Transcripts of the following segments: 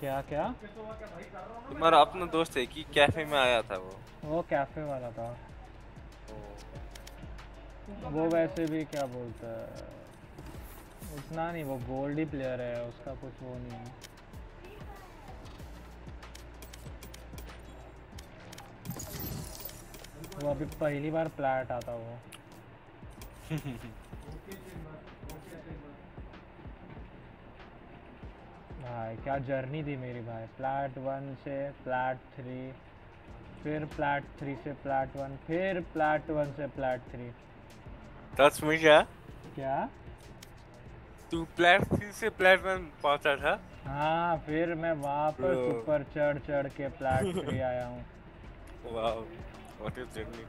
क्या क्या? तुम्हारा अपना दोस्त है कि कैफ़े में आया था वो? वो कैफ़े वाला था। वो वैसे भी क्या बोलता है? उतना नहीं वो गोल्ड ही प्लेयर है उसका कुछ वो नहीं है। वो अभी पहली बार प्लाट आता वो। भाई क्या जर्नी थी मेरी भाई? प्लाट वन से प्लाट थ्री फिर प्लाट थ्री से प्लाट वन फिर प्लाट वन से प्लाट थ्री दस में क्या क्या? तू प्लेट थ्री से प्लेट वन पहुँचा था। हाँ फिर मैं वहाँ पर ऊपर चढ़ चढ़ के प्लाट थ्री आया हूँ। वाओ व्हाट इज़ जर्नी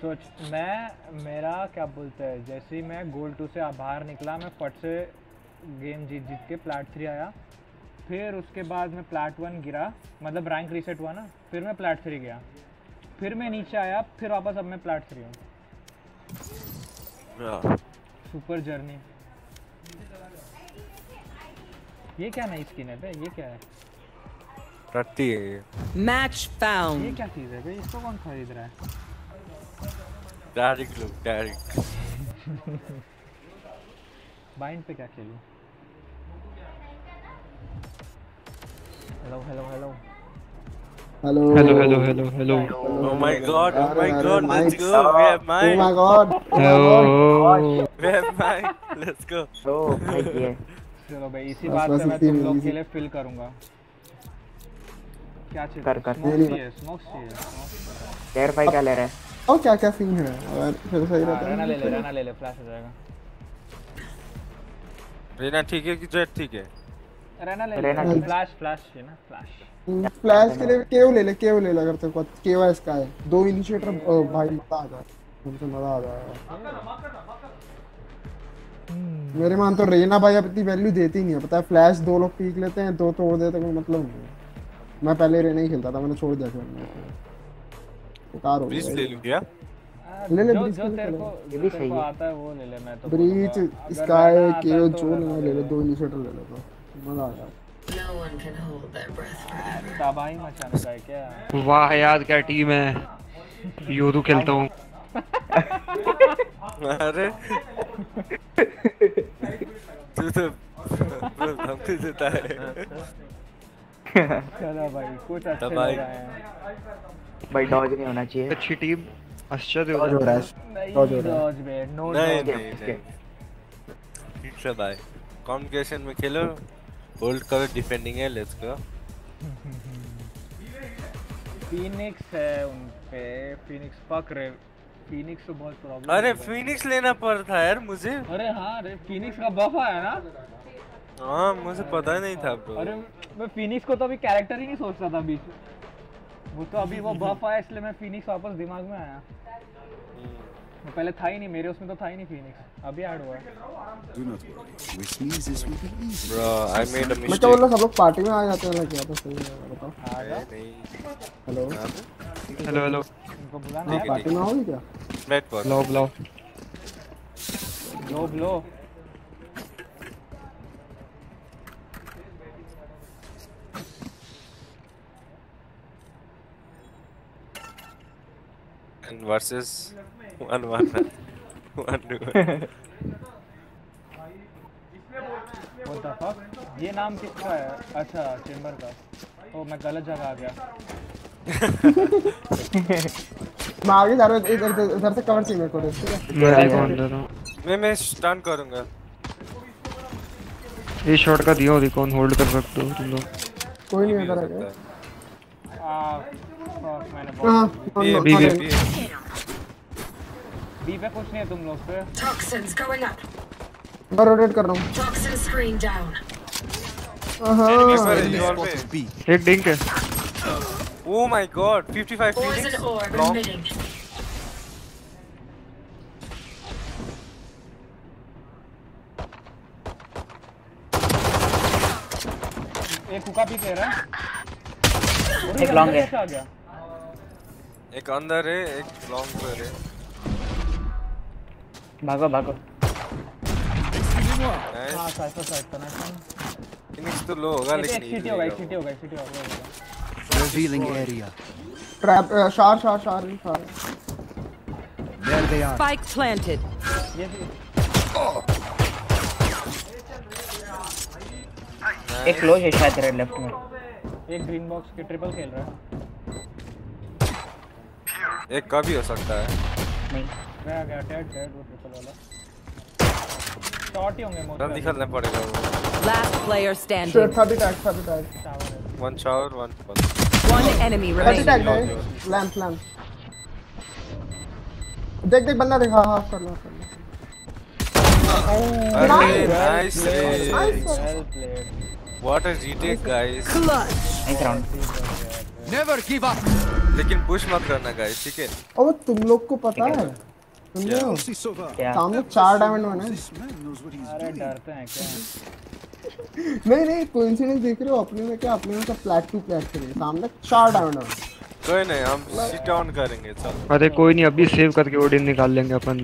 सोच मैं मेरा क्या बोलते हैं जैसे ही मैं गोल टू से बाहर निकला मैं फट से गेम जीत जीत के प्लाट थ्री आया। फिर उसके बाद मैं प्लाट वन गिरा। मतलब रैंक रीसेट हुआ ना फिर मैं प्लाट थ्री गया। फिर मैं नीचे आया फिर वापस अब मैं प्लाट थ्री हूँ। सुपर जर्नी ये क्या नई स्किन है बे? ये क्या है? रट्टी है ये। Match ये क्या चीज़ है बे? इसको कौन खरीद रहा है? डायरेक्ट लुक डायरेक्ट बाइंड पे क्या खेलूं? hello hello hello Hello. Hello, hello, hello, hello. Oh my god, oh my god, let's go. We have oh mine. Oh my god. Oh. We have mine. Let's go. Oh, चलो भाई इसी बात से मैं तुम लोग के लिए फिल करूँगा क्या चीज़ कर कर स्मोक सी स्मोक चाहिए तेरे भाई क्या ले रहा है और क्या क्या सीन है और फिर सही हाँ, रहता है रहना ले ले रहना ले ले फ्लैश हो जाएगा रेना ठीक है कि जेट ठीक है रहना ले रहना फ्लैश फ्लैश चाहिए ना फ्लैश फ्लैश के लिए केव ले ले केव ले ले अगर तेरे को केव है इसका है। दो इनिशिएटर भाई मज़ा आ जाए उनसे मज़ा आ जाएगा मेरे मान तो रेना भाई अब इतनी वैल्यू देती नहीं है। पता है फ्लैश दो लोग पीक लेते हैं दो तोड़ देते कोई मतलब नहीं है। मैं पहले रेना ही खेलता था मैंने छोड़ दिया खेलना बेकार हो ब्रीज ले गया लूँ क्या? ले ले, ले, तेरे को ये भी सही है। आता है वो ले ले मैं तो ब्रीच स्काई तो जो ले ले ले। दो इनिशिएटर ले ले तो मज़ा आ वाह यार क्या टीम है? योरू खेलता हूँ। अरे। तू तो धमकी देता है। चलो भाई कुछ अच्छे तबाही। लोग आए हैं। भाई डॉज नहीं होना चाहिए। अच्छी टीम आश्चर्य डॉज हो हो रहा है। डॉज हो रहा है। नो डॉज ठीक से भाई कम्युनिकेशन में खेलो। होल्ड करो डिफेंडिंग है लेट्स गो फीनिक्स है उन पे फीनिक्स पक रहे फीनिक्स तो बहुत प्रॉब्लम अरे फिनिक्स लेना पड़ता यार मुझे। अरे हाँ अरे फीनिक्स का बफ आया ना। हाँ मुझे पता नहीं था ब्रो अरे मैं फीनिक्स को तो अभी कैरेक्टर ही नहीं सोच रहा था बीच में वो तो अभी वो बफ आया इसलिए मैं फीनिक्स वापस दिमाग में आया। पहले था ही नहीं मेरे उसमें तो था ही नहीं फीनिक्स अभी ऐड हुआ है. ब्रो आई मेड अ मैं क्या बोल मिस्टेक सब लोग पार्टी में आ जाते हैं लग गया तो सही है बताओ। हेलो हेलो हेलो उनको बुलाना हाँ है पार्टी में आओगे क्या? लेट पर। बुलाओ बुलाओ लो लो and versus one one one. Two. What the fuck? ये नाम किसका है? अच्छा चेंबर का। ओ मैं गलत जगह आ गया। मैं आगे जा रहा हूँ इधर इधर- इधर से कवर चाहिए मेरे को ठीक है मैं देखो अंदर हूँ। मैं मैं स्टन करूँगा। ये शॉट का दिया रिकॉन होल्ड कर सकते हो तुम लोग। कोई नहीं इधर आ गया। आ, मैंने हाँ। बी हाँ, बी बी पे कुछ नहीं है तुम लोग पे। टॉक्सिंस गोइंग अप मैं रोटेट कर रहा हूँ। टॉक्सिन स्क्रीन डाउन एक डिंक है ओ माय गॉड 55 फीलिंग्स एक कुका भी कह रहा है। एक लॉन्ग है। एक अंदर है एक लॉन्ग पर है। भागो भागो. हाँ साइफर साइड था ना फिनिक्स तो लो होगा एक लेकिन एक होगा। एक होगा एक होगा। Revealing area. ट्रैप शार शार शार शार There they are. Spike planted. ये एक क्लोज है शायद तेरे लेफ़्ट में। एक ग्रीन बॉक्स के ट्रिपल खेल रहा है। एक का भी हो सकता है। नहीं। गया गया डेड डेड वो ट्रिपल वाला। शॉट ही होंगे मोस्ट जल्दी खेलना पड़ेगा वो। Last player shit standing. 30 tag 30 tag one shower one enemy 30 tag lamp lamp देख देख बंदा देख। हाँ हाँ कर लो कर लो। अरे nice well played what a जीटेक guys nice round Never give up. लेकिन पुश मत करना गाइस ठीक है? अब तुम लोग को पता है सामने चार डायमंड बने हैं। अरे डरते हैं क्या? नहीं नहीं कोइंसिडेंस देख रहे हो अपने में क्या अपने में सब फ्लैट टू फ्लैट खेले सामने चार डायमंड बने कोई नहीं हम सिट डाउन करेंगे चल। अरे कोई नहीं अभी सेव करके ओडिन निकाल लेंगे अपन।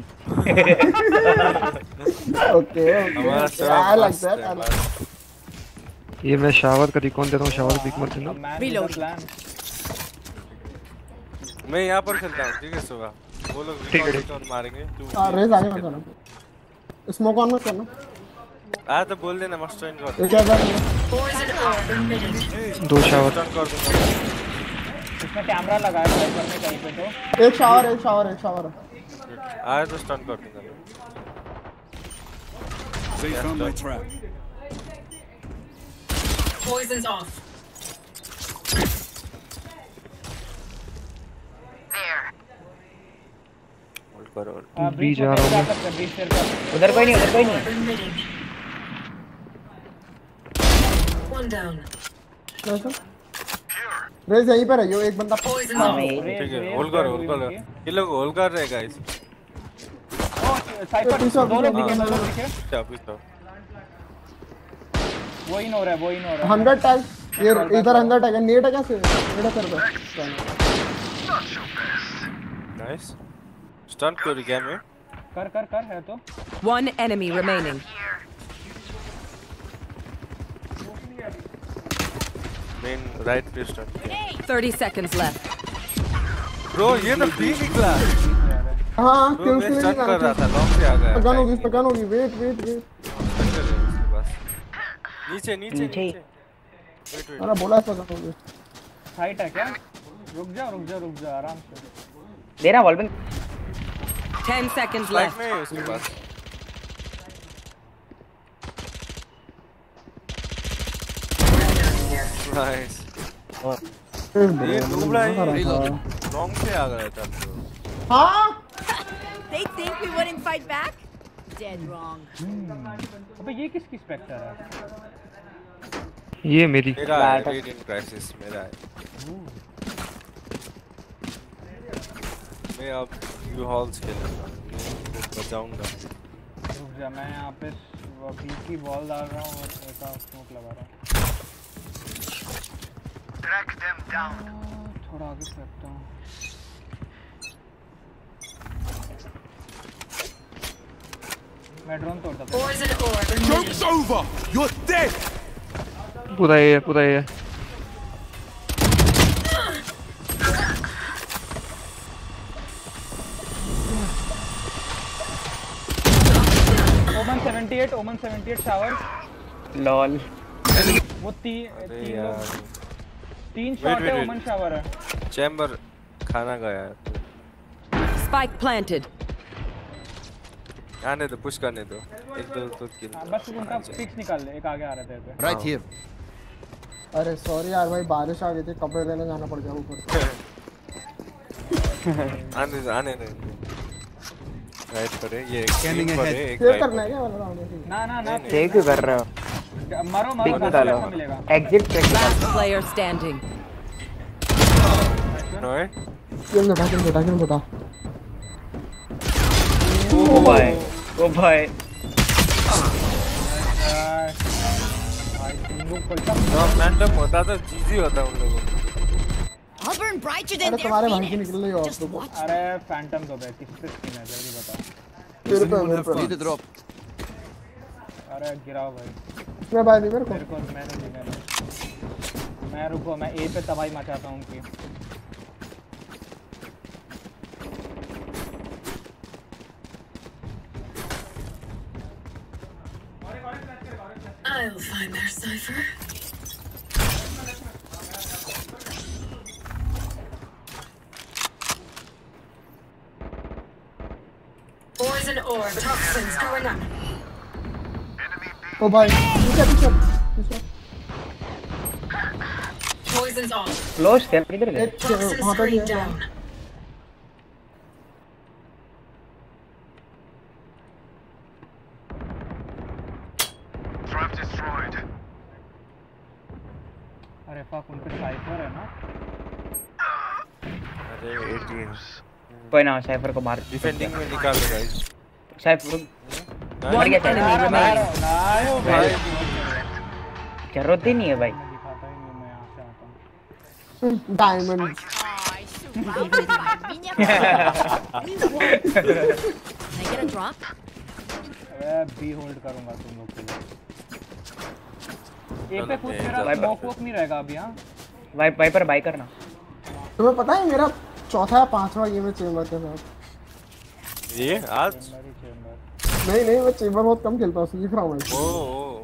ओके हमारा है, ये मैं शावर का रिकॉन देता हूँ शावर पिक मत देना मैं यहाँ पर खेलता हूँ ठीक है सुबह। वो लोग ठीक है, रिकॉर्ड रिकॉर्ड मारेंगे तू हाँ रेस आगे मत करना स्मोक ऑन मत करना। आ तो बोल देना मस्ट ज्वाइन कर। ये क्या कर. दो शावर टर्न कर दूँगा इसमें कैमरा लगा है करने कहीं पे तो। एक शावर एक शावर एक शावर आया तो स्टन कर दूँगा। They found my trap. Poison's off. Hold कर होल्ड हाँ, बी जा रहा हैं। उधर कोई नहीं उधर कोई नहीं। Down. कैसा रेस यहीं पर है यो एक बंदा हाँ ठीक है होल्ड कर होल्ड कर। ये लोग होल्ड कर रहे हैं गाइस ओ साइपर पीछे, दो लोग दिखे पीछे। दिखे अच्छा पीछे वो इन हो रहा है वो इन हो रहा है। हंड्रेड टैग ये इधर हंड्रेड टैग है नेट है कैसे नेट कर दो नाइस स्टन क्या मैं कर कर कर है तो। One enemy remaining. Main right पे स्टन 30 seconds left. ब्रो ये तो फ्री निकला। हाँ क्यों उसके स्टन कर रहा था? लॉन्ग से आ गया। गन होगी गन होगी वेट वेट वेट नीचे नीचे नीचे। नीचे। वेट वेट मैंने बोला इस पे गन होगी साइट है क्या? रुक जा रुक जा रुक जा आराम से। रहा वॉल्विंग 10 seconds लाइट left. में है उसके पास नाइस ये डूबला ही लॉन्ग से आ गया था ब्रो हाँ They think we wouldn't fight back? Dead wrong. अबे ये किसकी स्पेक्टर है ये मेरी मेरा है Batter. रेडियंट क्राइसिस मेरा है मैं अब यू हॉल्स खेलूँगा बचाऊँगा रुक जा मैं यहाँ पे बी की बॉल डाल रहा हूँ और एक और स्मोक लगा रहा हूँ। थोड़ा आगे से रखता हूँ। मैं ड्रोन तोड़ता था. पूरा ये पूरा ये 78 ओमन 78 शावर लॉल वो ती, तीन तीन शॉट है ओमन शावर है। चैम्बर खाना गया है Spike planted. आने दो पुश करने दो। एक दो तो किल हाँ, बस उनका पिक्स निकाल ले एक आगे आ रहे थे Right here. अरे सॉरी यार भाई बारिश आ गई थी कपड़े लेने जाना पड़ गया ऊपर आने दो आने दो। राइट पर है ये ahead. है सेव करना है क्या? वाला ही? ना ना ना। सेव क्यों कर रहे हो। मरो मरो पिक मिलेगा। एग्जिट पे Last player standing. नो है किल बेटा किल बेटा किल बेटा ओ भाई ओ भाई यार भाई तुम लोग कोई सब तो होता तो जीजी होता उन लोगों को। I'll burn brighter अरे than their तुम्हारे भाई की phoenix. निकल रही हो Just आप तो watch. अरे फैंटम तो भाई किस पे स्किन है जल्दी बता मेरे पे मेरे पे Need a drop. अरे गिराओ भाई उसने बाय दी मेरे को मेरे को मैंने दी मैंने मैं रुको मैं ए पे तबाही मचाता हूँ उनकी I'll find their cipher. Poison orb toxins going up. ओ भाई पीछे पीछे पीछे Poison's off. क्लोज थे किधर गए एक Toxin वहाँ पे भी screen है down. अरे फक उन पे साइफर है ना अरे 18 कोई ना साइफर को मार डिफेंडिंग में निकाल दो गाइस साइफर मर गया ज़रूरत ही नहीं है भाई? मैं दिखाता नहीं मैं यहाँ से आता डायमंड बी होल्ड करूँगा तुम लोग के लिए। ए पे कुछ मेरा भाई, स्मोक वोक नहीं रहेगा अभी हाँ? वाई वाइपर बाय करना। तुम्हें पता है मेरा चौथा या पांचवा गेम है चेम्बर के साथ ये आज? चेंबर नहीं नहीं मैं चेम्बर बहुत कम खेलता हूँ सीख रहा हूँ मैं ओ ओ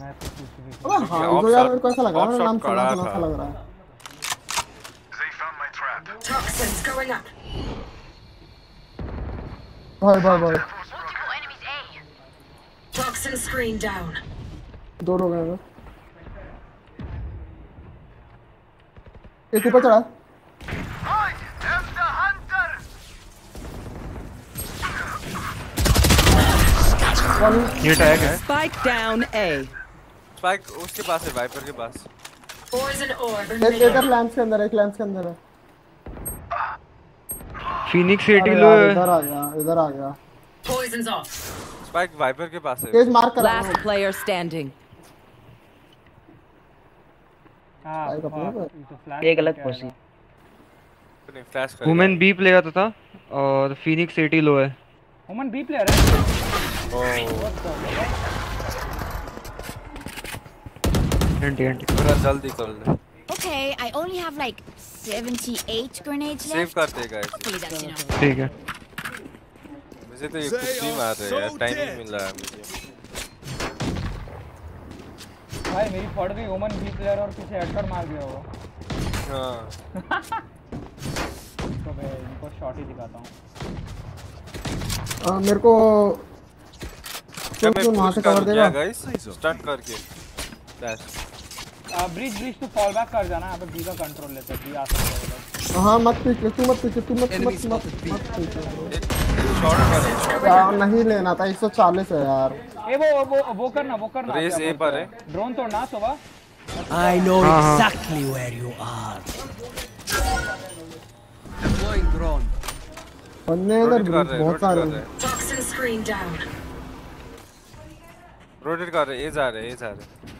मैं तो कुछ अबे हाँ जो यार मेरे को ऐसा लग रहा है मेरा नाम सुना कड़ा सुना सा लग रहा है Toxins going up. भाई भाई भाई Toxin screen down. दो लोग हैं। एक ऊपर चढ़ा ये टैग है Spike down A. स्पाइक उसके पास है वाइपर के पास एक एक emitting. लैंप्स के अंदर है, एक लैंप्स के अंदर है फिनिक्स 80 लो इधर आ गया इधर आ गया Poison's off. स्पाइक वाइपर के पास है तेज मार कर Last player standing. हाँ भाई, कपड़े fuck, पे। ये तो फ्लैश। कर वुमेन बी प्लेयर आता था और फिनिक्स 80 लो है वुमन बी प्लेयर है एंटी एंटी जल्दी कर ले। Okay, I only have like 78 grenades save left. कर ऐसे Hopefully that's enough. ठीक है। मुझे तो ये कुछ नहीं मार रहे यार टाइम नहीं मिल रहा है मुझे। भाई मेरी पड़ गई वुमन बी प्लेयर और पीछे हेडशॉट मार दिया वो। हाँ। तो मैं इनको शॉट ही दिखाता हूँ। आ, मेरे को मैं क्यों वहाँ से कवर करूँ देगा गाइस स्टार्ट करके फ्लैश ब्रिज ब्रिज तो फॉल बैक कर जाना यहाँ पे बी का कंट्रोल लेते हैं बी आ सकता है। हाँ मत पीछे तू मत पीछे तू मत मत मत मत पीछे शॉट कर यार नहीं लेना था 140 है यार ए वो वो वो करना वो करना रेस ए पर है ड्रोन तोड़ना सुबह I know हाँ, हाँ। exactly where you are. Deploying drone. बंदे इधर बहुत सारे कर हैं। रहे Toxin screen down. रोटेट कर रहे ए जा रहे ए जा रहे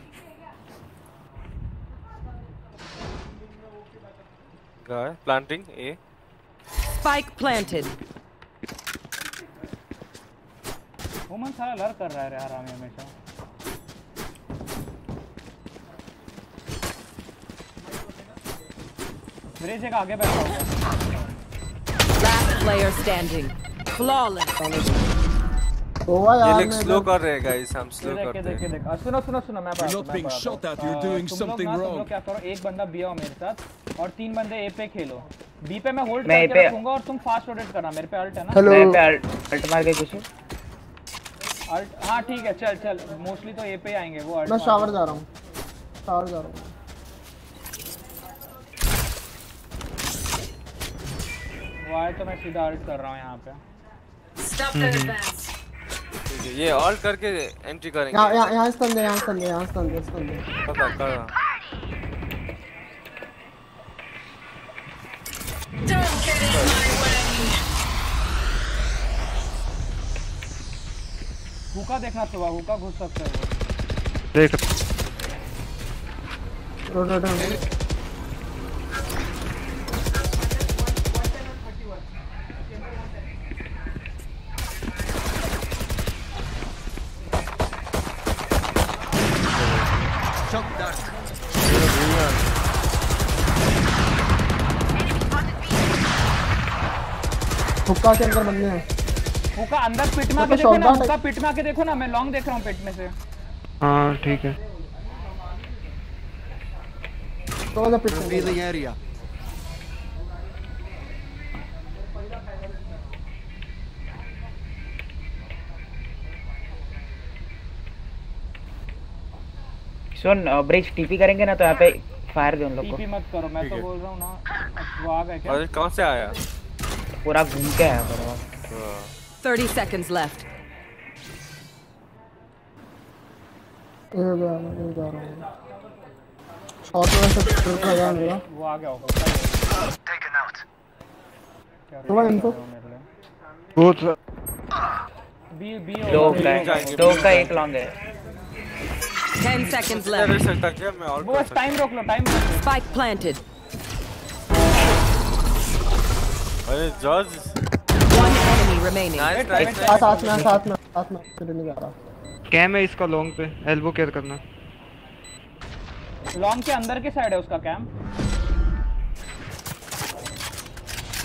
क्या planting A Spike planted. Omen सारा लर कर रहा है रे आराम हमेशा ब्रिज एक आगे बैठा हुआ Last player standing. Flawless. तो हुआ ये लोग स्लो कर रहे हैं गाइस हम स्लो करते हैं। देख। आ, सुनो सुनो सुनो मैं पढ़ाता You're हूँ not मैं being पढ़ाता shot हूँ। at, you're आ, doing तुम लोग something ना तुम wrong. लोग क्या करो एक बंदा बी आओ मेरे साथ और तीन बंदे ए पे खेलो। बी पे मैं होल्ड करके रखूँगा और तुम फास्ट रोटेट करना मेरे पे अल्ट है ना? हेलो पे अल्ट अल्ट मार के घुसे अल्ट हाँ ठीक है चल चल। मोस्टली तो ए पे आएँगे वो अल्ट मैं शावर जा रहा हूँ। शावर जा रहा हूँ। वो तो मैं सीधा अल्ट कर रहा हूँ यहाँ पे। Stop their advance. ठीक है ये ऑल करके एंट्री यहाँ करेंगे। यहाँ यहाँ स्तंभ है यहाँ स्तंभ है यहाँ स्तंभ है स्तंभ है पता कर. हुका देखना सुबह हुका घुस सकते हो। देख। Shock dart. हुक्का के अंदर बंदे हैं हुक्का अंदर पिट में आके तो देखो ना हुक्का पिट में आके देखो ना मैं लॉन्ग देख रहा हूँ पिट में से हाँ ठीक है थोड़ा सा पिट Revealing area. सुन ब्रिज टीपी करेंगे ना तो यहाँ पे फायर दे उन लोग को। टीपी मत करो मैं तो बोल रहा हूँ ना वो आ गए क्या? अरे कहाँ से आया? पूरा घूम के आया पूरा। हाँ। 30 seconds left. ये जा रहा है, ये जा रहा है शॉट में से ट्रिप लगा मेरा वो आ गया होगा थोड़ा इनको बहुत बी बी का दो का एक लॉन्ग है। 10 seconds left. सकता क्या मैं और बस टाइम रोक लो टाइम रोक लो Spike planted. सकता अरे George One enemy remaining. Nice wait, nice साथ साथ में साथ में साथ में फिर नहीं जा रहा कैम है इसका लॉन्ग पे एल्बो केयर करना। लॉन्ग के अंदर के साइड है उसका कैम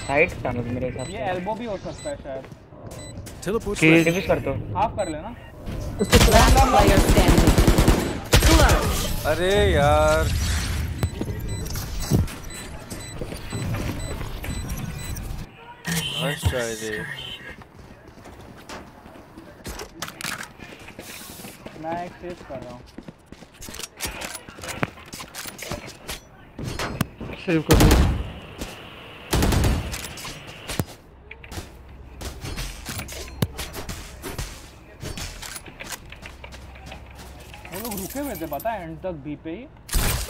साइड था मुझे मेरे हिसाब से। ये एल्बो भी हो सकता है शायद। Teleport केज डिफ्यूज कर दो। हाफ़ कर लेना। Last player standing. Clutch. अरे यार। नाइस ट्राई दे मैं एक सेव कर रहा हूँ। सेव कर दो। वो लोग रुके हुए थे पता है एंड तक बी पे ही।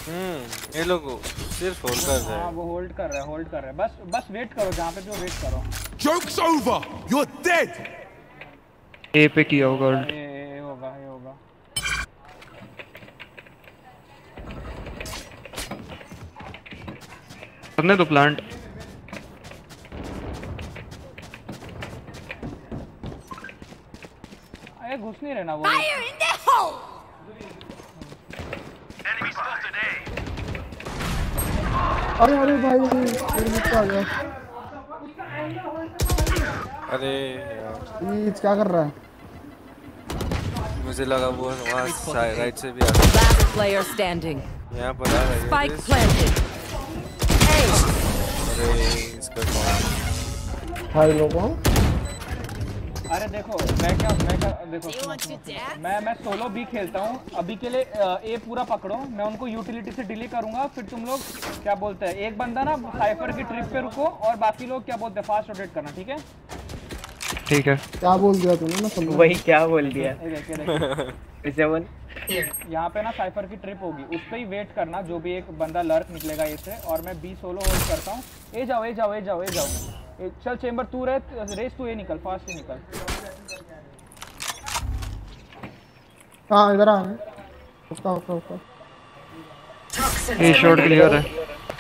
हम्म ये लोग सिर्फ़ होल्ड कर रहे हाँ। हैं वो होल्ड कर रहे हैं होल्ड कर रहे हैं। बस बस वेट करो जहाँ पे भी हो वेट करो। Joke's over! You're dead! ए पे किया होगा. ये ये ये होगा ये होगा। करने दो प्लांट अरे घुस नहीं रहना वो अरे अरे भाई आ गया अरे यार ये क्या कर रहा है मुझे लगा वो वहाँ राइट से भी आ रहा Last player standing. है। यहाँ पर आ रहा है ये planted. अरे इसका कौन भाई लोगों अरे देखो मैं क्या मैं क्या देखो सुनो, सुनो, मैं मैं सोलो बी खेलता हूँ। अभी के लिए ए पूरा पकड़ो। मैं उनको यूटिलिटी से डिले करूँगा फिर तुम लोग क्या बोलते हैं एक बंदा ना साइफर की ट्रिप पे रुको और बाकी लोग क्या बोलते हैं फास्ट रोटेट करना ठीक है? ठीक है। क्या बोल दिया तूने? मैं समझ वही क्या बोल दिया। इसे बोल। यहाँ पे ना साइफर की ट्रिप होगी। उस पर ही वेट करना जो भी एक बंदा लर्क निकलेगा ये से और मैं बी सोलो होल्ड करता हूँ। ए जाओ ए जाओ ए जाओ ए जाओ। ए, चल चेंबर तू रहे रेस तू ये निकल फास्ट ही निकल। हाँ इधर आ उसका उसका उसका ये शॉट क्लियर है।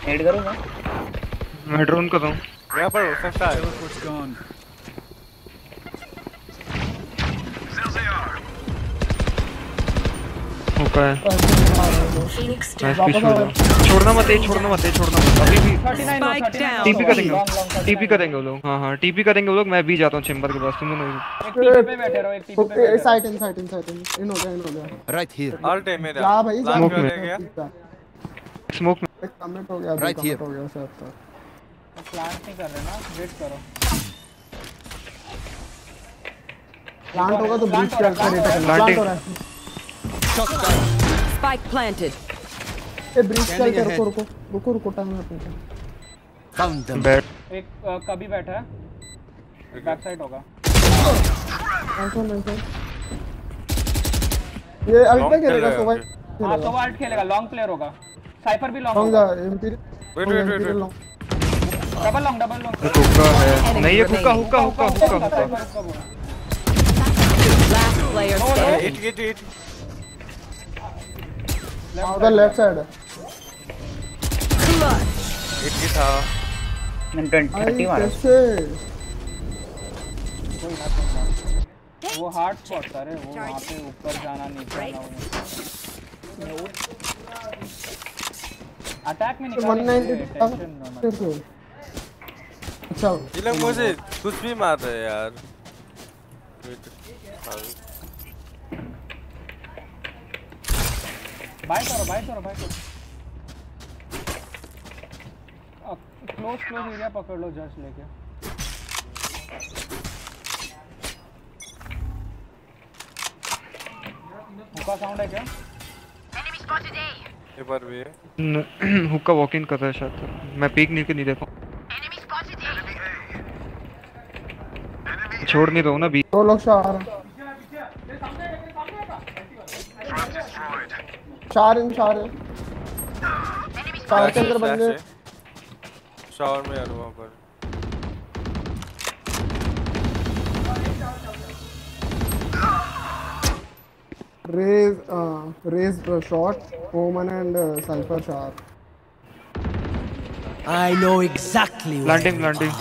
हेड करूँ मैं मैं ड्रोन कर रहा हूँ यहाँ पर हो सकता है Teleport's है हो छोड़ना मत छोड़ना मत छोड़ना मत। अभी भी 39 लो, Spike 39 down. लो, टीपी करेंगे टीपी करेंगे वो लोग। हाँ हाँ टीपी करेंगे वो लोग। मैं भी जाता हूँ चेंबर के पास तुम दोनों एक टीपी पे बैठे रहो एक टीपी पे side in side in side in हो गया इन हो गया। Right here. ऑल टाइम मेरा। भाई जा Smoke में। स्मोक में। एक कमेंट हो गया Right here. हो गया सर सर प्लांट नहीं कर रहे ना वेट करो। प्लांट होगा तो हो रहा है, प्लांट हो रहा है. Spike planted. ये ब्रीच कर के रुको रुको रुको रुको टाइम है अपने Found them. बैट एक कभी बैठा है। बैक साइड होगा। ऐसा नहीं सर ये अल्ट पे खेलेगा तो भाई। हाँ तो वाल्ट खेलेगा लॉन्ग प्लेयर होगा। साइफर भी लॉन्ग होगा। MP wait wait wait double long double long हुक्का है। नहीं ये हुक्का हुक्का हुक्का हुक्का हुक्का। साइफर उसका बोला Last player उधर लेफ़्ट साइड है। Clutch. एट था। मैंने ट्वेंटी आई थर्टी मारा। कैसे? वो हार्ड स्पॉट था रे वो वहाँ पे ऊपर जाना नीचे जाना वो। अटैक में तो निकाल 190 टेंशन ना फिर से अच्छा। ये लोग मुझे कुछ भी मार रहे हैं यार। करो बाय करो बाय करो क्लोज क्लोज एरिया पकड़ लो जस्ट लेके। हुक्का साउंड है क्या? ये पर भी है। हुक्का वॉक इन कर रहा है शायद। मैं पीक नहीं के नहीं देखा। छोड़ नहीं रहा हूँ ना बी दो लोग चार हैं। चार इन चार हैं। चार के अंदर बंदे शावर में यार वहाँ पर Raze Raze shot Omen and I know exactly where planting you planting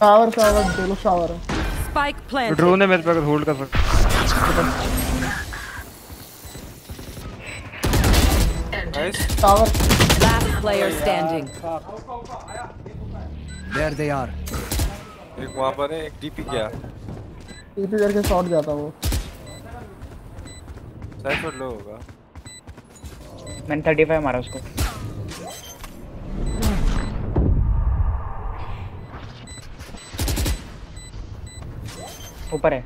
shower shower दो लोग शावर हैं। Spike planted. ड्रोन है मेरे पे अगर होल्ड कर सकते shower Last player standing. There they are. एक वहाँ पर है एक डीपी क्या? टीपी करके शॉट जाता वो। साइफर लो होगा। मैंने 35 मारा उसको। ऊपर है।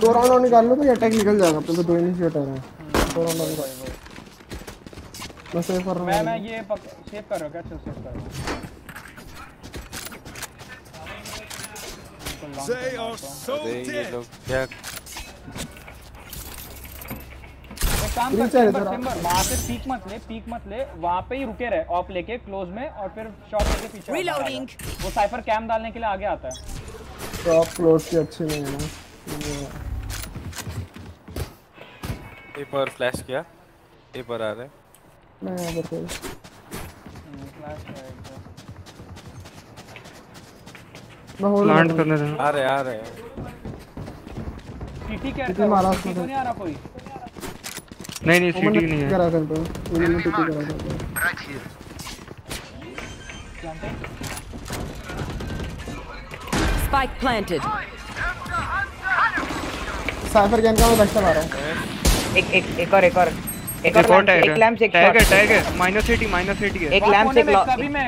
दो राउंड और निकाल लो तो अटैक निकल जाएगा अपने तो दो इनिशिएटर हैं। दो राउंड और निकाल लो। मैं सेव कर मैं रहा मैं हूँ ये सेव कर रहा हूँ क्या सेव कर रहा हूँ? They are so अरे ये dead. लोग क्या एक काम कर है वहाँ से पीक मत ले पीक मत ले वहाँ पे ही रुके रहे ऑफ़ लेके क्लोज में और फिर शॉट लेके पीछे. वो साइफर कैम डालने के लिए आगे आता है। टॉप क्लोज की अच्छी नहीं है ना। ये- ए पर फ्लैश किया। ए पर आ रहे हैं। मैं यहाँ पर कोई फ्लैश एक होल्ड प्लांट करने देना आ रहे आ रहे सीटी क्या सीटी मारा सीटी तो नहीं आ रहा कोई। नहीं नहीं सीटी नहीं है। करा करता हूँ ओमन ने टीपी करा करता हूँ Spike planted. साइफर गन का मैं बैक चला रहा हूँ। एक एक एक और एक और। एक एक और टैग एक लैंप से एक टैग है टैग है। माइनस एटी माइनस एटी है। एक लैंप से एक में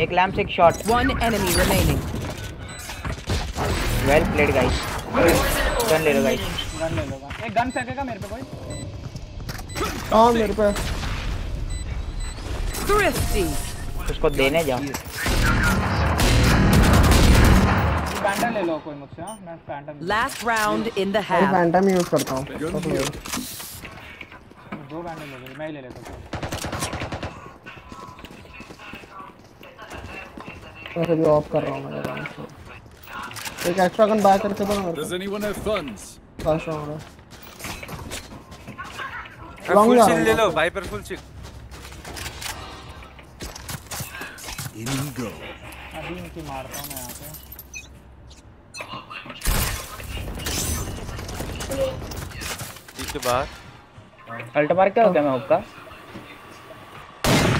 एक लैंप से एक shot One enemy remaining. Well played guys gun ले लो गाइस गन ले लूँगा एक गन फेंकेगा मेरे पे कोई? हाँ मेरे पे। Thrifty. उसको देने जाओ। पैंटन ले लो कोई मुझसे हाँ? मैं phantom Last round in the मैं फैंटम यूज़ करता हूँ। दो पैंटन ले लो मैं ही ले लेता हूँ। मैं भी ऑफ़ कर रहा हूँ मैं आराम से। एक एक्स्ट्रा गन बैक करके दो मेरे Does anyone have funds? को लास्ट राउंड है। फुल शील्ड ले लो Viper full shield In we go. अभी इनकी मारता हूँ मैं यहाँ पे। ठीक है बाहर अल्ट मार क्या हो गया मैं हुक्का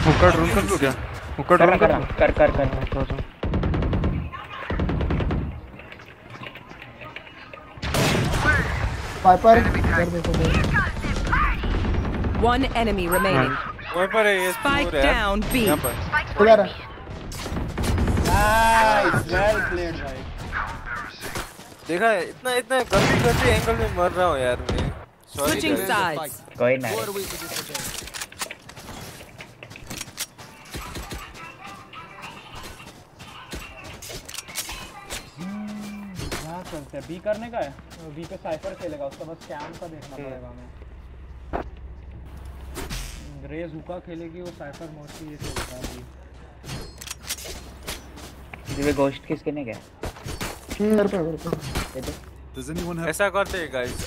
हुक्का ड्रोन कर दो क्या? हुक्का ड्रोन कर कर कर कर कर। अच्छा, अच्छा। वाइपर इधर देखो। One enemy remaining. वहीं है ये यार। down B. यहाँ पर। इधर है नाइस वेल प्लेड भाई। देखा है, इतना इतना गंदी गंदी एंगल में मर रहा हूँ यार मैं। Switching sides. कोई ना। What are we to do for Jay? क्या करते हैं? बी करने का है? बी पे साइफर खेलेगा उसका बस कैम का देखना पड़ेगा हमें। रेज हुका खेलेगी वो साइफर मोस्टली ये खेलता है बी ये घोस्ट किसके ने गया ऐसा करते हैं गाइस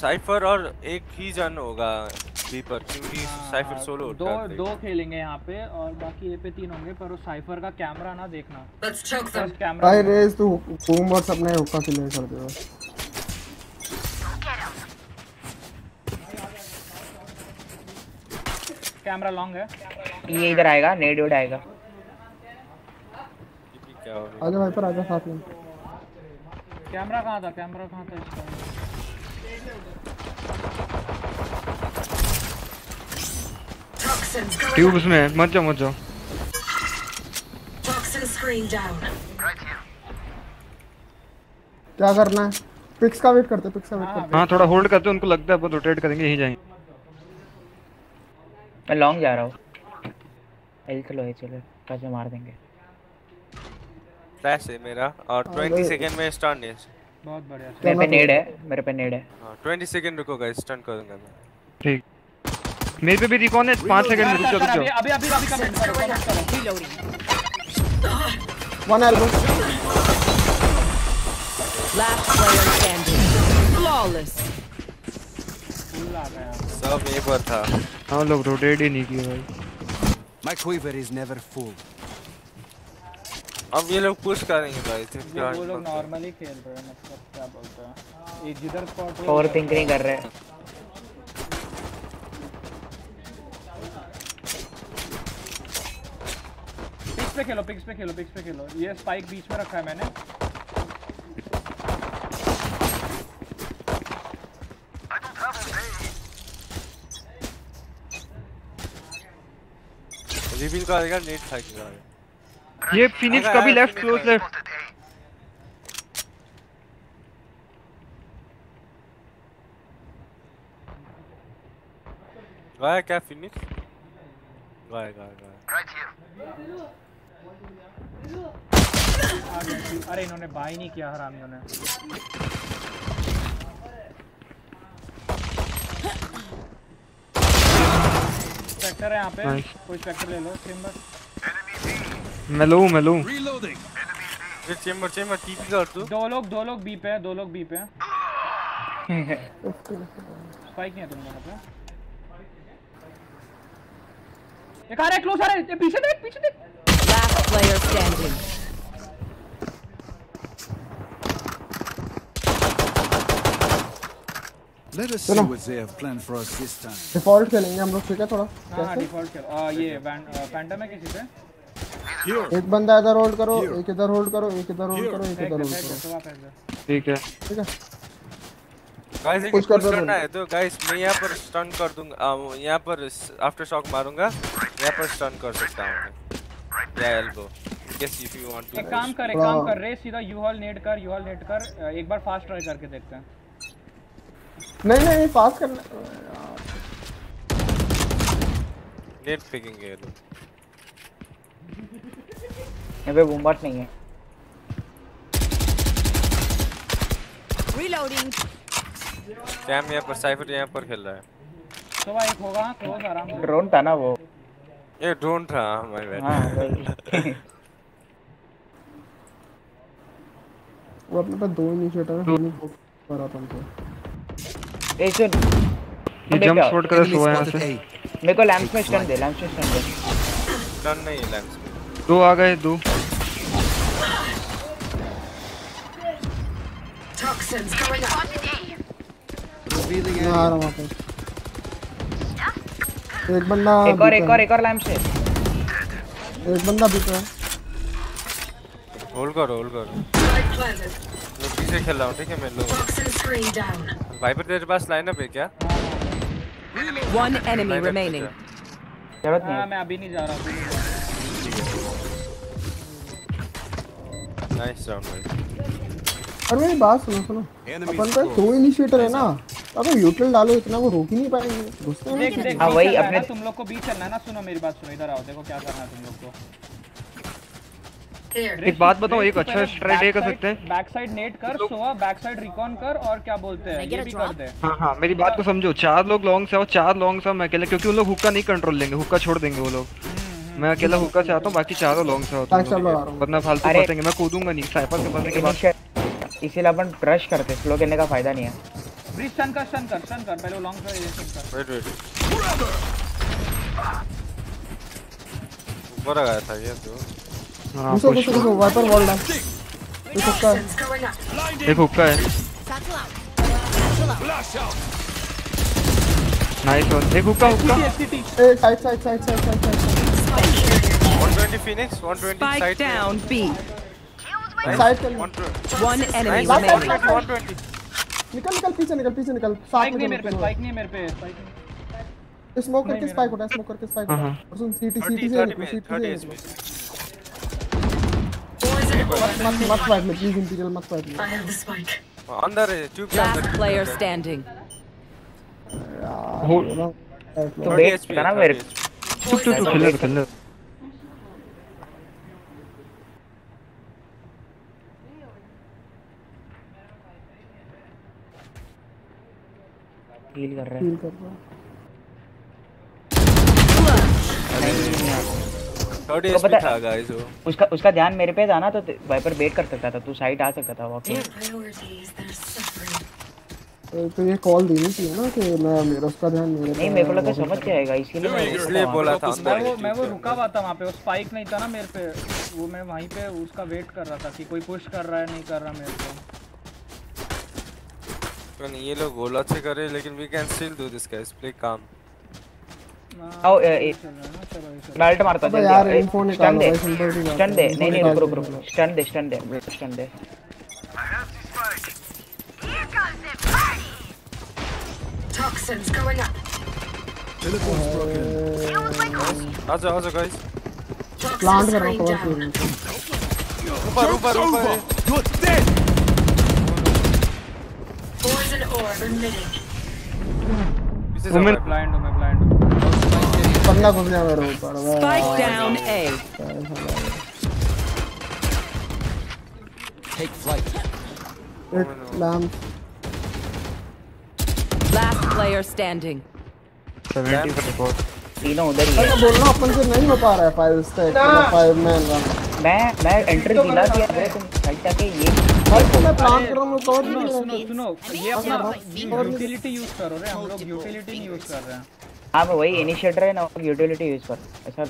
साइफर और एक ही जन होगा बी पर क्योंकि साइफर सोलो दो दो खेलेंगे यहाँ पे और बाकी ए पे तीन होंगे पर उस साइफर का कैमरा ना देखना। कैमरा भाई रेस तू बूम और अपने हुक्का क्लियर कर दे कैमरा लॉन्ग है। ये इधर आएगा नेड आएगा। क्या हो रहा आजा भाई पर आजा साथ में। कैमरा कहाँ था? कैमरा कहाँ था इसका? Toxins going tube up. उसमें है। मत जाओ मत जाओ. क्या करना है? पिक्स का वेट करते पिक्स का वेट करते। हाँ थोड़ा होल्ड करते उनको लगता है अपन रोटेट करेंगे यहीं जाएँगे। मैं लॉन्ग जा रहा हूँ। हेल्थ लो है चलो कैसे मार देंगे। फ्लैश है मेरा और 20 सेकंड में स्टन है। बहुत बढ़िया मेरे पे नेड है मेरे पे नेड है। हाँ 20 सेकंड रुको गाइस स्टन करूँगा मैं। ठीक। मेरे पे भी रिकॉन है पाँच सेकंड में रुक जाओ अभी अभी अभी कमेंट करो कमेंट करो one elbow Last player standing. Flawless. Full आ गया। सब ए पर था। हाँ लोग रोटेट ही नहीं किए भाई। My quiver is never full. अब ये लोग पुश करेंगे भाई ये वो लोग नॉर्मली खेल रहे हैं मतलब क्या बोलते हैं। ये जिधर स्पॉट ओवर थिंक नहीं कर रहे पिक्स पे खेलो पिक्स पे खेलो पिक्स पे खेलो। ये स्पाइक बीच में रखा है मैंने। रिवील करेगा नेट खाएगा ये फिनिक्स कभी लेफ़्ट क्लोज लेफ़्ट गाया क्या फिनिक्स गाया गाया गाया अरे इन्होंने बाई नहीं किया हरामियों ने। स्पेक्टर है यहाँ पे। कोई स्पेक्टर ले लो चेंबर मैं लूँ मैं लूँ. ये चेंबर चेंबर टीपी कर तू। दो लोग दो लोग बी पे हैं दो लोग बी पे हैं। स्पाइक नहीं है तुम लोगों पे। एक आ रहा है क्लोज आ रहा है। पीछे देख पीछे देख। Last player standing. Let us see what they have planned for us this time. Default खेलेंगे हम लोग ठीक है थोड़ा? हाँ डिफ़ॉल्ट खेल आ, ये फैंटम है किसी पे. एक बंदा इधर होल्ड करो एक इधर होल्ड करो एक इधर होल्ड करो एक इधर होल्ड करो। ठीक है। ठीक है? गाइस एक कर करना है तो गाइस मैं यहाँ पर स्टन कर दूँगा आ, यहाँ पर आफ्टर शॉक मारूँगा यहाँ पर स्टन कर सकता हूँ या elbow yes if you want एक टू काम कर एक काम कर रे सीधा यू हॉल नेट कर यू हॉल नेट कर एक बार फास्ट ट्राई करके देखते हैं। नहीं नहीं पास करना। नेट फेंकेंगे ये लोग। यहाँ पे बूमबट नहीं है। Reloading. कैम यहाँ पर साइफर यहाँ पर खेल रहा है। सुबह एक होगा क्लोज आराम से। ड्रोन था ना वो। ये ड्रोन था माय बैड हाँ वो अपने पास दो इनिशिएटर है हमने वो करा था हमसे ए सुन। ये जंप शॉट कर हुआ है यहाँ से। मेरे को लैंप्स में स्टन दे लैंप्स में स्टन दे। डन नहीं है में। दो आ गए दो। मैं आ रहा हूँ एक बंदा एक और एक और एक और लैंप से एक बंदा भी है। होल्ड करो होल्ड करो। मैं पीछे खेल रहा हूँ ठीक है मैं लो। Toxin screen down. वाइपर तेरे पास लाइनअप है क्या? One enemy Lineup है remaining. क्या? ज़रूरत नहीं हाँ मैं अभी नहीं जा रहा। नाइस राउंड भाई और मेरी बात सुनो सुनो। अपन पे close. दो इनिशिएटर है ना। अगर यूटिल डालो इतना वो रोक ही नहीं पाएँगे। घुसते हैं देख देख हाँ, वही अपने- तुम लोग को बीच चलना है ना सुनो मेरी बात सुनो इधर आओ देखो क्या करना है तुम लोग को। एक बात बताओ एक अच्छा स्ट्राइक ये कर सकते हैं। बैक साइड नेट कर सोवा बैक साइड रिकॉन कर और क्या बोलते हैं ये भी कर दे। हाँ हाँ मेरी बात को समझो चार लोग लॉन्ग से आओ चार लॉन्ग से मैं अकेले क्योंकि उन लोग हुक्का नहीं कंट्रोल लेंगे हुक्का छोड़ देंगे वो लोग। मैं अकेला हुक्का से आता हूँ बाकी चारों लॉन्ग से रहा हूँ। वरना फालतू फंसेंगे मैं कूदूँगा नहीं साइपर के फंसने के बाद। इसीलिए अपन रश करते स्लो खेलने का फ़ायदा नहीं है। ब्रिज स्टन कर स्टन कर स्टन कर पहले लॉन्ग कर ये स्टन कर। वेट वेट ऊपर आ गया था ये तो। हाँ पुश घुसो घुसो वाइपर वॉल डाउन ये सकता है. एक हुक्का है. नाइस वन एक हुक्का हुक्का A side side side side side 120 Phoenix 120 Spike side down B. Side चल 120 One enemy Nice, remaining. 120 निकल निकल पीछे निकल पीछे निकल। साथ स्पाइक में नहीं मेरे पे चलो स्पाइक नहीं मेरे पे स्पाइक नहीं। स्मोक करके स्पाइक उठा स्मोक करके स्पाइक हाँ, उठा। हाँ। और सुन सीटी 30 सीटी से 30 निकलो में सीटी 30 से HP निकलो मत मत फाइट में प्लीज़ इंटीरियल मत फाइट में I have the spike. अंदर है ट्यूब के Last अंदर player standing. hold तो 30 वेट HP करना 30 मेरे HP चुप चुप चुप खेल ले खेल हील कर रहे हैं। फील कर रहा हूँ। 30 तो पता- था गाइस वो। उसका उसका ध्यान मेरे पे था ना तो वाइपर वेट कर सकता था तू साइड आ सकता था suffering. तो तो ये कॉल देनी चाहिए ना कि मैं मेरा उसका ध्यान मेरे नहीं मेरे को लगा समझ जाएगा इसीलिए मैं इसलिए बोला था मैं वो मैं वो रुका हुआ था वहाँ पे वो स्पाइक नहीं था ना मेरे पे वो मैं वहीं पे उसका वेट कर रहा था कि कोई पुश कर रहा है नहीं कर रहा मेरे को। अंदर। ये लोग गोला से करे लेकिन we can still do this guys play काम हाँ, आओ, ए- रहा है। मैं अल्ट मारता हूँ यार जल्दी इन्फो स्टन निकालो दे स्टन दे है, नहीं नहीं रुक रुक रुक स्टन दे स्टन दे स्टन दे Toxins going up. Teleport's broken. आ जाओ आ जाओ गाइस प्लांट Toxins कर रहा हूँ कवर. ऊपर ऊपर ऊपर है। You're dead! Poison orb emitting. पीछे से Woman- वाइप। ब्लाइंड हूँ मैं ब्लाइंड हूँ बंदा घुस गया मेरे ऊपर वाह, Spike down A. Take flight. एक लैम्प Last player standing. 70 का रिकॉर्ड तीनों उधर ही है अरे बोलना अपन से नहीं हो पा रहा है five stack five man run मैं मैं एंट्री दिला दिया मेरे तुम साइड जाके ये भाई तो मैं प्लान कर रहा हूँ कवर सुनो सुनो सुनो ये अपना यूटिलिटी यूज़ करो रे हम लोग यूटिलिटी नहीं यूज़ कर रहे हैं। हाँ वही इनिशिएटर है ना यूटिलिटी यूज़ कर ऐसा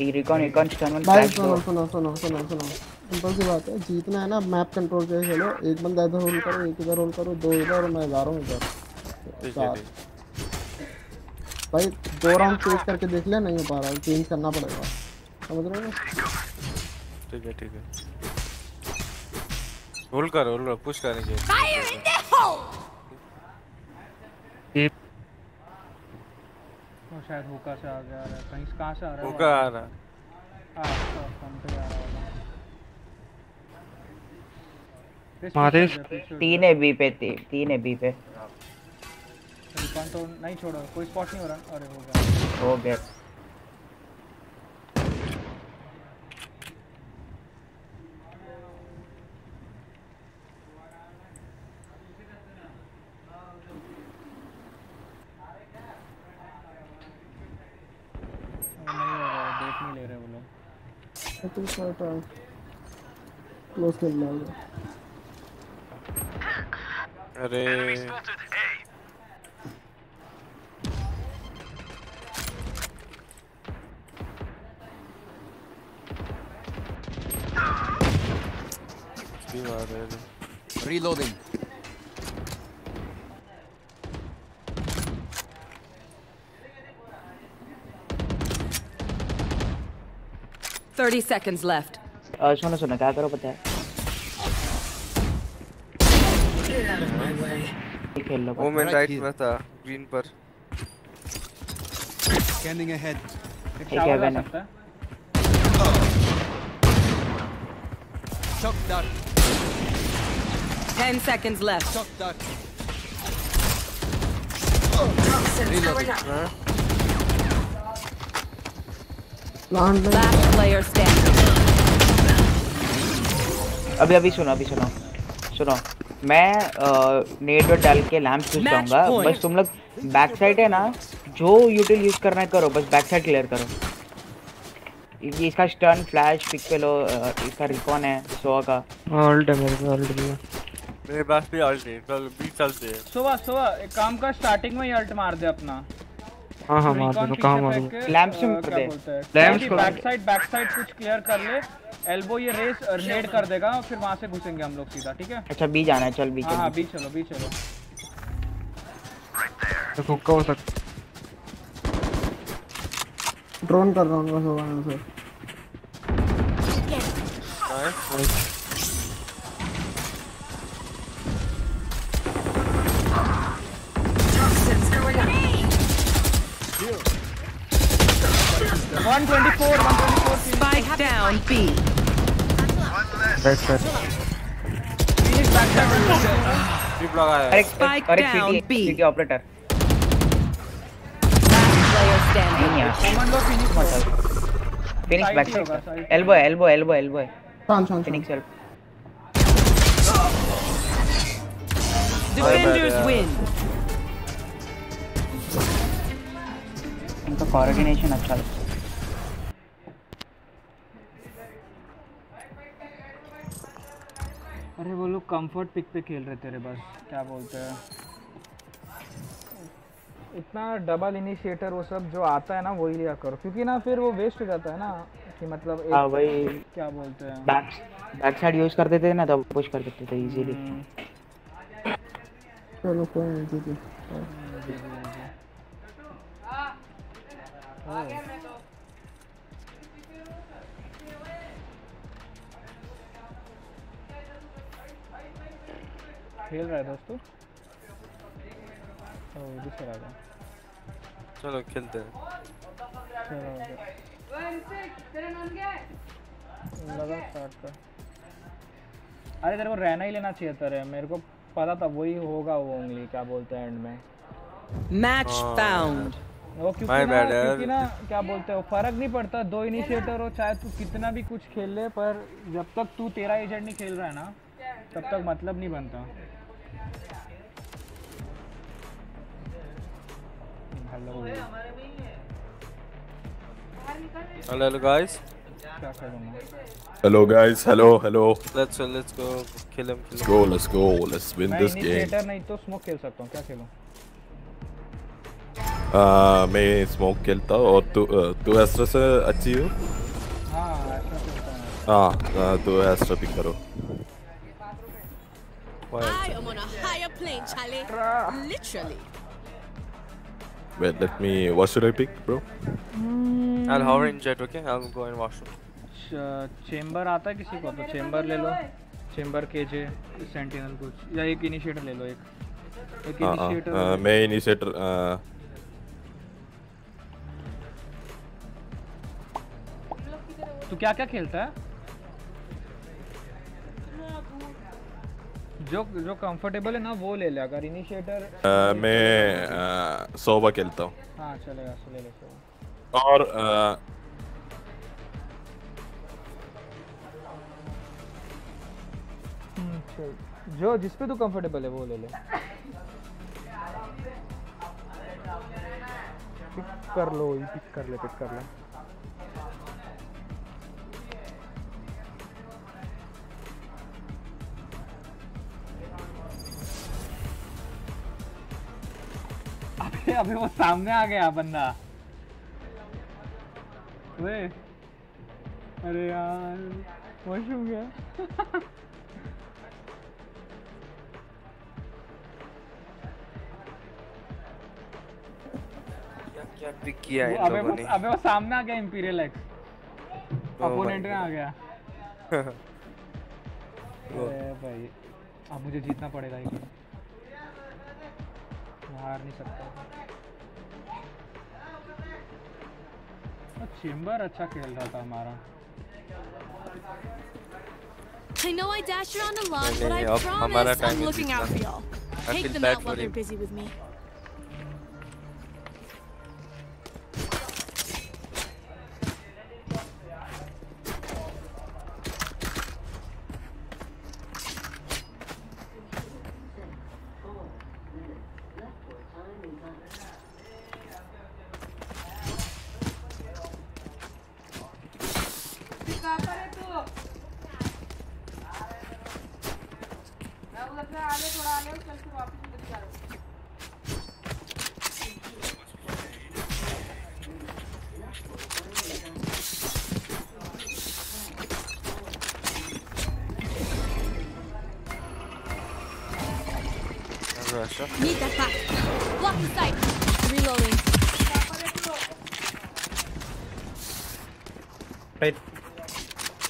ये रिकॉन रिकॉन स्टन वन भाई सुनो सुनो सुनो सुनो सुनो। सिंपल सी बात है जीतना है ना मैप कंट्रोल करके खेलो। एक बंदा इधर होल्ड करो एक इधर होल्ड करो दो इधर और मैं जा रहा हूँ इधर। चार। भाई दो राउंड चेंज करके देख ले नहीं हो पा रहा चेंज करना पड़ेगा। समझ रहे हो ठीक है ठीक है। होल्ड कर होल्ड कर पुश करने की Fire in the hole! वो शायद हुक्का से आ गया है। कहीं से कहाँ से आ रहा है? होगा आ रहा हाँ। अच्छा हम पे आ रहा Please मारे दे, तीन है बी पे ती- तीन है बी पे। दे। तो नहीं छोड़ो। कोई स्पॉट नहीं हो रहा। अरे हो गया। हो गया। नहीं हो रहा देख नहीं ले रहे वो लोग। तो शॉट क्लोज कर अरे। हैं Reloading. Thirty seconds left. अ, सुनो सुनो क्या करो पता है Get out of my way. ये खेल लो वो मैं Right राइट here. में था ग्रीन पर Scanning ahead. एक ठीक है, शावर आ वेनम। सकता है Shock dart. Ten seconds left. Shock dart. Toxins going up. में Last player standing. अभी अभी सुनो अभी सुनो। सुनो। मैं नेट डॉट डाल के Match जाऊँगा point. बस तुम लोग बैक साइड है ना जो यूटिल यूज़ करना है करो। बस बैक साइड क्लियर करो इसका स्टन फ्लैश पिक पे लो इसका रिकॉन है सो का। ऑल्ट है मेरे ऑल्ट है मेरे पास भी अल्ट है चल भी चलते हैं। सुबह सुबह एक काम का स्टार्टिंग में ही अल्ट मार दे अपना। हाँ हाँ मार दो कहाँ मारूँ फेंक के, Lamps में क्या मार दे। हैं? Lamps को- बैक साइड बैक साइड कुछ क्लियर कर ले। एल्बो ये रेस नेड कर देगा फिर वहाँ से घुसेंगे हम लोग सीधा ठीक है? अच्छा बी जाना है चल बी हाँ हाँ चल। बी चलो बी चलो। हुक्का हो सकता ड्रोन कर रहा हूँ बस वहाँ से nice 124 124 Spike down B. Back side finish back side trip Spike अरे down, CT B. CT operator Last player standing. side ही एल्बो है एल्बो एल्बो एल्बो है शांत शांत शांत फिनिक्स एल्बो Defenders win. इनका कोऑर्डिनेशन अच्छा है अरे वो लोग कंफर्ट पिक पे खेल रहे थे बस क्या बोलते हैं? इतना डबल इनिशिएटर वो सब जो आता है ना वही लिया करो। क्योंकि ना फिर वो वेस्ट हो जाता है ना कि मतलब एक, हाँ वही। क्या बोलते हैं? बैक बैक साइड यूज़ करते थे ना तब पुश कर सकते थे इजीली हम्म, चलो कोई नहीं ठीक खेल रहा है दोस्तों। ओ से आ गया चलो खेलते हैं। चलो हो गया लगा स्टार्ट कर। अरे तेरे को रहना ही लेना चाहिए था रे मेरे को पता था वही होगा वो उंगली क्या बोलते हैं एंड में। Match found. वो क्योंकि ना क्योंकि ना क्या बोलते हैं वो फ़र्क नहीं पड़ता। दो इनिशिएटर हो चाहे तू कितना भी कुछ खेल ले पर जब तक तू तेरा एजेंट नहीं खेल रहा है ना तब तक मतलब नहीं बनता। Hello hello hello guys Hello guys, hello, hello. Let's let's go kill him Let's go, let's go, let's win मैं this game. इनिशिएटर नहीं तो स्मोक खेल सकता हूँ. क्या खेलूँ? Uh, मैं स्मोक खेलता हूँ और तू तू एस्ट्रा से अच्छी हो? हाँ खेलता हूँ। तू एस्ट्रा पिक करो। I am on a higher plane, Charlie. Literally. Wait, let me. What should I pick, bro? I'll hover in jet, okay? I'll go in washroom. Chamber आता है किसी को तो चेम्बर ले लो चेम्बर केजे सेंटिनल कुछ या एक इनिशिएटर ले लो एक एक हाँ हाँ इनिशिएटर uh, मैं इनिशिएटर तू क्या क्या खेलता है जो जो कंफर्टेबल है ना वो ले ले। अगर इनिशिएटर uh, मैं uh, सोबा खेलता हूँ। हाँ चलेगा सो ले ले सो और uh, जो जिस पे तू कंफर्टेबल है वो ले ले। पिक कर लो पिक कर ले पिक कर ले। अबे वो सामने आ गया बंदा। वे अरे यार वॉशरूम गया। क्या पिक किया इन अबे वो अबे वो सामने आ गया इंपीरियल एक्स अपोनेंट में आ गया। अरे भाई अब मुझे जीतना पड़ेगा ये। हार नहीं सकता चेम्बर अच्छा खेल रहा था हमारा I know I dash around a lot, नहीं, but I नहीं, अब हमारा promise I'm time है looking out for जीतना। y'all. I Take feel them bad out for while they're him. busy with me.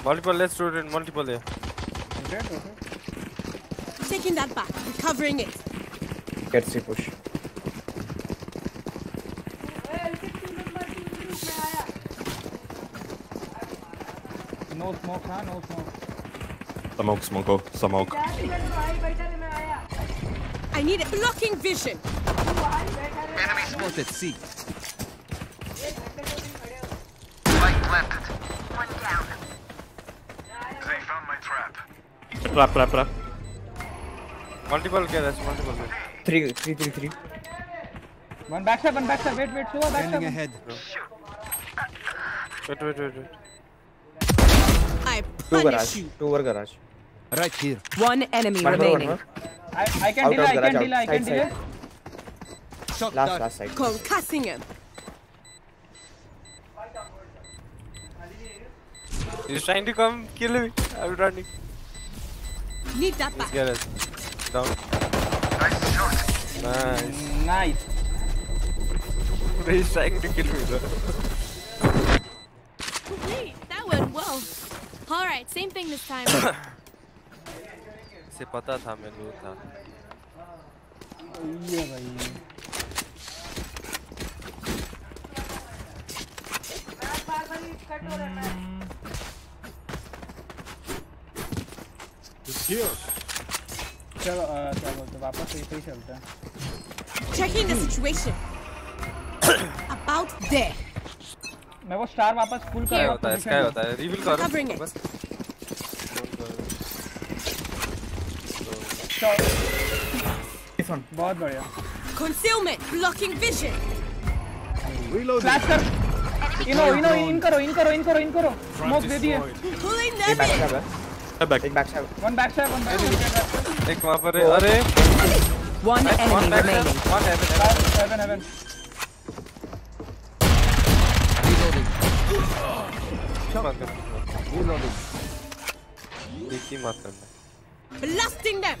Multiple, let's do it in multiple there. Okay, okay. Taking that back, recovering it. Get C push. No smoke, huh? No smoke. Smoke, smoke, go. Smoke. I need a blocking vision. Enemy spotted C. Trap, trap, trap. Multiple kill, that's multiple kill. Three, three, three, three. One backstab, one backstab. Wait, wait, Suva, backstab. Standing ahead. Wait, wait, wait, wait. I punish Two garage. you. Two over garage. Right here. One enemy one remaining. One, one, I, I can out delay, I can delay, I can delay. Shot last, down. last side. Call cussing him. He's trying to come kill me. I'm running. Need that This back. guy is down. Nice. nice He's trying to kill me. Bro. Wait, that went well. All right, same thing this time. से पता था मैं लूट था. ये भाई चलो अ, क्या बोलते हैं, वापस यहीं पे ही चलते हैं Checking the situation. About there. मैं वो स्टार वापस फुल कर क्या रहा होता है? क्या होता है? Reveal करो. Covering it. बस. बहुत बढ़िया Concealment. Blocking vision. फ्लैश कर इनो इनो इन करो इन करो इन करो इन करो स्मोक दे दिए Pulling Take them back in. है. Back. Take back stab. One back से वन बैक एक वहाँ पर है. अरे. There. One heaven. heaven. Seven heaven मत कर. एक ही मत करना. Blasting them.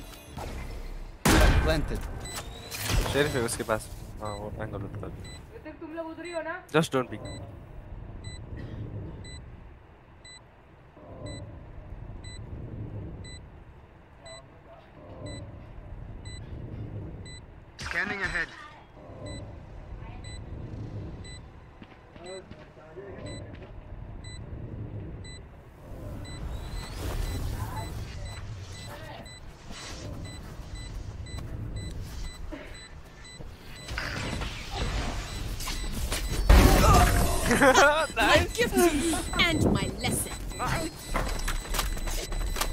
Planted. शेरिफ है उसके पास. हाँ वो एंगल उठा. Just don't peek. Moving ahead. nice. And my lesson.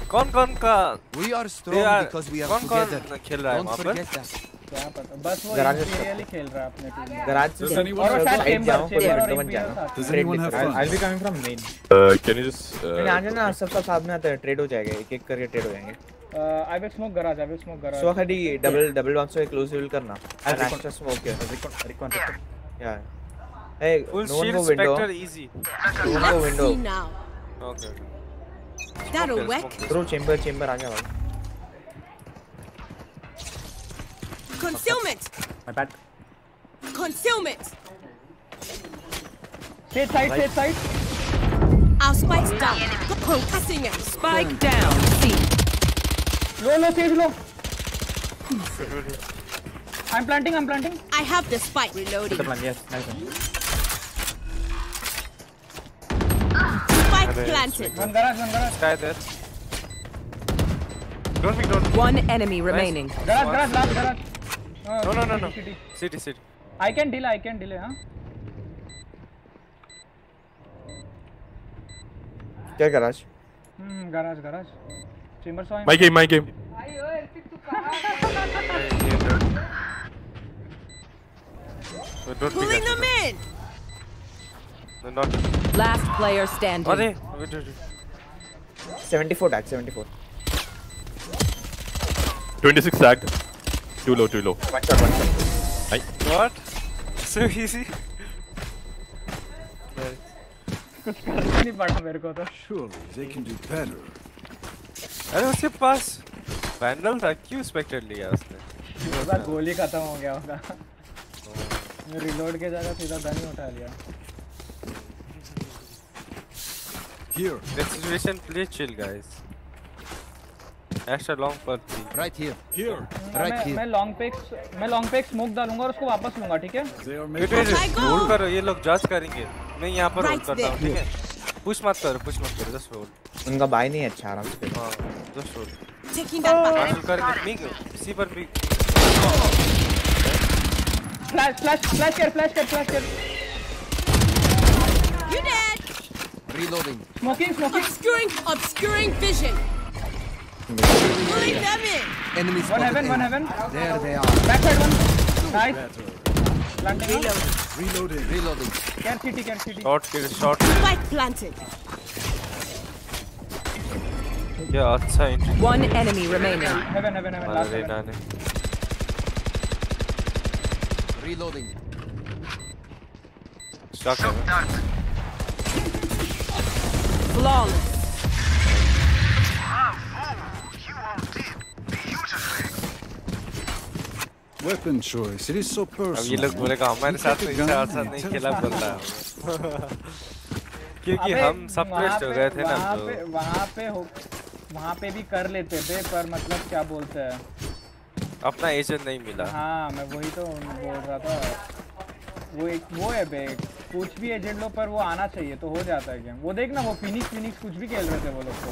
Gone, gone, gone. We are strong are, because we are gone, together. Gone, Don't forget that. क्या पता बस वो इंपीरियल ही खेल रहा है अपने टीम में Garage से और वो शायद चेंबर चेंबर और इंपीरियल जाएगा. साथ Does Trade anyone have लेते हैं. fun? I'll be coming from main. Uh, can you just... नहीं, Uh, आ जाना सब सब साथ में आते हैं ट्रेड हो जाएगा एक एक करके ट्रेड हो जाएँगे I will smoke garage I will smoke garage so खाली डबल डबल वन से विल करना एक्स्ट्रा स्मोक हियर या hey full no shield spectre easy. no window. Okay. That'll work. through chamber chamber आ जा भाई Concealment. My bad. Concealment. Sit side, sit side. Our spike's down. Concussing it. Spike down. See. Low, low, save low. I'm planting, I'm planting. I have the spike. Reloading. The plan, yes. Nice one. Spike planted. One garage, one garage. Sky there. Don't be, don't. One enemy remaining. Garage, garage, garage. Garage No, no, no, no. City City, city. I can delay I can delay हां क्या garage hmm garage garage chamber saw my game, my game. No, don't peek. Pulling them actually. in. No, not. Last player standing. अरे wait, wait, wait. 74 tag 74 26 tagged. Too low, too low. one shot one shot What? So easy. नहीं पड़ा मेरे को तो. अरे उसके पास panel था क्यों स्पेक्टर लिया उसने उसका गोली खत्म हो गया होगा मैं रिलोड के जगह सीधा गन ही उठा लिया Here. This situation, play chill, guys. Extra long per three. Right here. Here. मैं Right मैं लॉन्ग पे मैं लॉन्ग पे स्मोक डालूँगा और उसको वापस लूँगा ठीक है wait, wait. होल्ड करो ये लोग जज करेंगे मैं यहाँ पर होल्ड करता हूँ. ठीक है पुश मत करो पुश मत करो जस्ट होल्ड उनका बाय नहीं है अच्छा आराम से हाँ just hold Taking that back. हासिल करेंगे मी सी पर भी फ्लैश फ्लैश फ्लैश कर फ्लैश कर फ्लैश कर You dead. Reloading. Smoking smoking Obscuring, obscuring vision. Enemies. One heaven, one heaven. There they are. Backside one. Nice. Reloading. Reloading. Can't city, can't city. Short kill, short. Spike planted. Yeah, outside. One enemy remaining. Heaven, heaven, heaven. Last heaven. Reloading. Stuck. Eh? Flawless. Weapon choice. It is so अब ये personal. लोग बोलेगा हमारे साथ a नहीं साथ साथ नहीं खेला बोल रहा है। क्योंकि हम सब वहाँ ट्रस्ट हो गए थे ना वहाँ तो। पे वहाँ पे हो वहाँ पे भी कर लेते थे पर मतलब क्या बोलते हैं? अपना एजेंट नहीं मिला। हाँ मैं वही तो बोल रहा था। वो एक वो है बे कुछ भी एजेंट लो पर वो आना चाहिए तो हो जाता है गेम वो देख ना वो फिनिक्स फिनिक्स कुछ भी खेल रहे थे वो लोग तो।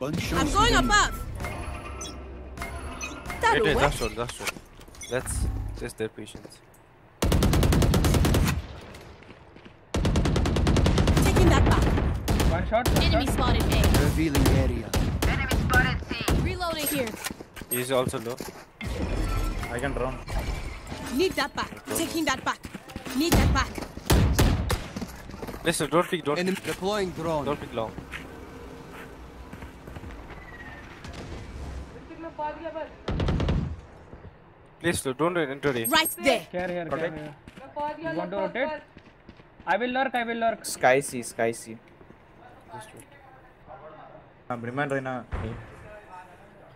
Bunch I'm going them. that it away? That's all, that's all. Let's test their patience. Taking that back. One shot. Enemy shot. spotted A. Revealing area. Enemy spotted C. Reloading here. He's also low. I can run. Need that back. Taking that back. Need that back. Listen, don't don't Enemy deploying drone. Don't long. Please don't enter it. Right there. Here, here, here. You want to rotate? I will lurk, I will lurk. Sky C, Sky C. Um, Reina.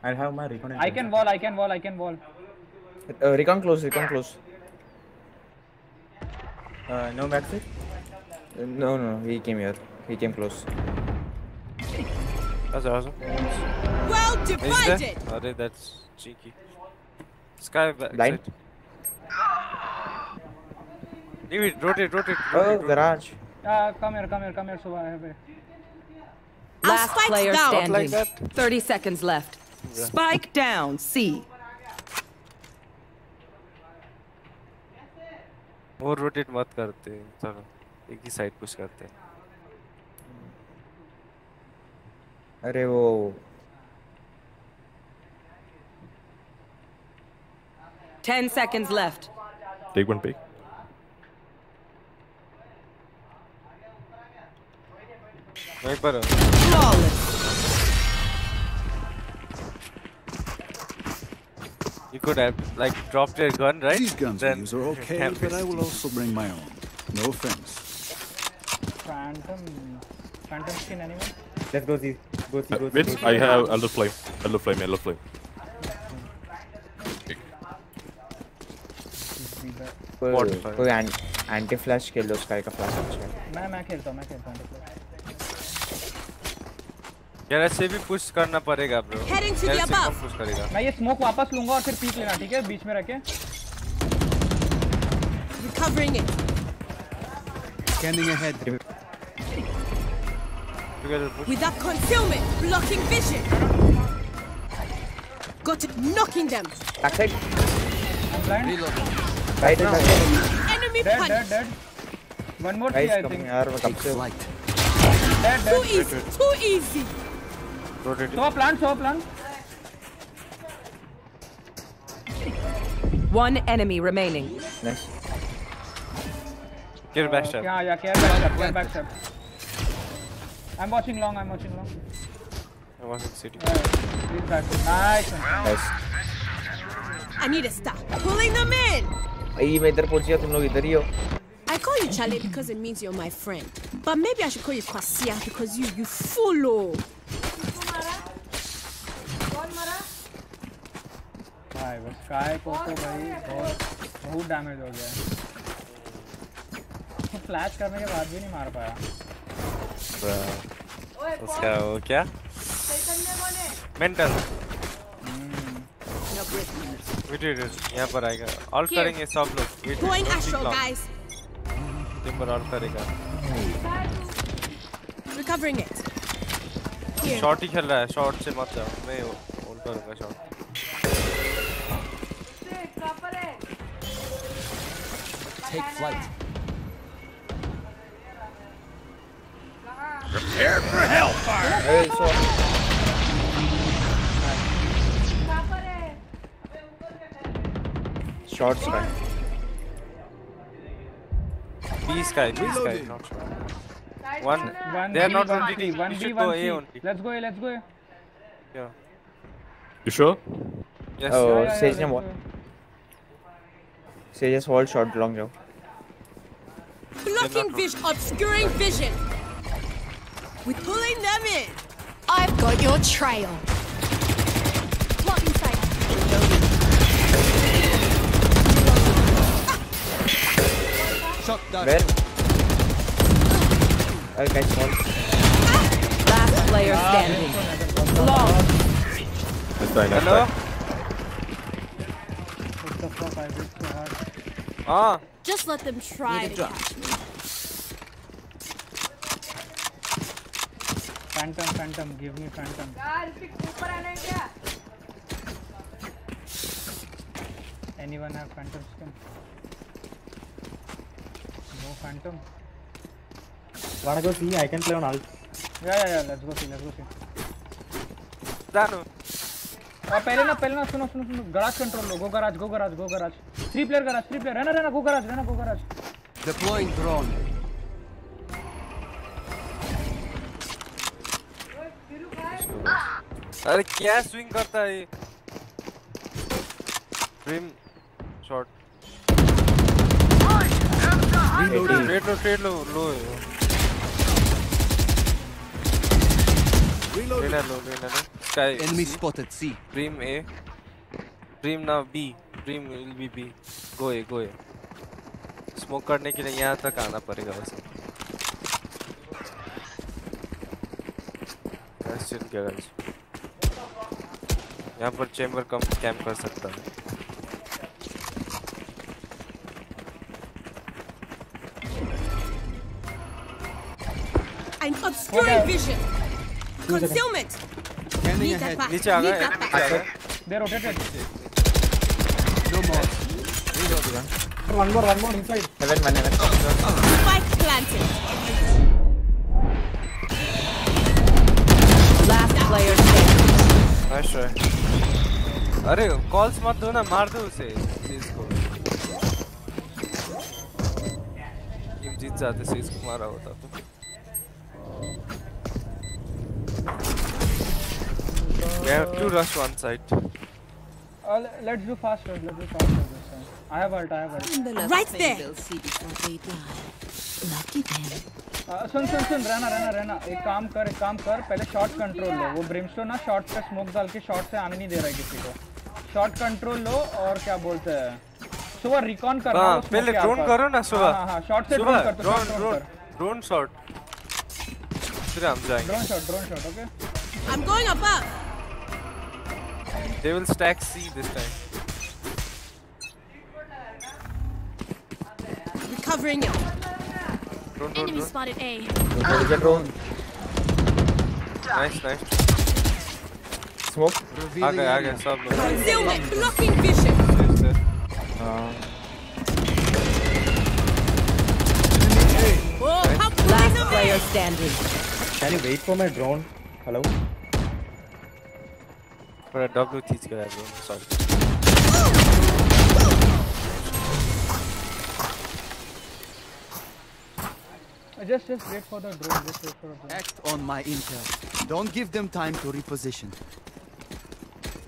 I have my recon. I can wall, I can wall, I can wall. Uh, recon close, recon close. Uh, no backfit? Uh, no, no, he came here. He came close. That's awesome. Well divided! Oh, that's cheeky. Sky back. Blind? Leave it, rotate, rotate. Oh, rotate, rotate. garage. Come here come here come here सुबह है बे Last spike player down. Like standing. that. 30 seconds left. Yeah. Spike down. C. और rotate मत करते चलो एक ही side push करते अरे वो Ten seconds left. Take one peek. Viper. Flawless. You could have like dropped your gun, right? These guns then are okay, but I will also bring my own. No offense. Phantom, phantom skin anyone? Let's go see. Go see. Go see. Uh, go see. I have elder flame. Elder flame. Elder flame. कोई? कोई anti flash खेल लो sky का flash अच्छा है मैं मैं खेलता हूँ मैं खेलता हूँ यार ऐसे भी पुश करना पड़ेगा ब्रो. पुश करेगा मैं ये स्मोक वापस लूँगा और फिर पीक लेना ठीक है बीच में रखे Recovering it. Scanning ahead. together push With that concealment, blocking vision. Got it. Knocking them. Back side blind Right now. Enemy dead, punch. dead, dead. One more guys, I think. Kab se. Dead, dead. Too easy. Too easy. Rotate. Plant, plant. One enemy remaining. Nice. Yeah, yeah, I'm watching long. I'm watching long. I was city. Nice. Nice. I need to stop pulling them in. भाई मैं इधर पहुँच गया तुम लोग इधर ही हो I call you Charlie because it means you're my friend. But maybe I should call you Kwasia because you you follow. भाई बस स्काई को तो भाई बहुत बहुत डैमेज हो गया है फ्लैश करने के बाद भी नहीं मार पाया उसका वो क्या मेंटल वेट वेट यहाँ पर आएगा ऑल Here. करेंगे सब लोग वेट Going astral, guys. टिम्बर ऑल करेगा Recovering it. Here. शॉट ही खेल रहा है शॉट से मत जाओ मैं होल्ड करूँगा shot Take flight. Prepare for hellfire. Hey, so Short sky. B sky, B sky. One, one they are not one on DT. One we B, should one go C. A only. Let's go A, let's go A. Yeah. You sure? Yes. Oh, yeah, yeah, Sage yeah, wall. Sage just wall short long jump. Blocking vision, obscuring vision. We're pulling them in. I've got your trail. Shot down. Where? Okay, small. Last player standing. Long. That's fine, that's Hello? What the fuck, I hit so hard. Ah, Just let them try to drop. catch me. Phantom, phantom, give me phantom. Anyone have phantom skin? No phantom? Wanna go see? I can play on alt. Yeah, yeah, yeah, let's go see, let's go see. Dano. और पहले ना पहले ना सुनो सुनो सुनो garage control लो go garage go garage go garage three player garage three player रहना रहना गो गराज रहना गो गराज Deploying drone. अरे क्या स्विंग करता है ये प्रिम शॉट ट्रेड लो ट्रेड लो लो वो। लो लेना लो स्काई Enemy spotted. C. प्रिम ए प्रिम ना B prim will B B go A go A smoke करने के लिए यहाँ तक आना पड़ेगा guys यहाँ पर चेम्बर कम कैंप कर सकता है। I'm obscuring vision. Concealment. Scanning Need that ahead. back. नीचे आ Need गया that नीचे back. आ गया they rotated No more. One more, one more inside. Heaven, man, heaven. Spike planted. Last player standing. Nice try अरे calls मत दो ना मार दो उसे सीज को टीम जीत जाते सीज को मारा होता तो We have to rush one side. Uh, let's do fast faster. Let's do this time. I have ult. I have ult. Right there. Lucky Uh, सुन सुन सुन रहना रहना रहना एक काम कर एक काम कर पहले शॉट कंट्रोल लो वो ब्रिमस्टोन ना शॉट पे स्मोक डाल के शॉट से आने नहीं दे रहा है किसी को शॉट कंट्रोल लो और क्या बोलते हैं सुबह रिकॉन कर हाँ पहले ड्रोन करो ना सुबह हाँ हाँ शॉट से ड्रोन कर ड्रोन ड्रोन ड्रोन शॉट फिर हम जाएँगे drone shot drone shot okay I'm going above. They will stack C this time. Recovering it. Drone, drone, Enemy drone. spotted A. There is a drone. Nice, nice. Smoke. आ Revealing गए आ area. गए सब लोग Concealment. Blocking vision. Yes, sir. Uh, Oh, how Last pulling them player in. standing. Can you wait for my drone? Hello? थोड़ा W खींच कर आ जाओ sorry just just wait for the drone just wait for the drone Act on my intel. Don't give them time to reposition.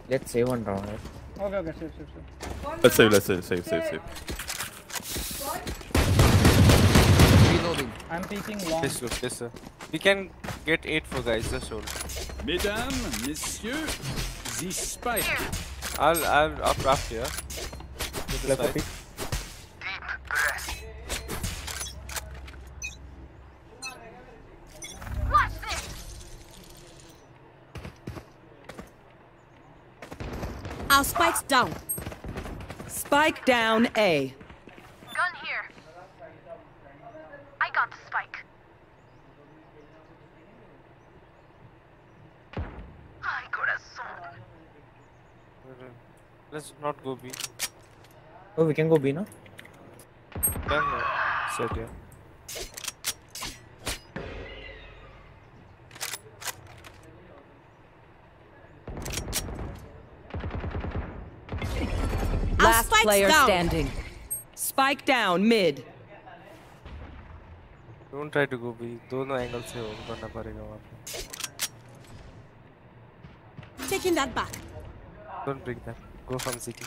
let's save one round. Right? okay okay save save save Let's save, let's save, save, save, save. Reloading. I'm peeking long Yes, sir. Yes, sir. We can get 8 for guys, just hold. Mesdames, messieurs, the spike. I'll I'll up raft here. To the Left side. Our spike's down. Spike down A. Gun here. I got the spike. Ay, corazón. Let's not go B. Oh, we can go B now. Then uh, set here. Our Last spike's player down. standing. Spike down mid. Don't try to go B. दोनों angle से hold करना पड़ेगा वहाँ पे. Taking that back. Don't break them. Go from city.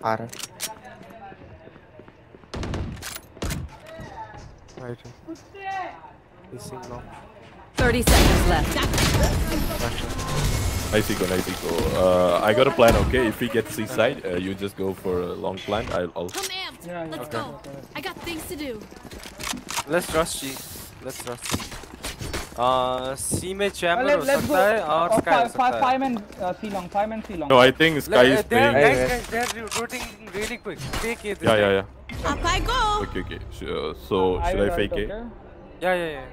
R. Right. Missing now. 30 seconds left. Nice eco, nice go. Uh, I got a plan, okay? If we get seaside, uh, you just go for a long plan. I'll, I'll I'm amped. Yeah, yeah, Let's okay. go. I got things to do. Let's rush C. Let's rush C. Uh, C में Uh, chamber let, हो let's go. सकता है और uh, sky हो five, सकता five, है. five men uh, C long, five men C long. No, I think Sky is Let- they're, playing. guys, guys, they're rotating really quick. Fake it. this Yeah, yeah, time. yeah. Up I go. Okay, okay. Sure. So I should will I fake ult, it? okay? Yeah, yeah, yeah.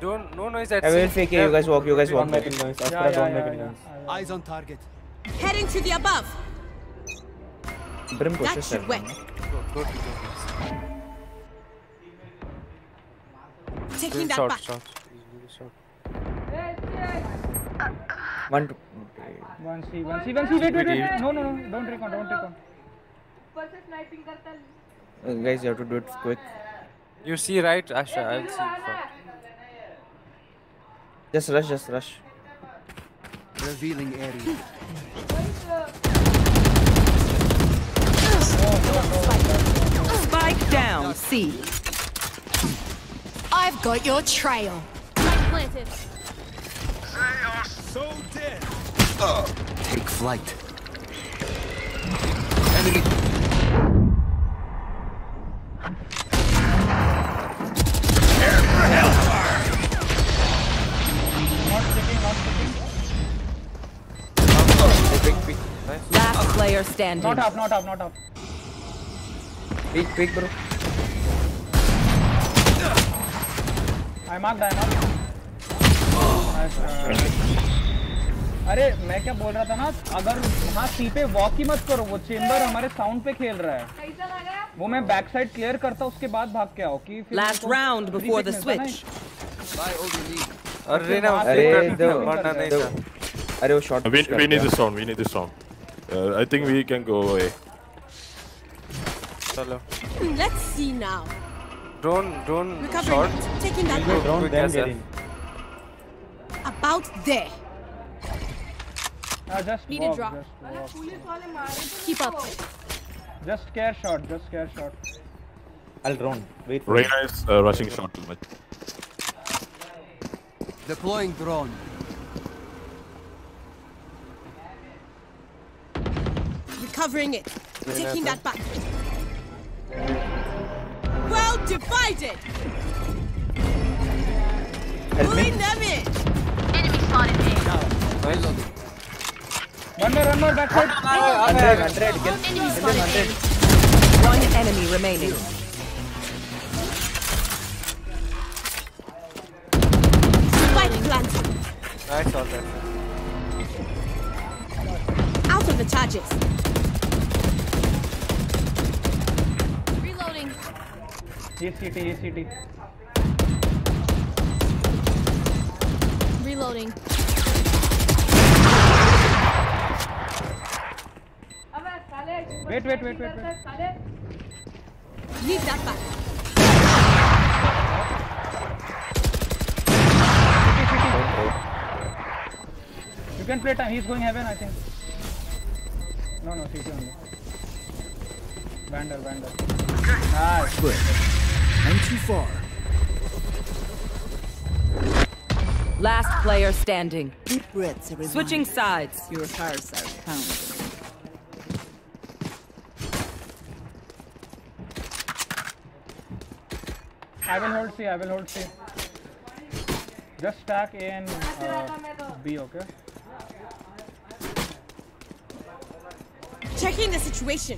Don't no noise at I will C. fake it. You They're- guys walk. You guys walk. Don't make any noise. Yeah, Astra, yeah, don't yeah, make any yeah. noise. Eyes on target. Heading to the above. Brim That should work. Go, go to the Taking that short, back. short. Really short. One. Two. One C, one C, one C. Wait, wait, wait. wait. No, no, no. Don't recon, don't recon. Uh, guys, you have to do it quick. You see right, Asha? I'll see front. Just rush. Just rush. Revealing area. Spike down C. I've got your trail. Spike planted. So dead. Take flight. Pick, pick, Last player standing. Not up, not up, not up. Peek, peek, bro. I marked, I marked. Uh, अरे मैं क्या बोल रहा था ना अगर हाँ सी पे वॉक ही मत करो वो चेंबर हमारे साउंड पे खेल रहा है। वो मैं बैक साइड क्लियर करता उसके बाद भाग के आओ कि last round before the switch अरे ना अरे दो। अरे वो shot we need this song we need this song I think we can go away चलो. Let's see now. Drone, drone Recovering. short. Taking that Go back. Drone, quick then get in. About there. Uh, just Need a drop. just walk. Keep up. Just scare shot, just scare shot. I'll drone. Wait for Reyna is uh, rushing short too much. Deploying drone. Recovering it. Taking that back. Well divided. Pulling them in. Enemy spotted A. Nice. One more, one more backside. Hundred, hundred. Get Enemy get spotted hundred. One enemy remaining. Spike planted. Nice all that. Out of the charges. ACT, ACT. Reloading. Wait, wait, wait, wait, wait. Leave that back. You can play time. He's going heaven, I think. No, no, CT only. Vandal, Vandal. Nice. I'm too far. Last player standing. Deep breaths, everyone. Switching sides. Your hearts are pounding. I will hold C. I will hold C. Just stack A and uh, B, okay? Checking the situation.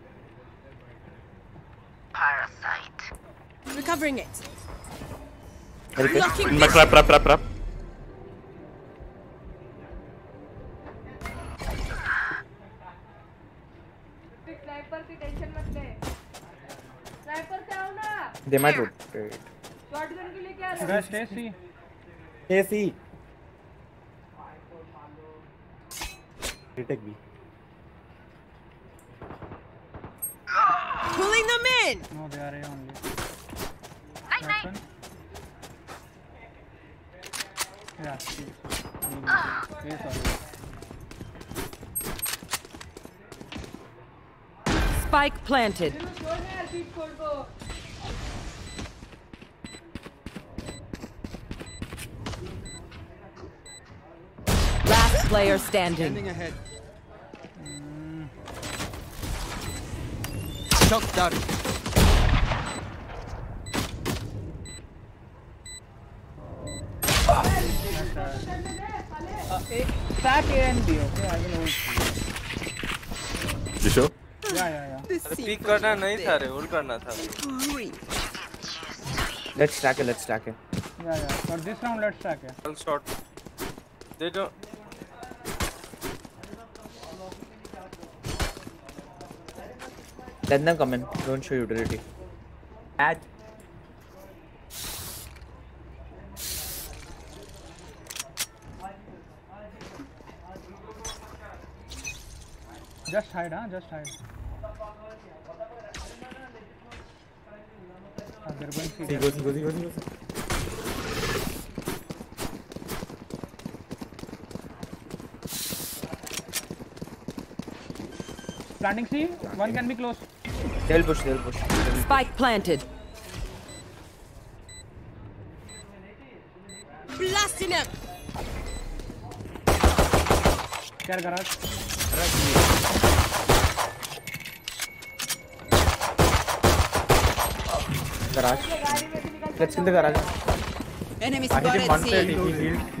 Help it. In my trap, trap, trap, trap. Sniper की tension मत ले sniper से आओ ना They might rotate. Shotgun के लिए क्या I stay C? A C. Retake B. Pulling them in. No, they are A only. Weapon. Spike planted. Last player standing. Standing ahead. Shock mm. Stack A and B, okay? I will hold. You sure? Yeah, yeah, yeah. अरे pick करना नहीं था रे hold करना था Let's stack it. Let's stack it. Yeah, yeah. For this round, let's stack it. One shot. They don't. Let them come in. Don't show utility. Add. Uh. C go, C go, C go, C go. C. Planting C. One can be close. They'll push. They'll push. Spike planted. Blasting them. Care garage. Garage. Let's kill the garage. Enemy spotted. C.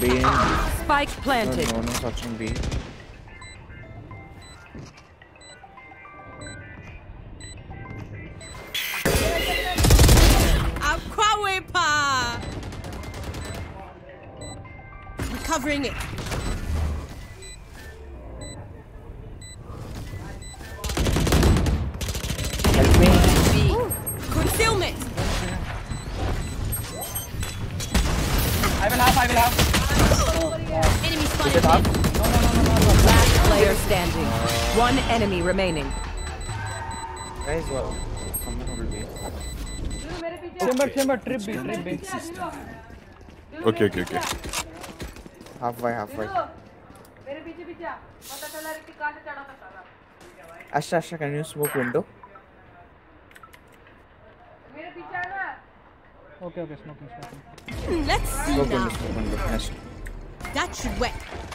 B. Spike planted. No, no, no, touching B. Recovering it. remaining. Guys, what? Someone will be. Chamber, chamber, trip B, trip B. Okay, okay, okay. Halfway, halfway. Asha, Asha, can you smoke window? Okay, okay, smoking, smoking. Hmm, let's see smoke now. Window, smoke window, That's wet.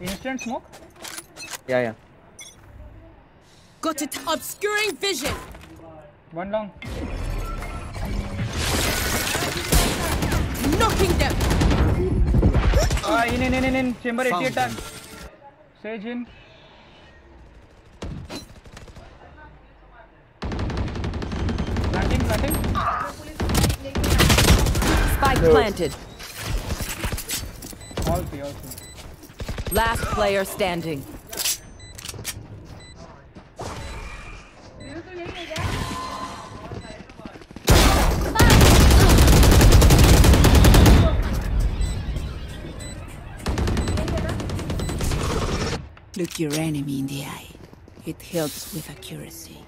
Instant smoke? Yeah, yeah. Got it. Obscuring vision. One long. Knocking them. Ah, in, in, in, in, in. Chamber 88 time. Sage in. Planting, planting. Spike planted. All three, all three. Last player standing. Look your enemy in the eye. It helps with accuracy.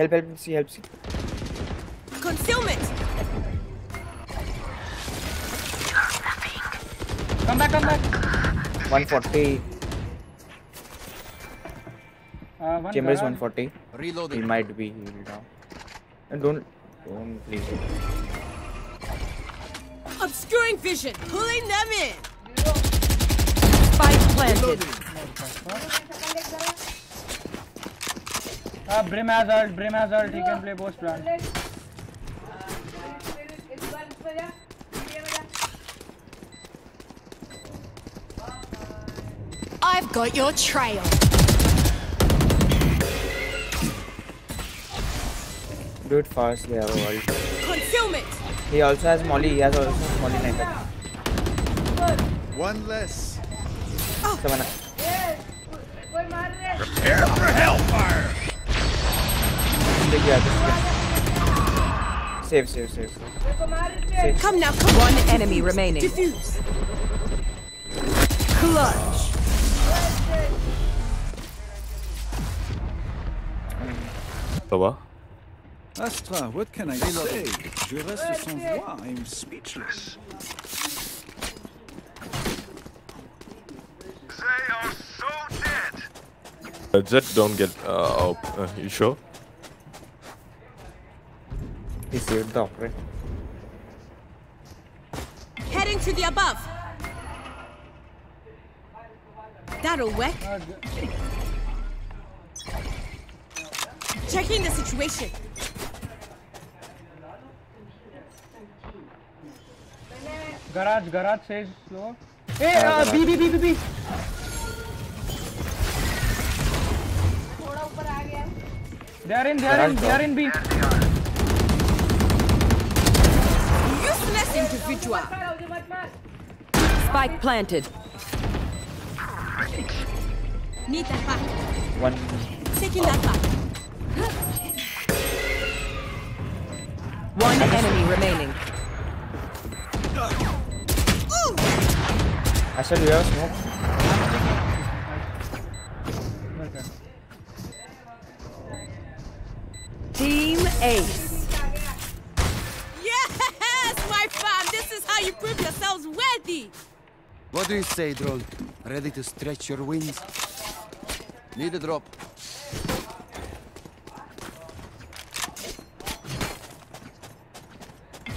Help, help, see, help, see. Concealment. Come back, come back. 140. Uh, one Chamber is 140. Reloading. He might be healed now. And don't, don't please. Obscuring vision. Pulling them in. Spike planted. Uh, Brim has ult, Brim has ult, he can play both plant. I've got your trail. Do it fast, they have a wall. Consume! He also has Molly, he has also Molly Knight. One less. Oh. Savannah. Prepare for hellfire! Take the other skin. Save, save, save. save. को मार रहे Come now, come One on. enemy remaining. Diffuse. Clutch. Ça va? Astra, what can I say? Je reste sans voix. I'm speechless. Uh, Jet don't get uh, up. Uh, you sure? the. Heading to the above. That'll work. Checking the situation. Garage, garage says slow. Hey, uh, B, B, B, B, B. They are in, they are in, they are in B. individual. Spike planted. Need that back. One. Taking that back. One enemy remaining. I said we have smoke. Team Ace. This is how you prove yourselves worthy. What do you say, Droll? Ready to stretch your wings? Need a drop.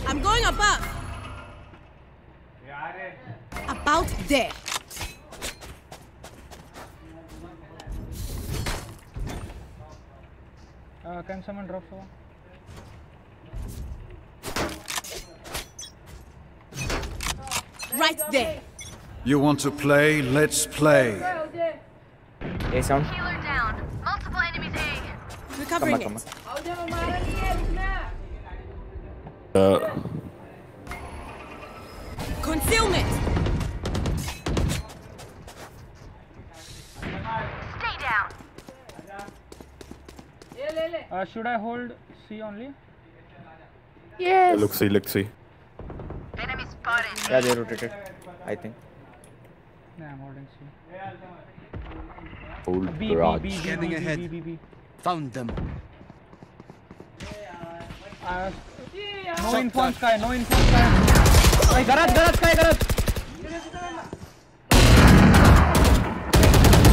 I'm going above. About there. Uh, can someone drop someone? Right there. You want to play? Let's play. A sound. Healer down. Multiple enemies A. Recovering Come on, it. Uh, Concealment. Stay down. Uh, should I hold C only? Yes. look see, look see. Enemy spotted. Yeah, they rotated. I think. Yeah, I'm holding C. Old B, B, garage. B, B, B, Scanning B, ahead. B, B, B. Found them. Uh, no info sky, no info on sky. Hey, garage, garage, sky, garage.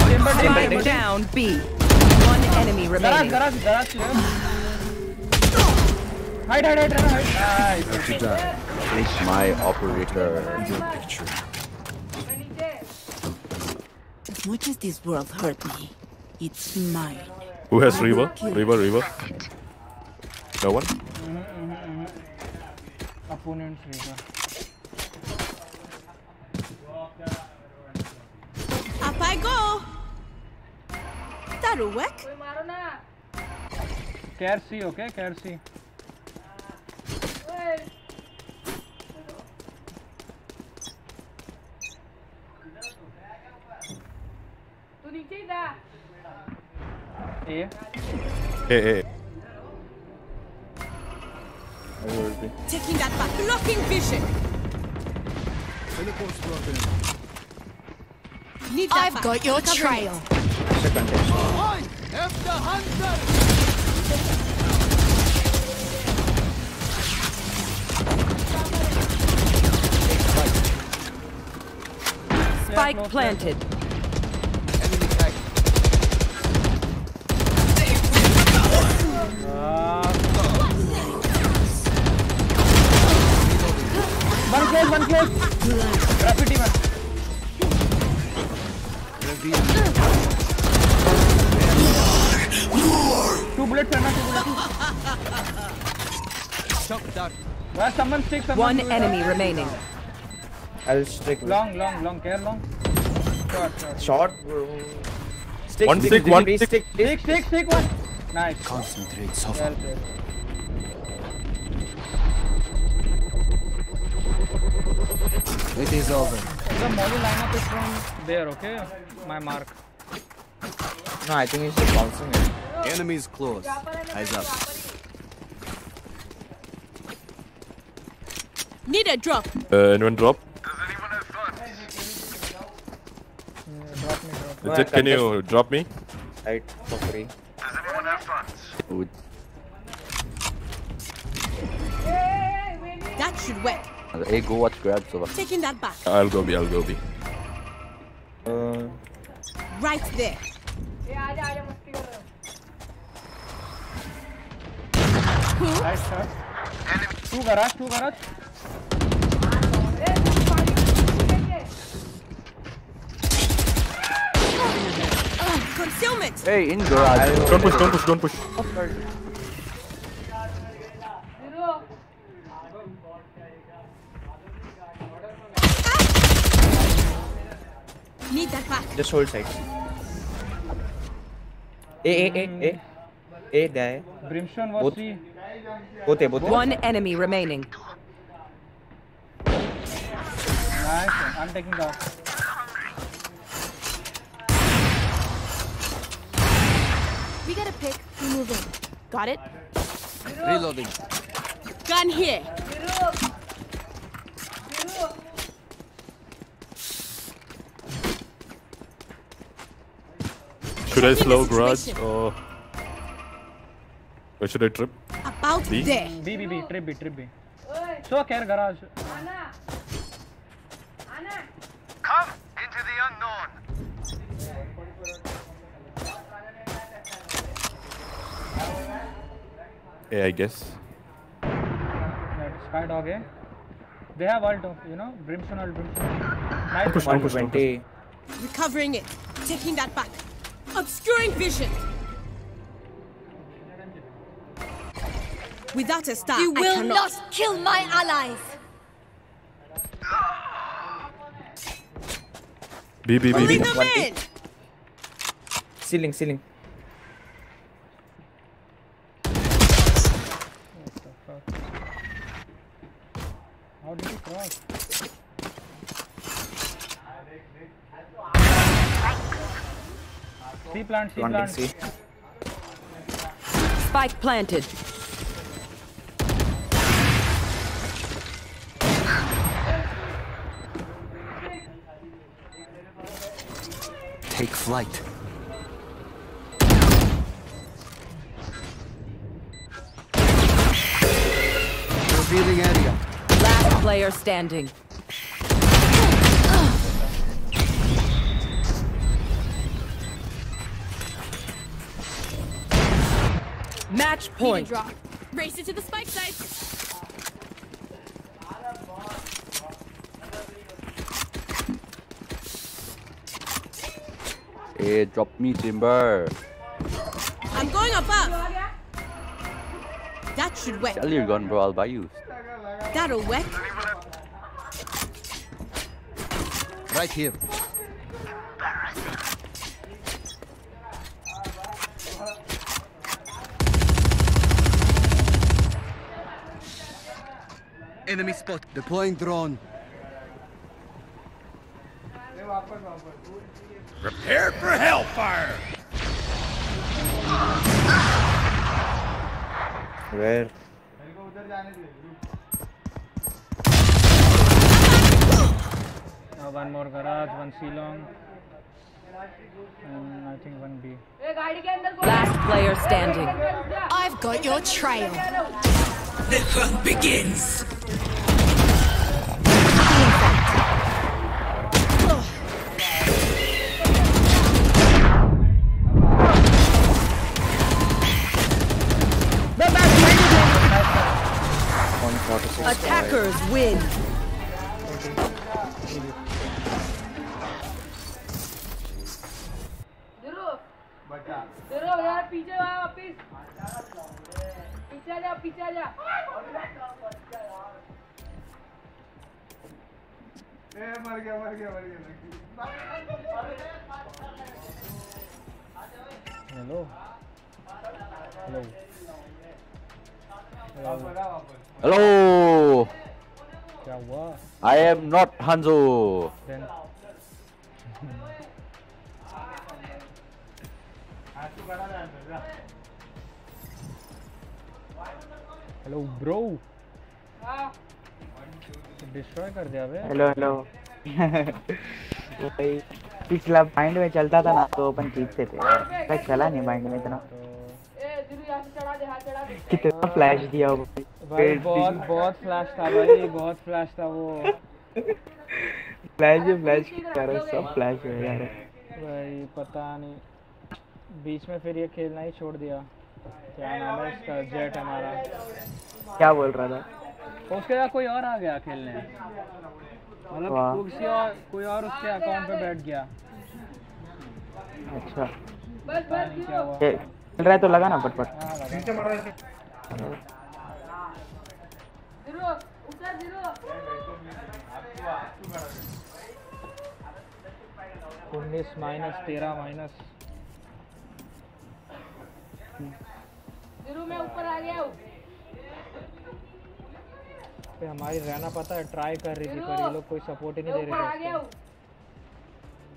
Chamber, chamber, Spike down B. One enemy remaining. garage, garage. yeah. Hide, hide, hide, hide. Nice. To. It's my operator. Your picture. As much as this world hurt me, it's mine. Who has Reaver? Reaver, Reaver. No one? Opponent's Reaver. Up I go. That'll work. Care C, okay? Care C. Hey, eh, eh. hey. I. Taking that back. Blocking vision. Teleport's broken. Need I've back. got your trail. Second. After hunter! Spike planted. Close, one. Graffiti one. Two bullets, Anna, two bullets. Shock dart. Where someone stick, someone One enemy remaining. I'll stick. Long, long, long. Care long. Short, short. Short. bro. Stick. One stick, stick, stick, one stick, stick. stick. Stick, stick, stick one. Nice. Concentrate, Well It is over. The molly lineup is from there, okay? My mark. No, I think he's just bouncing it. Enemies close. Eyes up. Need a drop. Uh, anyone drop? Drop me, drop. No, I Jet, can can you drop me? Right for free. Does anyone have Would- That should work. Hey, go watch grab Sova. Taking that back. I'll go be. I'll go be. Uh... Right there. Nice shot. Two garage, two garage. Oh, concealment! Hey, in garage. Don't push, don't push, don't push. Oh, Need that back. just hold side. A, A, A, A. A, there. Brimstone was Both. C. Both A, both A. One enemy remaining. Nice. I'm taking the off. We get a pick. We move in. Got it? Reloading. Gun here. Should I slow grudge or where should I trip? About B? there. B B B trip B trip B. So care garage. Anna. Anna. Come into the unknown. Yeah, I guess. Sky dog, eh? They have ult, you know, brimstone ult, brimstone. Nice. Push, push, push, push. Recovering it, taking that back. Obscuring vision. Without a star, You I will cannot. not kill my allies. B, B, B, B. Pulling them in. Ceiling, ceiling. How did he cross? C plant, C plant. C. Spike planted. Take flight. Revealing area. Last player standing. Match Point. point. drop. Race it to the spike site. Hey, drop me timber. I'm going above. That should work. Sell your gun, bro. I'll buy you. That'll work. Right here. Enemy spot. Deploying drone. Prepare for hellfire! Where? Uh, one more garage, one C long, I think one B. Last player standing. I've got your trail. The hunt begins. Attackers win. मर गया मर गया मर गया hello. Hello. Hello. क्या हुआ? I am not Hanzo. Then hello bro हाँ। Destroy कर दिया हेलो हेलो पिछला बाइंड में चलता था ना तो अपन जीतते थे। पर चला नहीं बाइंड में इतना। कितना फ्लैश दिया वो भाई। भाई बहुत बहुत फ्लैश था भाई बहुत फ्लैश था वो। फ्लैश ही फ्लैश कर रहा सब फ्लैश हो जा रहा भाई पता नहीं। बीच में फिर ये खेलना ही छोड़ दिया। क्या नाम है इसका? जेट हमारा। क्या बोल रहा था? उसके बाद कोई और आ गया खेलने। मतलब। किसी और कोई और उसके अकाउंट पे बैठ गया। अच्छा। बस पता क्या हुआ। चल रहा है तो लगा ना पटपट हाँ, उन्नीस माइनस तेरह माइनस। ज़रूर मैं ऊपर आ गया हूँ। पे हमारी रहना पता है ट्राई कर रही थी पर ये लोग कोई सपोर्ट ही नहीं दे आ रहे गया थे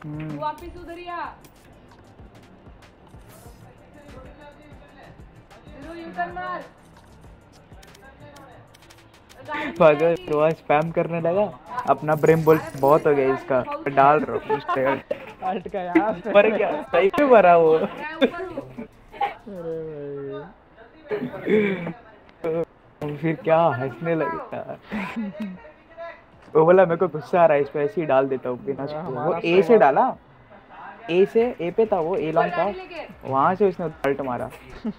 हूँ वापिस उधर ही आ। ज़रूर यू टर्न मार। पागल तो आज स्पैम करने लगा? अपना ब्रेम बोल बहुत हो गया इसका। डाल रहा हूँ अल्ट का यार। पर क्या सही क्यों भरा वो। तो फिर क्या हंसने लगा वो बोला मेरे को गुस्सा आ रहा है इस पे ऐसे ही डाल देता हूँ बिना सोचे। वो ए से डाला। ए से ए पे था वो ए लॉन्ग था। वहाँ से उसने अल्ट मारा।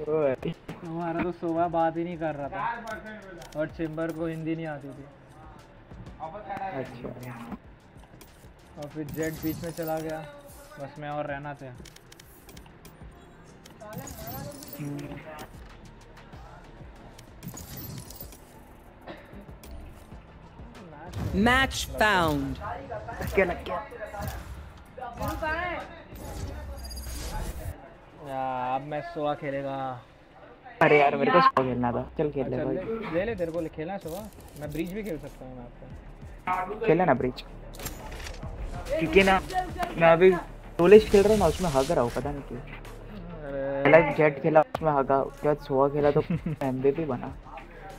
हमारा तो सुबह बात ही नहीं कर रहा था। और चेम्बर को हिंदी नहीं आती थी। अच्छा। और फिर जेट बीच में चला गया। बस मैं और रहना थे। Match found. लग गया यार अब मैं सोआ खेलेगा। अरे यार मेरे को सो खेलना था। चल खेल ले अच्छा भाई। ले, ले ले तेरे को खेलना है सोआ मैं ब्रिज भी खेल सकता हूँ मैं आपको। खेला ना ब्रिज। क्योंकि ना? मैं अभी टोलिश खेल रहा हूँ ना उसमें हग रहा हूँ पता नहीं क्यों। पहला जेट खेला उसमें हगा उसके बाद सोआ खेला तो एमबीपी बना।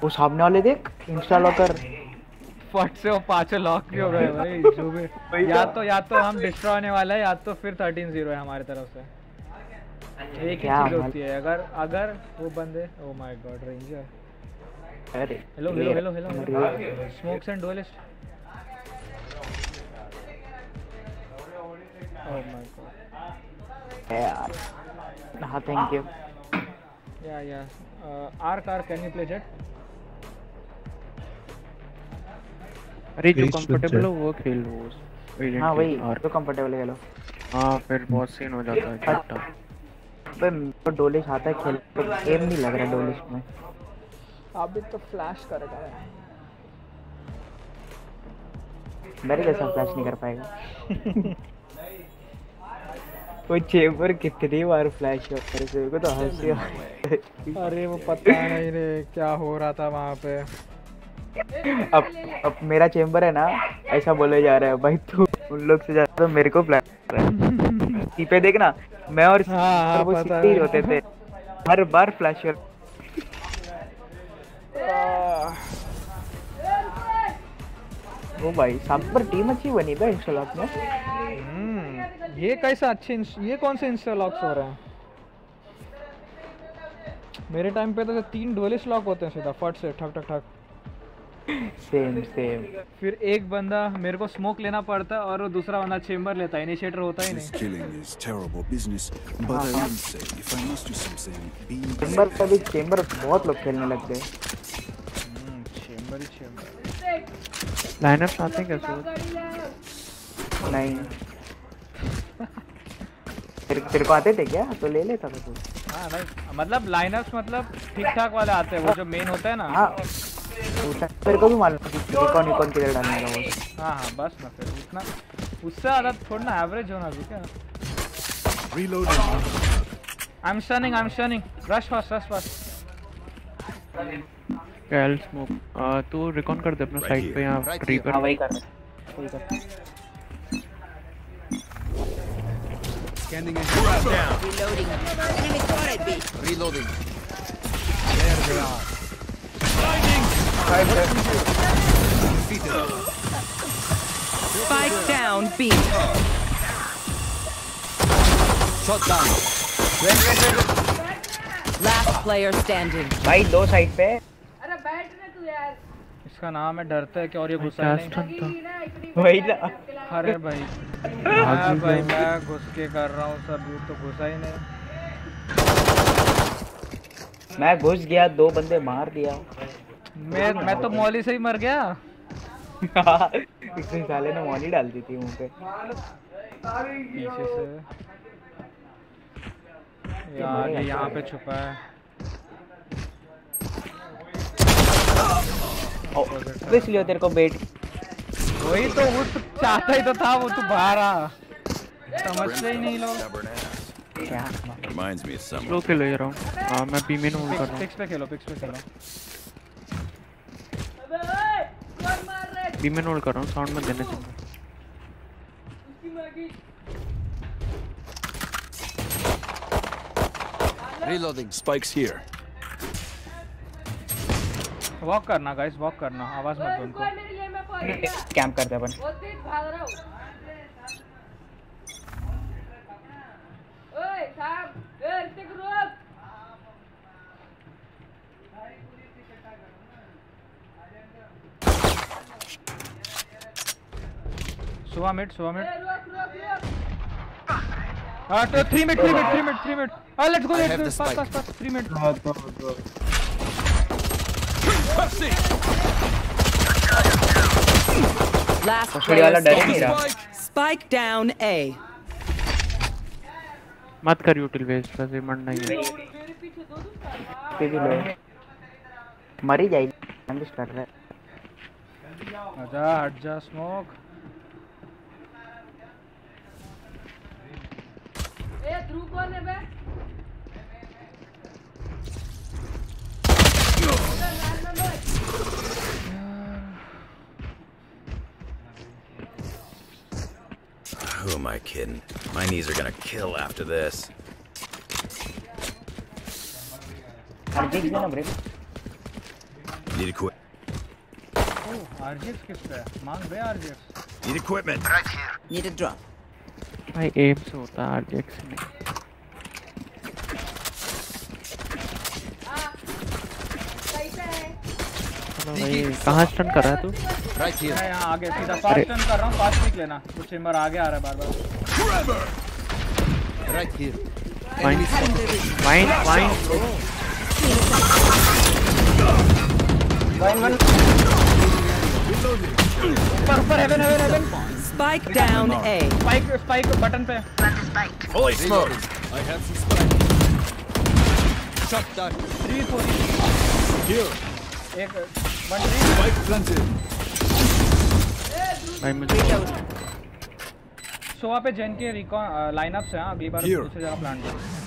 वो सामने वाले देख इंस्टा लॉकर। फट से वो पाँचों लॉक भी हो गए भाई जो भी। वही या तो। तो या तो हम डिस्ट्रॉय होने वाला है या तो फिर 13 ज़ीरो है हमारी तरफ़ से। एक ही चीज़ होती है अगर अगर वो बंदे ओ माय गॉड रेंजर अरे hello hello hello hello smokes and duelist oh my God यार। हाँ thank you yeah yeah arc arc can you play Jett अरे जो कंफर्टेबल हो वो खेल लो agent हाँ वही। और तो कंफर्टेबल खेलो हाँ फिर बहुत सीन हो जाता है झूठा अबे डोलिश आता है खेल तो एम नहीं लग रहा डोलिश में। अभी तो फ्लैश करेगा मेरे जैसा फ्लैश नहीं कर पाएगा। वो चेम्बर कितनी बार फ्लैश हो मेरे से को तो हँसी आ रही। अरे वो पता नहीं रे क्या हो रहा था वहाँ पे। अब अब मेरा चेम्बर है ना ऐसा बोले जा रहा है भाई तू उन लोग से ज़्यादा तो मेरे को फ्लैश है। देखना मैं और हाँ, हाँ, वो पता सीधे ही होते थे। हर बार फ्लैश ओ भाई सब पर टीम अच्छी बनी था इंस्टॉलॉक में। हम्म, ये कैसा अच्छे ये कौन से इंस्टा लॉक्स हो रहे हैं? मेरे टाइम पे तो तीन डुअलिस्ट लॉक होते हैं सीधा फट से ठक ठक ठक। सेम सेम फिर एक बंदा मेरे को स्मोक लेना पड़ता है और दूसरा बंदा चेम्बर लेता है इनिशिएटर होता ही। नहीं चेम्बर का भी चेम्बर बहुत लोग खेलने लग गए। चेम्बर ही चेम्बर लाइनअप आते हैं? कैसे नहीं तेरे तेरे को आते थे क्या? तो ले लेता था तू। हाँ नहीं मतलब लाइनअप्स मतलब ठीक ठाक वाले आते हैं वो जो मेन होता है ना। हाँ। तेरे को भी मालूम है कि कौन कौन किधर डालने का वो हाँ हाँ बस ना फिर उतना उससे ज़्यादा थोड़ा ना एवरेज होना भी क्या? Reloading. I am stunning I am stunning rush fast rush fast call smoke तू रिकॉन कर दे अपना साइड पे यहाँ right ट्री here. पर हाँ वही कर वही कर Scanning and down. Reloading. Enemy spotted B. Reloading. There they are. Spike down B. Shot down. Last player standing. भाई दो साइड पे अरे बैठ ना तू यार इसका नाम है डरता है कि और ये गुस्सा नहीं। ना वही ना। अरे भाई। हाँ भाई मैं घुस के कर रहा हूँ सब ये तो घुसा ही नहीं। मैं घुस गया दो बंदे मार दिया। मैं मैं तो मौली से ही मर गया। इतने साले ने मॉली डाल दी थी मुँह पे। पीछे से। यार ये यहाँ पे छुपा है। इसलिए तेरे को बेट वही तो वो तो चाहता ही तो था वो तो बाहर आ समझते ही नहीं लोग क्या Reminds me of someone. खेलो ये राउंड हाँ मैं बी में होल्ड कर रहा हूँ पिक्स पे खेलो पिक्स पे खेलो अबे ओए कौन मार रहा है बी में होल्ड कर रहा हूँ साउंड मत देना चाहिए उसकी Maggi Reloading. Spikes here. Walk करना गाइस वॉक करना। आवाज़ मत दो उनको कोई मेरे लिए मैं पहुँच गया कैंप करते अपन हूँ। ओए साहब ए ऋतिक रुक सुबह मिनट सुबह मिनट हाँ तो three minute three minute three minute three minute हाँ let's go let's go. Fast fast three minute Last player नहीं Spike down A. मत कर यूटिल वेस्ट वैसे मरना ही है। मेरे पीछे दो दूसरा पे भी लो। मर ही जाएगी। एम्बिश कर रहा है आजा हट जा स्मोक ए ध्रुव कौन है बे? Who am I kidding? My knees are gonna kill after this. Need equipment. Oh, Need equipment. Right here. Need a drop. I aim so RJ's. कहाँ स्टन कर रहा है तू Right here. मैं यहाँ आगे सीधा फास्ट टर्न कर रहा हूँ फास्ट पिक लेना वो चेंबर आगे आ रहा है बार बार Right here. Fine fine fine one one ऊपर ऊपर heaven heaven heaven Spike down A. Spike spike button पे Holy smokes! I have some spike. Shot that. Three four Here. एक सोवा पे जेन के रिकॉन लाइनअप से हाँ अगली बार. दूसरी जगह प्लान कर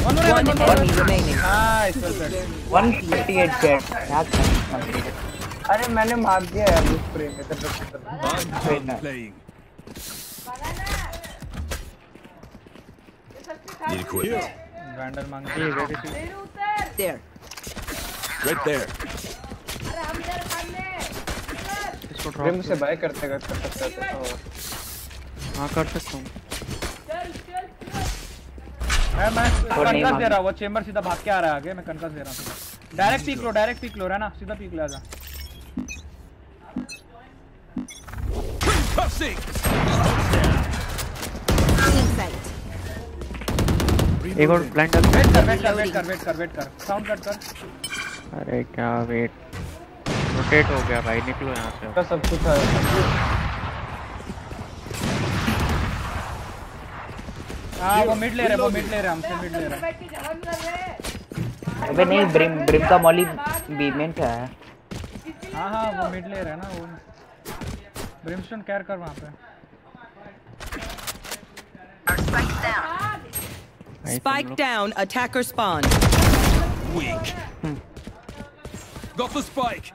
One enemy remaining. Nice well played 158 Jett क्या करना अरे मैंने मार दिया यार उस स्प्रे में तब तक I'm done playing. Need equipment. Vandal मांग ये वेरी सी There. Right there. इसको रिम ड्रॉप से बाय करते कर सकते हैं तो हाँ कर सकता हूँ। मैं मैं और दे रहा हूँ वो चेंबर सीधा भाग के आ रहा है आगे मैं कनकस दे रहा हूँ। डायरेक्ट पीक लो डायरेक्ट पीक लो है ना सीधा पीक ले आजा Passing. Insight. एक और ब्लाइंड डाल वेट कर वेट कर वेट कर वेट कर वेट कर. साउंड कट कर. अरे क्या वेट रोटेट हो गया भाई निकलो यहाँ से। का सब कुछ है हाँ वो मिड ले रहे वो मिड ले रहे हमसे मिड ले रहे। बैठ के जलन कर रहे अबे नहीं ब्रिम ब्रिम का मॉली बी में क्या है हाँ हाँ वो मिड ले रहे हैं ना वो। ब्रिमस्टोन कैर कर वहाँ पे। Spike लोग- down. Attacker spawn. Weak. Got the spike.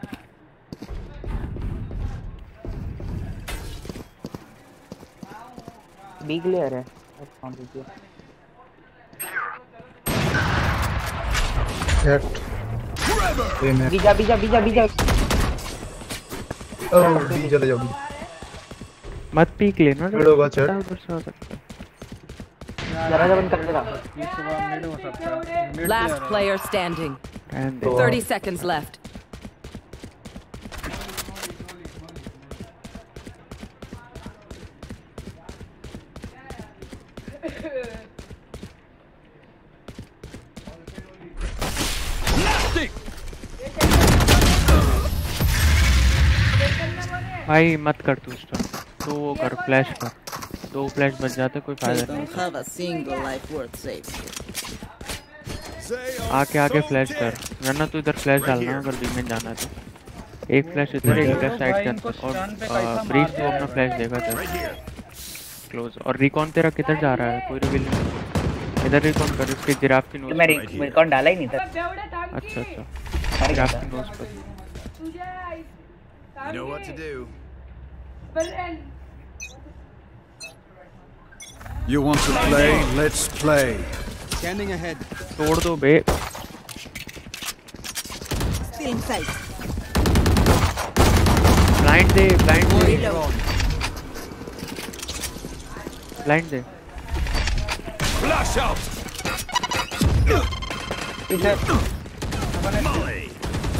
B clear है कौन लीजिए बीजा बीजा बीजा बीजा बी चले जाओ मत पीक लेना मिड होगा Last player standing. रहने दे 30 seconds left. भाई मत कर तू स्टॉप तो वो कर फ्लैश कर दो फ्लैश बच जाते कोई फ़ायदा नहीं. आके आके फ्लैश कर। वरना तू इधर फ्लैश डालना अगर बी में जाना है तो। एक फ्लैश इधर एक फ्लैश साइड के अंदर और ब्रीज तो अपना फ्लैश देगा तेरा क्लोज और रिकॉन तेरा किधर जा रहा है? कोई रिवील नहीं। इधर रिकॉन कर इसके जिराफ की नोज़ मैं रिकॉर्ड डाला ही नहीं था। अच्छा अच्छा। जिराफ की नोज़ पर। You know what to do. बरन You want to play? Let's play. Scanning ahead. तोड़ दो बे Still in sight. Blind they blind they Reload. Blind they Flash out. पीछे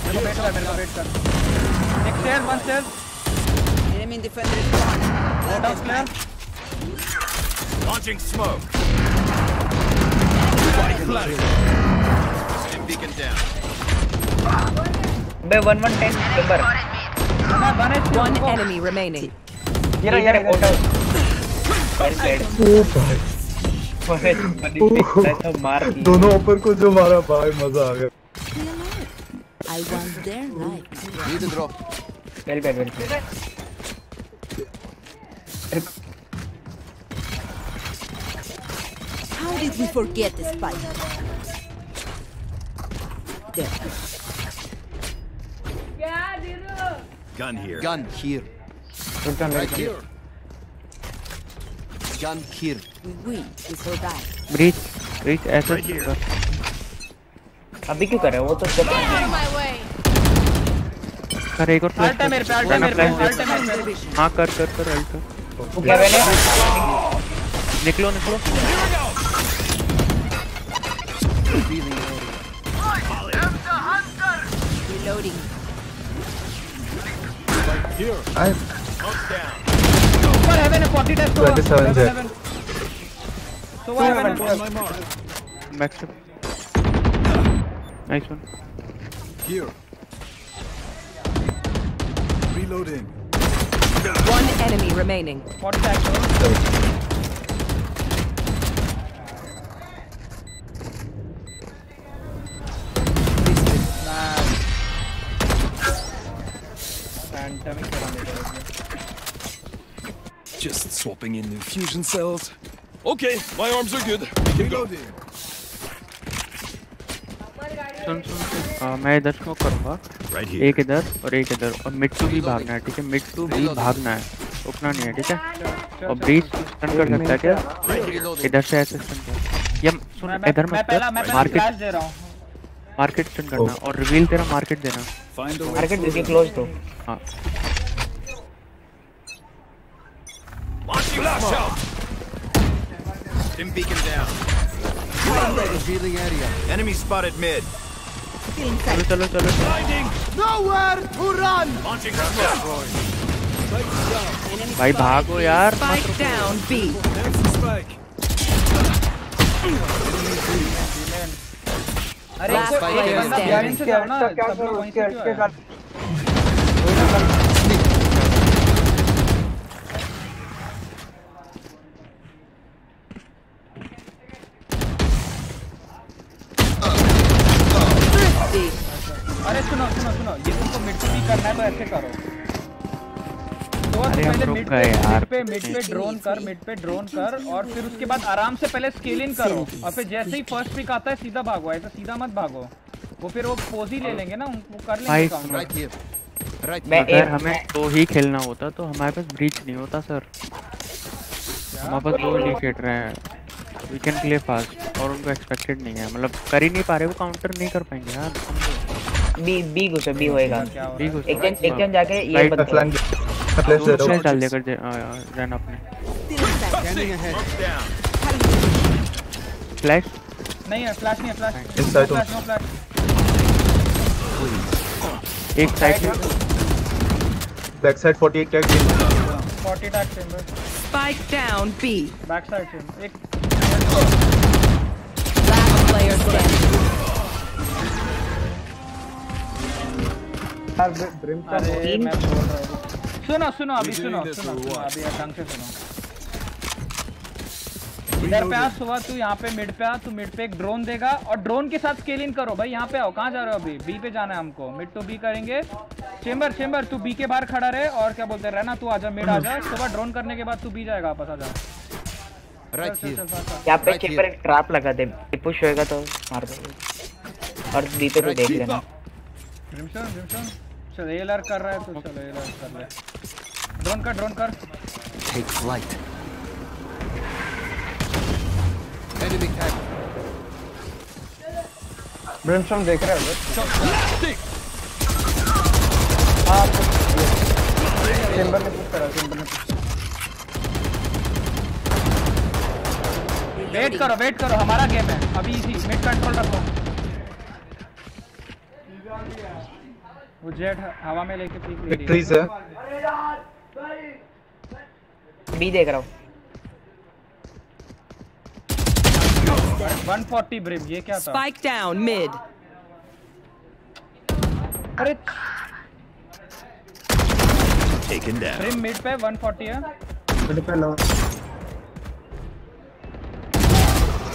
मेरे को वेट कर मेरे को वेट कर एक stair one stair Enemy defender is gone. Let out clear Launching smoke. Stim beacon down. बे 110 नंबर One enemy remaining. ये यार फ़ोटो वेल प्लेड मार दोनों ओपन को जो मारा भाई मज़ा आ गया I I want their life. Need a drop. Well played, well played. How did we forget the spike? There. Gun here. Gun here. Gun, Right right here. Gun here. We win. We survive. Breach breach ऐसे Right here. अभी क्यों कर रहे हो वो तो जब of my way. कर एक और फ्लैश अल्ट मेरे पे, अल्ट है मेरे पे, अल्ट है मेरे पे। हाँ कर कर कर अल्ट वो क्या Revealing area. Reloading. Here. I. Super heaven, 40 death. 27 there. So why heaven? Nice one. Here. Reloading. One enemy remaining. What's that? Just swapping in new fusion cells. Okay, my arms are good. We can go. सुन सुन आ, मैं इधर smoke करूँगा। Right here. एक इधर और एक इधर। और mid to भी भागना है ठीक है? मिड टू भी भागना है। रुकना नहीं है ठीक है? और ब्रीच स्टन कर सकता है क्या? इधर से ऐसे स्टन कर। या सुन इधर मैं मत पहला मैं कर पहला मार्केट दे रहा हूँ। मार्केट स्टन करना और रिवील तेरा मार्केट देना. मार्केट देखिए क्लोज तो हाँ Flash out! Dim beacon down. Revealing area. Enemy spotted mid. चलो चलो चलो Nowhere to run. Launching smoke. भाई भागो यार मत Spike down B. There's the spike. अरे इसको ना क्यों अरे सुनो सुनो सुनो ये तुमको मिड टू बी करना है तो ऐसे करो। तो अरे हम रुक गए यार। पे मिड पे ड्रोन कर मिड पे ड्रोन कर और फिर उसके बाद आराम से पहले स्केल इन करो। और फिर जैसे ही फ़र्स्ट पिक आता है सीधा भागो ऐसा सीधा मत भागो। वो फिर वो पोज ही ले लेंगे ना वो कर लेंगे मैं अगर हमें दो ही खेलना होता तो हमारे पास ब्रीच नहीं होता सर हमारे पास दो इंडिकेटर हैं। वी कैन प्ले फास्ट और उनको एक्सपेक्टेड नहीं है। मतलब कर ही नहीं पा रहे वो काउंटर नहीं कर पाएँगे यार। बी बी घुसो बी होएगा। एक जन एक जन जाके ये. करो दो फ्लैश डाल देकर जे- आ, आ, रन अपने. फ्लैश नहीं है फ्लैश नहीं है फ्लैश Inside नो फ्लैश एक side Back side 48 tag. 40 tag chamber Spike down B. Back side से एक। Last player standing. अरे मैं बोल रहा हूँ सुनो सुनो अभी सुनो सुनो? अभी ढंग से सुनो। इधर पे आ सुबह तू यहाँ पे मिड पे आ तू मिड पे एक ड्रोन देगा और ड्रोन के साथ स्केल इन करो भाई यहाँ पे आओ कहाँ जा रहे हो अभी? बी पे जाना है हमको मिड टू बी करेंगे। चेंबर चेंबर तू बी के बाहर खड़ा रहे और क्या बोलते हैं रहना तू आजा मिड आजा सुबह ड्रोन करने के बाद तू बी जाएगा वापस आजा। यहाँ पे पर एक ट्रैप लगा दे पुश होएगा तो मार दो। और बी पे तो देख लेना। चल एलआर कर रहा है तो चलो एलआर कर ले। ड्रोन कर ड्रोन कर। Take flight. Enemy tag. ब्रिमस्टॉर्म देख रहा हो? चेंबर ने पुश करा चेंबर ने push वेट करो वेट करो हमारा गेम है। अभी इजी मिड कंट्रोल रखो। वो जेट हवा में लेके पीक ले रही है. बी देख रहा हूँ 140 ब्रिम ये क्या था Spike down mid. अरे Taken down. ब्रिम मिड पे 140 है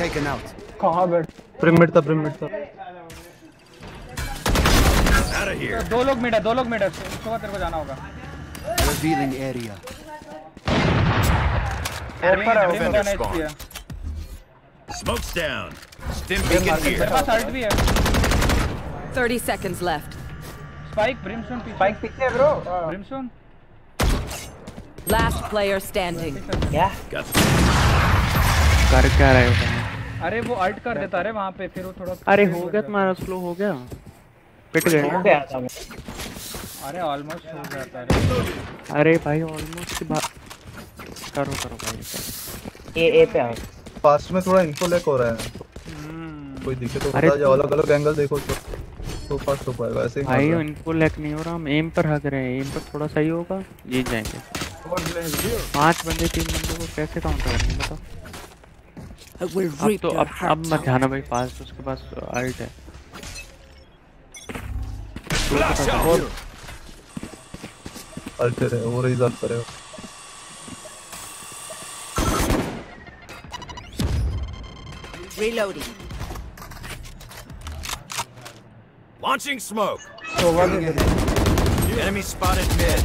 Taken out. Pyramid था pyramid था. Out of here. दो लोग मिड है दो लोग मिड है सुबह तेरे को जाना होगा Revealing area. ऊपर है Defender ऊपर spawn. है Smoke's down. Stim मेरे beacon here. पास अल्ट भी है 30 seconds left. स्पाइक ब्रिमस्टोन पीछे स्पाइक पीछे है bro Brimstone Last player standing. क्या कर क्या रहे हो अरे वो अल्ट कर देता रे वहाँ पे फिर वो थोड़ा अरे हो गया तुम्हारा स्लो हो गया पिट गए। हो गया था अरे ऑलमोस्ट हो था रे। अरे भाई ऑलमोस्ट करो करो भाई। ए ए पे आओ। फास्ट में थोड़ा इन्फो लैक हो रहा है। कोई दिखे तो बता जाओ अलग अलग एंगल देखो तो तो फास्ट हो पाएगा ऐसे भाई इनको लैक नहीं हो रहा। हम एम पर हग रहे हैं। एम पर थोड़ा सही होगा जीत जाएँगे। पाँच बंदे तीन बंदे को कैसे काउंटर करेंगे बताओ? अब तो अब अब मत जाना भाई पास उसके पास अल्ट है। Reloading. Launching smoke. Oh, one again. Enemy spotted mid.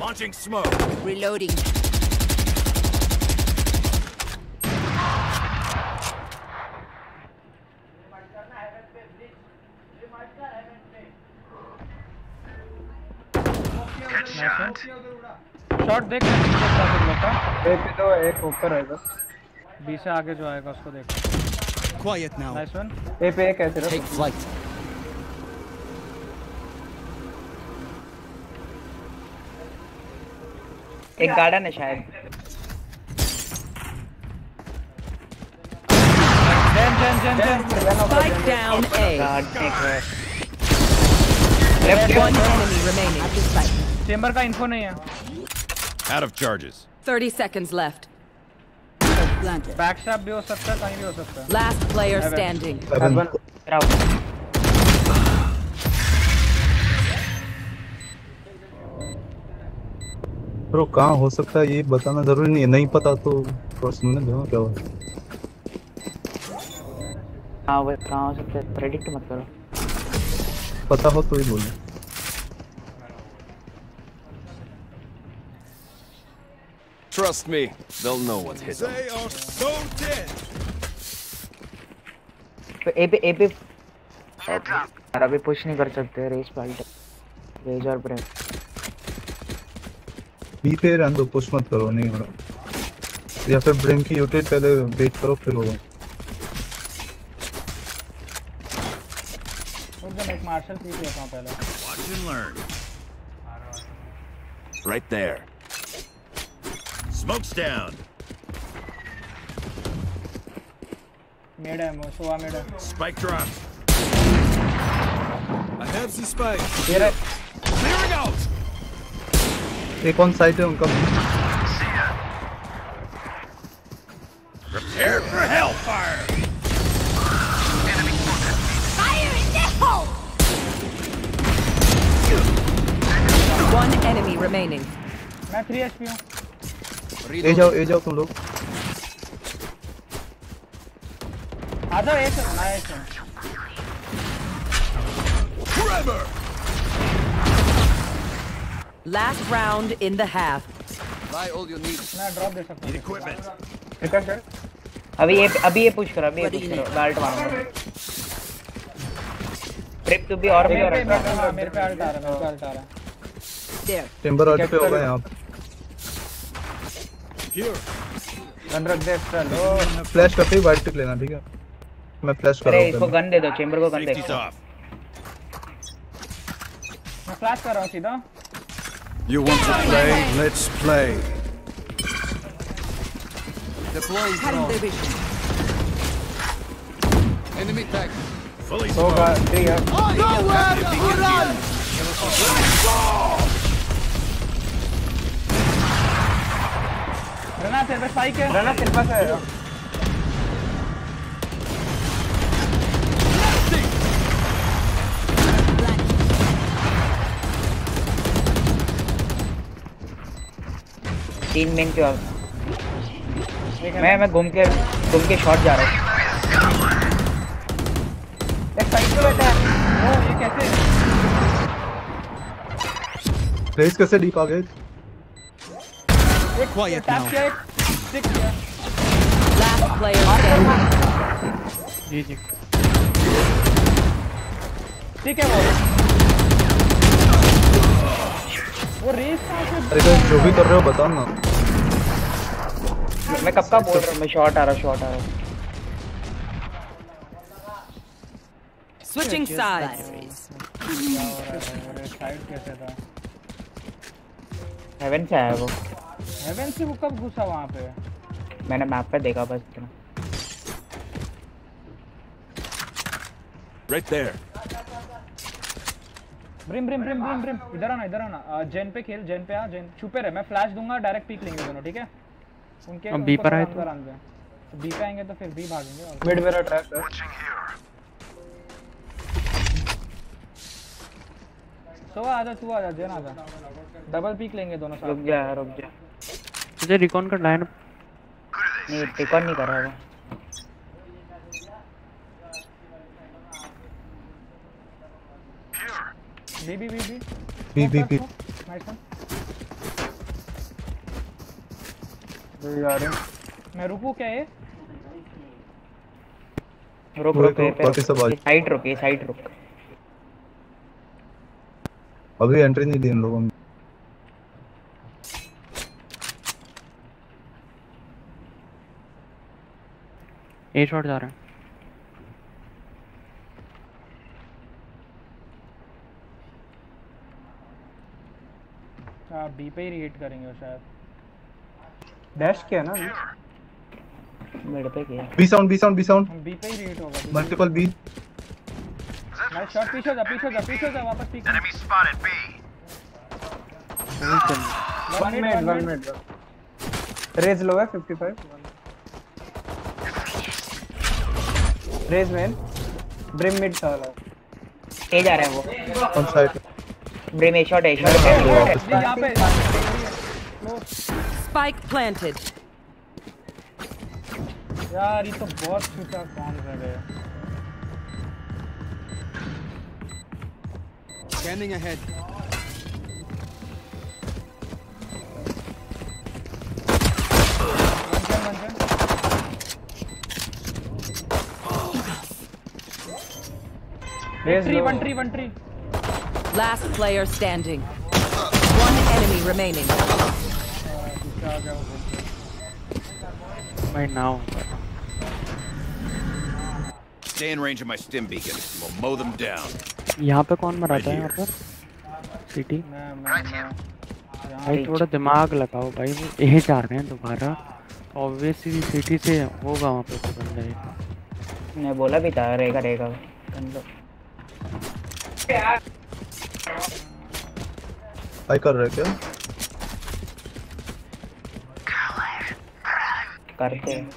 Launching smoke. Reloading. Shot देख मैं पीछे था तुम लोग का। ए पे तो एक ऊपर है बस बी से आगे जो आएगा उसको देख। Quiet now. Nice one A पे एक ऐसे Take flight. एक गार्डन है शायद। जैन जैन जैन जैन Spike down A. Left One enemy remaining. Chamber का इन्फो नहीं है। Out of charges. 30 seconds left. Back step भी हो सकता है कहीं भी हो सकता है। Last player standing. ब्रो कहाँ हो सकता है ये बताना ज़रूरी नहीं है। नहीं पता तो सुनने दो क्या हुआ हाँ? वो कहाँ हो सकता है? प्रेडिक्ट मत करो। पता हो तो ही बोलो। Trust me, they'll know what hit them. They are so dead. तो ए पे ए पे यार अभी पुश नहीं कर सकते रेस पाल्ट रेज और ब्रेक बी पे रहने दो पुश मत करो नहीं हो रहा या फिर ब्रिंक की यूटिट पहले वेट करो फिर होगा उस दिन एक मार्शल पीक लेता हूँ पहले Watch and learn. Right there. Smoke's down. Made है मो सोआ मेड है Spike dropped. I have the spike. ये रहा Clearing out. एक ऑन साइड है उनका Prepare for hellfire. Fire in the hole! One enemy remaining. मैं 3 एचपी हूँ ए जाओ ए जाओ तुम लोग आ जाओ एक nice Tremor. Last round in the half. Buy all you need. मैं ड्रॉप दे सकता हूँ equipment. अभी ये अभी ये पुश करो अभी ये पुश करो गाल्ट मारूँगा ट्रिप टू बी और भी और मेरे पे हाँ, मेरे पे अल्ट आ रहा है मेरे पे अल्ट आ रहा है. टिम्बर ऑर्डर पे होगा यहाँ पे. गन रख दे एक्स्ट्रा लो फ्लैश करते ही वाइट टिक लेना ठीक है मैं फ्लैश कर अरे रहा इसको हूँ गन दे दो चेंबर को गन दे Safety's off. मैं फ्लैश कर रहा हूँ सीधा You want to play? Let's play. Deploying Cutting drone. the vision. Enemy tag. Fully होगा smoked. ठीक है Nowhere to run. रना तेरे पे स्पाइक है? रना तेरे पास है। तीन मेन के बाद मैं मैं घूम के घूम के शॉट जा रहा हूँ। साइड पे बैठा है। ओ ये कैसे? रेस कैसे डीप आ गए? एक Quiet टैप now. एक स्टिक Last player standing. ठीक है वो वो रेस अरे guys, जो भी कर रहे हो बताओ ना। मैं कब का बोल रहा हूँ? मैं शॉट आ रहा शॉट आ रहा हो। है वो साइड कैसे था हेवन से आया वो। हेवन से वो कब घुसा वहाँ पे? मैंने मैप पे देखा बस इतना। Right there. Brim Brim Brim Brim Brim इधर आना इधर आना। जेन पे खेल जेन पे आ जेन छुपे रहे। मैं फ्लैश दूँगा डायरेक्ट पीक लेंगे दोनों ठीक है? उनके हम उनको पर आए तो? तो बी पे आएँगे तो फिर बी भागेंगे मिड मेरा ट्रैप है। सो आ जा तू आ जा जेन आ जा डबल पीक लेंगे दोनों साथ। रुक जा रुक जा। तुझे रिकॉन का लाइन नहीं टिकॉन नहीं कर रहा वो B B B B B B B जा रहे मैं रुकूं क्या ये? रुक रुक, रुक रुक, बाकी सब आ साइड रुक ये साइड रुक। अभी एंट्री नहीं दी इन लोगों ने। ए शॉट जा रहा है। हाँ बी पे ही रिहिट करेंगे वो शायद। डैश किया ना मिड पे किया। B sound B sound B sound B पे ही रिहिट होगा मल्टीपल बी नाइस शॉट पीछे जा पीछे जा पीछे जा वापस peek enemy spotted B. One minute one minute Raze लो है 55 रेज मैन ब्रिम मिड साला ए जा रहा है वो। On side Brim A shot A shot यहाँ पे Spike planted. यार ये तो बहुत छूटा कौन कर रहे हैं। Scanning ahead. One tree one tree one tree last player standing one enemy remaining my now stay in range of my stim beacon will mow them down यहाँ पे कौन मर आता यहाँ पर? सिटी भाई थोड़ा दिमाग लगाओ भाई। वो ए चार रहे हैं दोबारा। ऑब्वियसली सिटी से होगा वहाँ पे तो बंदा एक। मैं बोला भी था रहेगा रहेगा। कर लो हाई कर रहे क्या? करते हैं।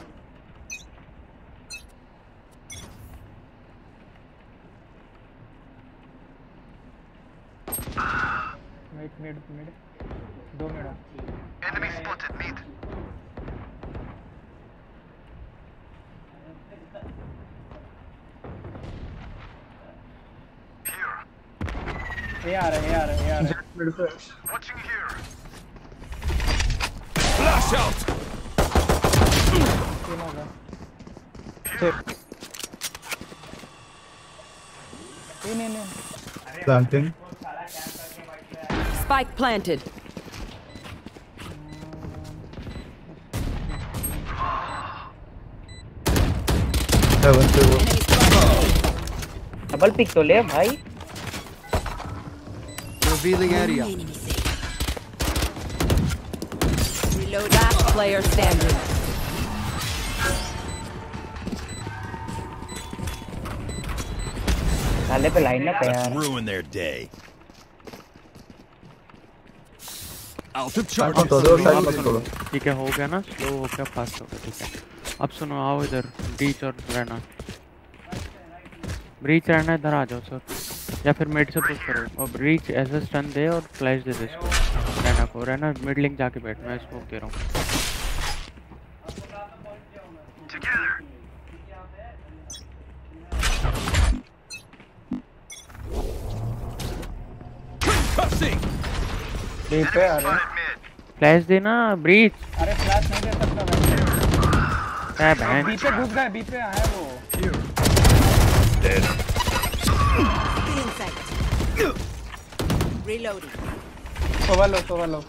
मिड मिड मिड दो मिनट। Enemy spotted mid. ये आ रहा है ये आ रहा है ये आ रहा है Watching here. Flash out. तीन होगा नहीं नहीं नहीं प्लांटिंग Spike planted. हेवन पे वो डबल पिक तो ले भाई Revealing area. Reload. Last player standing. साले पे लाइन ना पे यार Let's ruin their day. Out of हाँ, charges. तो दो साइड में छोड़ो ठीक है हो गया ना स्लो हो गया फास्ट हो गया ठीक है अब सुनो आओ इधर ब्रीच और रहना ब्रीच रहना इधर आ जाओ सर या फिर मिड से पुश करो। और ब्रीच ऐसे स्टन दे और फ्लैश दे दे इसको। रहना को। रहना मिड लिंक जाके बैठ। मैं स्मोक दे रहा हूँ। फ्लैश देना ब्रीच अरे फ्लैश नहीं दे सकता मैं क्या बहन? बी पे घुस गए बी पे आया वो। Reloading. सोवा लो सोवा लो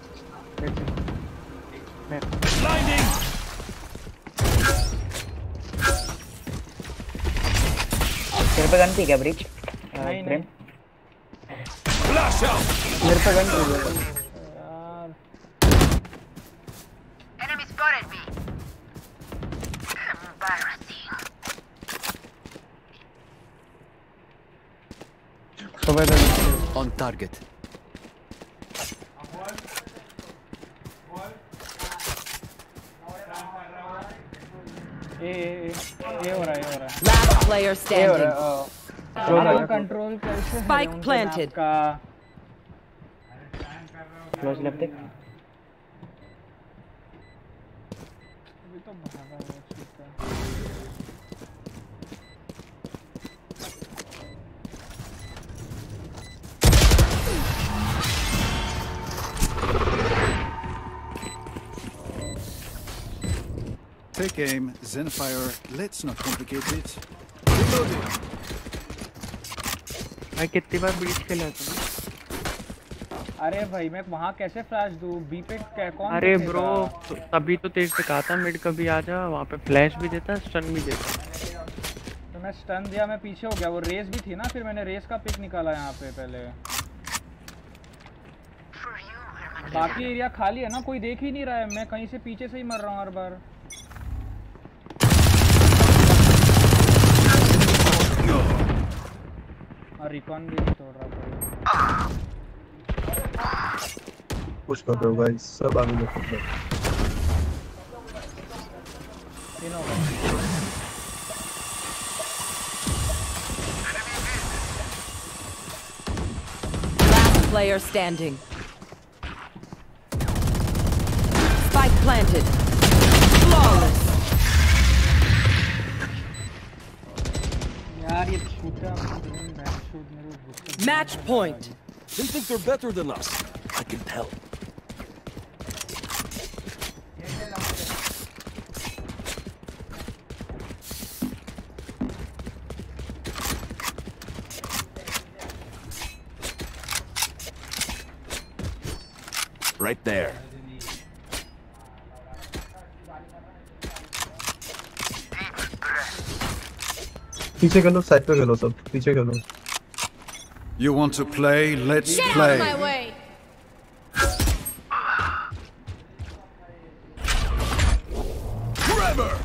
Blinding! तेरे पे गन थी क्या ब्रिज नहीं नहीं Flash out! मेरे पे गन थी यार Enemy spotted me. Embarrassing. Sowa they On target. ए ए ए ये हो रहा है ये हो रहा है। Last player ये हो standing. रहा है क्लोज कंट्रोल कैसे है Spike उनके planted. map का close left Take aim, Zenfire. Let's not complicate it. Reloading. मैं कितनी बार ब्रीच खेला था अरे भाई मैं वहाँ कैसे फ्लैश दूँ बी पे कौन अरे? ब्रो तभी तो तेज से कहा था मिड कभी आ जा वहाँ पे फ्लैश भी देता स्टन भी देता तो मैं स्टन दिया मैं पीछे हो गया वो रेस भी थी ना फिर मैंने रेस का पिक निकाला यहाँ पे पहले बाकी एरिया खाली है ना कोई देख ही नहीं रहा है मैं कहीं से पीछे से ही मर रहा हूँ हर बार और रिकॉन भी नहीं तोड़ रहा कोई पुश कर दो गाइस सब आगे देखो तीनों का Last player standing. Spike planted. Match point. They think they're better than us. I can tell. Right there. पीछे खेलो साइड पे खेलो सब पीछे खेलो you want to play? Let's Get play. Out of my way. Trevor!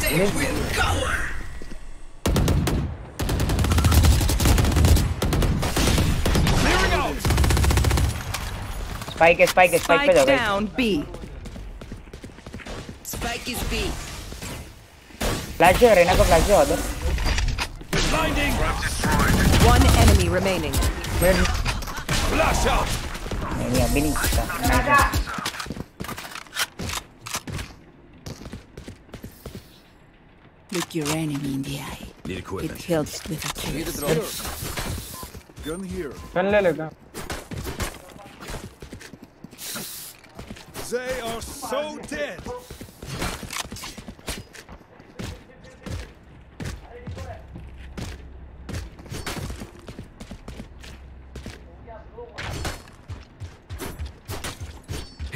They will cover! Clearing out! Spike, spike, spike, spike down, B. Spike is B. Flash है रेना को flash है उधर Blinding. One enemy remaining. Flash out. नहीं नहीं अभी नहीं सकता Look your enemy in the eye. Need It equipment. helps with accuracy. Gun here. Gun ले लेता They are so dead.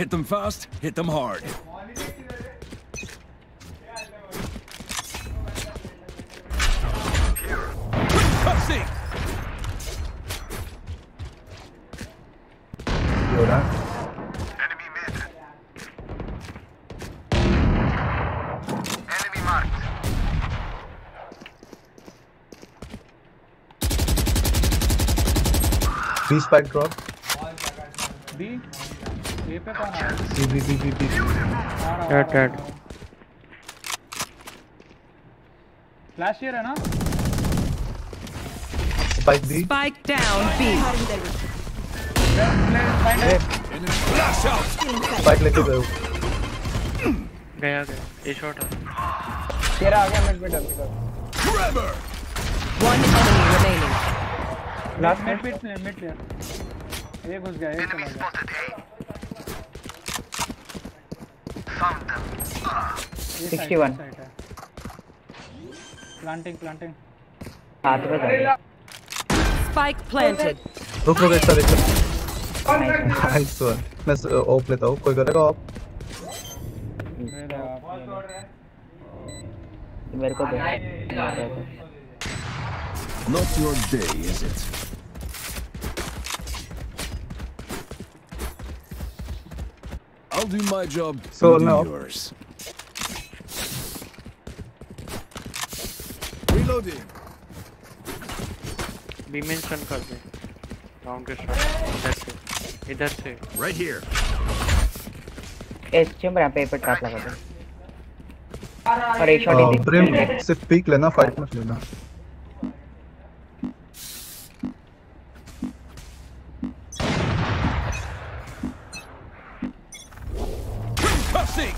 Hit them fast, hit them hard. Please back drop. B B B B B. Flash here है ना spike B B. Flash out. स्पाइक लेके गए गया गया ये शॉट है तेरा आ गया mid mid mid Trevor! One enemy remaining. Last mid mid mid ये घुस गया ये चला गया ये side 61. है, side है प्लांटिंग प्लांटिंग हाथ पे जा Spike planted. रुक रुक एक साथ एक साथ नाइस वन मैं ऑफ लेता हूँ कोई करेगा ऑफ मेरे को दे Not your day, is it? I'll do my job. So you do now- yours. Reloading. B कर दे। राउंड के शॉट इधर से। इधर से। Right here. एस चेंबर पे पे ट्रैप लगा दे। और एक शॉट ही ब्रिम सिर्फ़ पीक लेना फाइट मत लेना। Concussing.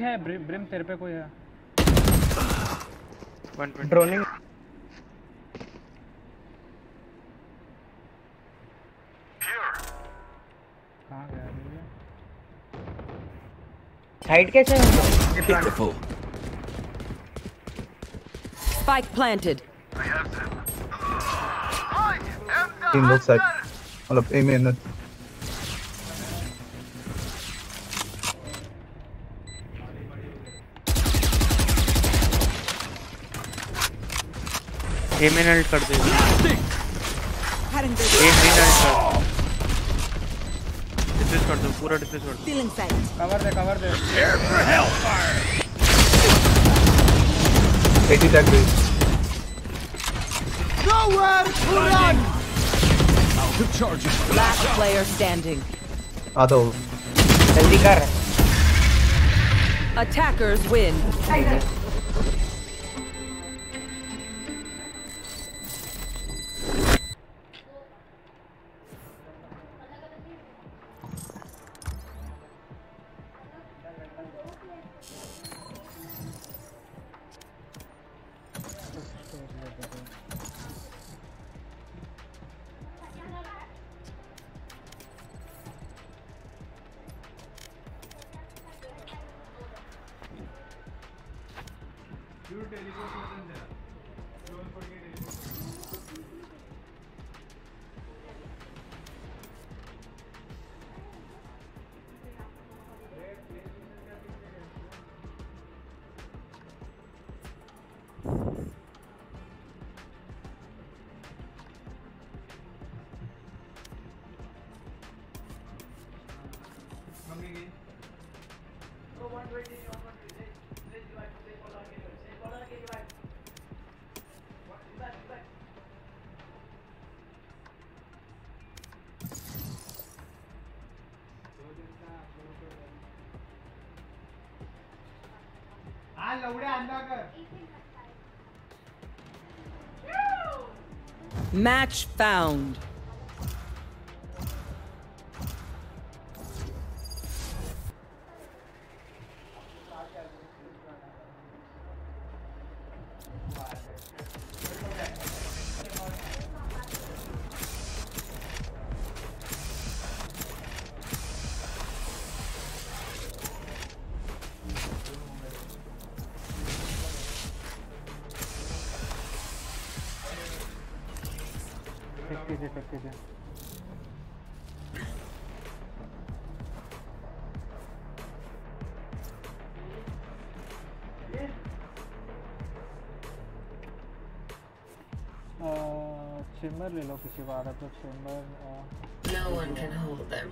है ब्रिम तेरे पे कोई है। 120 ड्रोनिंग कहाँ गया ये? साइड कैसे है Beautiful. Spike planted. तीन लोग साइड मतलब ए में ना ए में नल्ट कर दे ए में नल्ट कर डिफेंस कर दो पूरा डिफेंस कर दो Feeling sight. कवर दे cover they Prepare for hellfire. 80 tag गई Nowhere to run. Out of charges. Last player standing. आधा हो जल्दी कर Attackers win. Pure television Match found. Check ले लो किसी को आ रहा तो chamber No one can hold their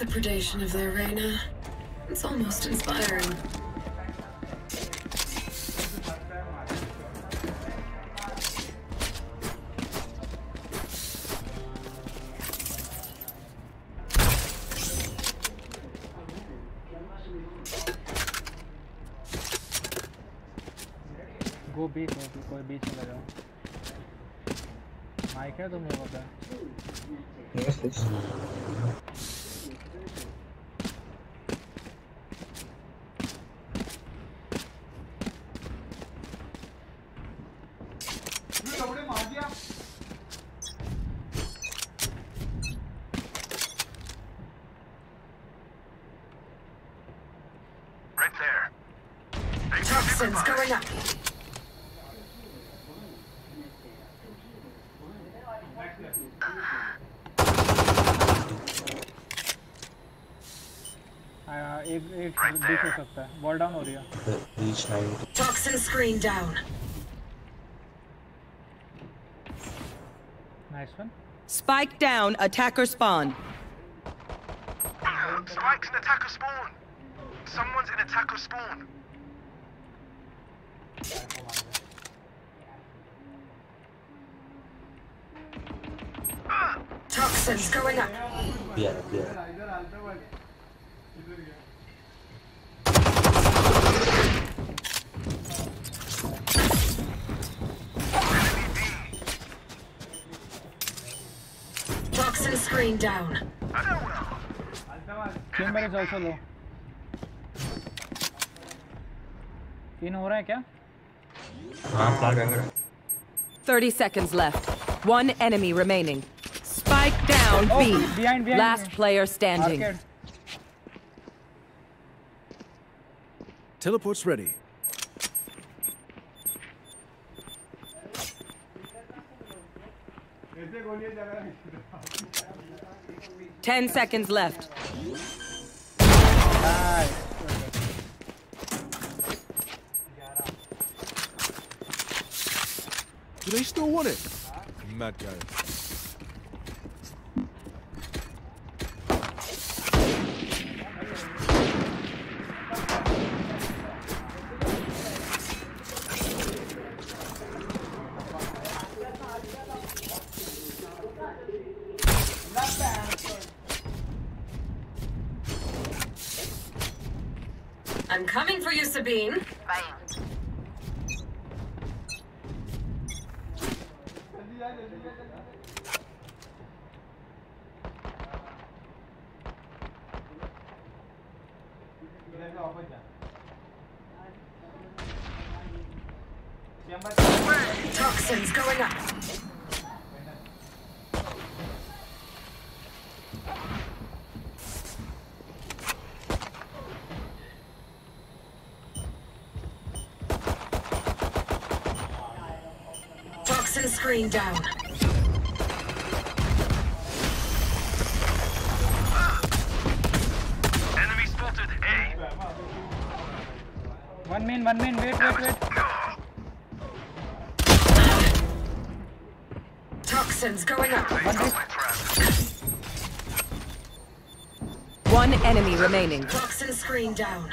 the predation of their Reina. It's almost inspiring. हो सकता है वॉल डाउन हो रही है Reach 90. Toxin screen down. Nice one Spike down, attacker spawn. Is also लो इन हो रहा है क्या हाँ plan 30 seconds left. One enemy remaining. Spike down Oh, B. behind, behind, Last behind. player standing. Arcade. Teleport's ready. Ten seconds left. They still want it? Mad guy. I'm coming for you, Sabine. Toxins going up. Toxin screen down. Enemy remaining. Toxin screen down.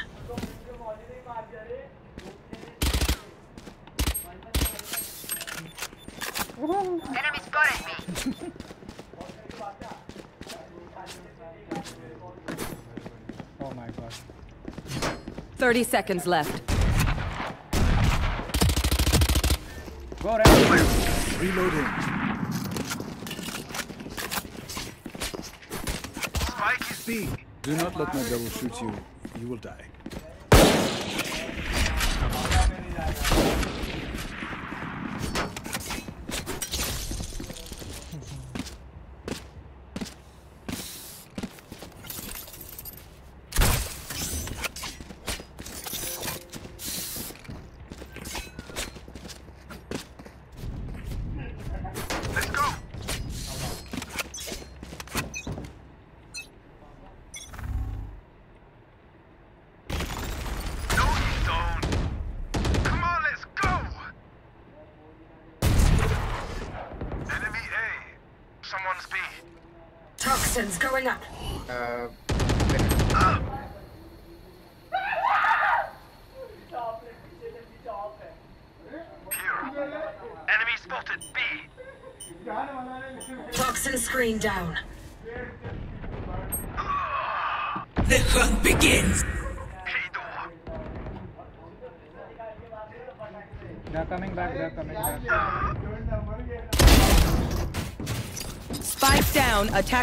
Enemy spotted me. 30 seconds left. Go right. Reloading. Spike is B. Do not let my double shoot you. You will die.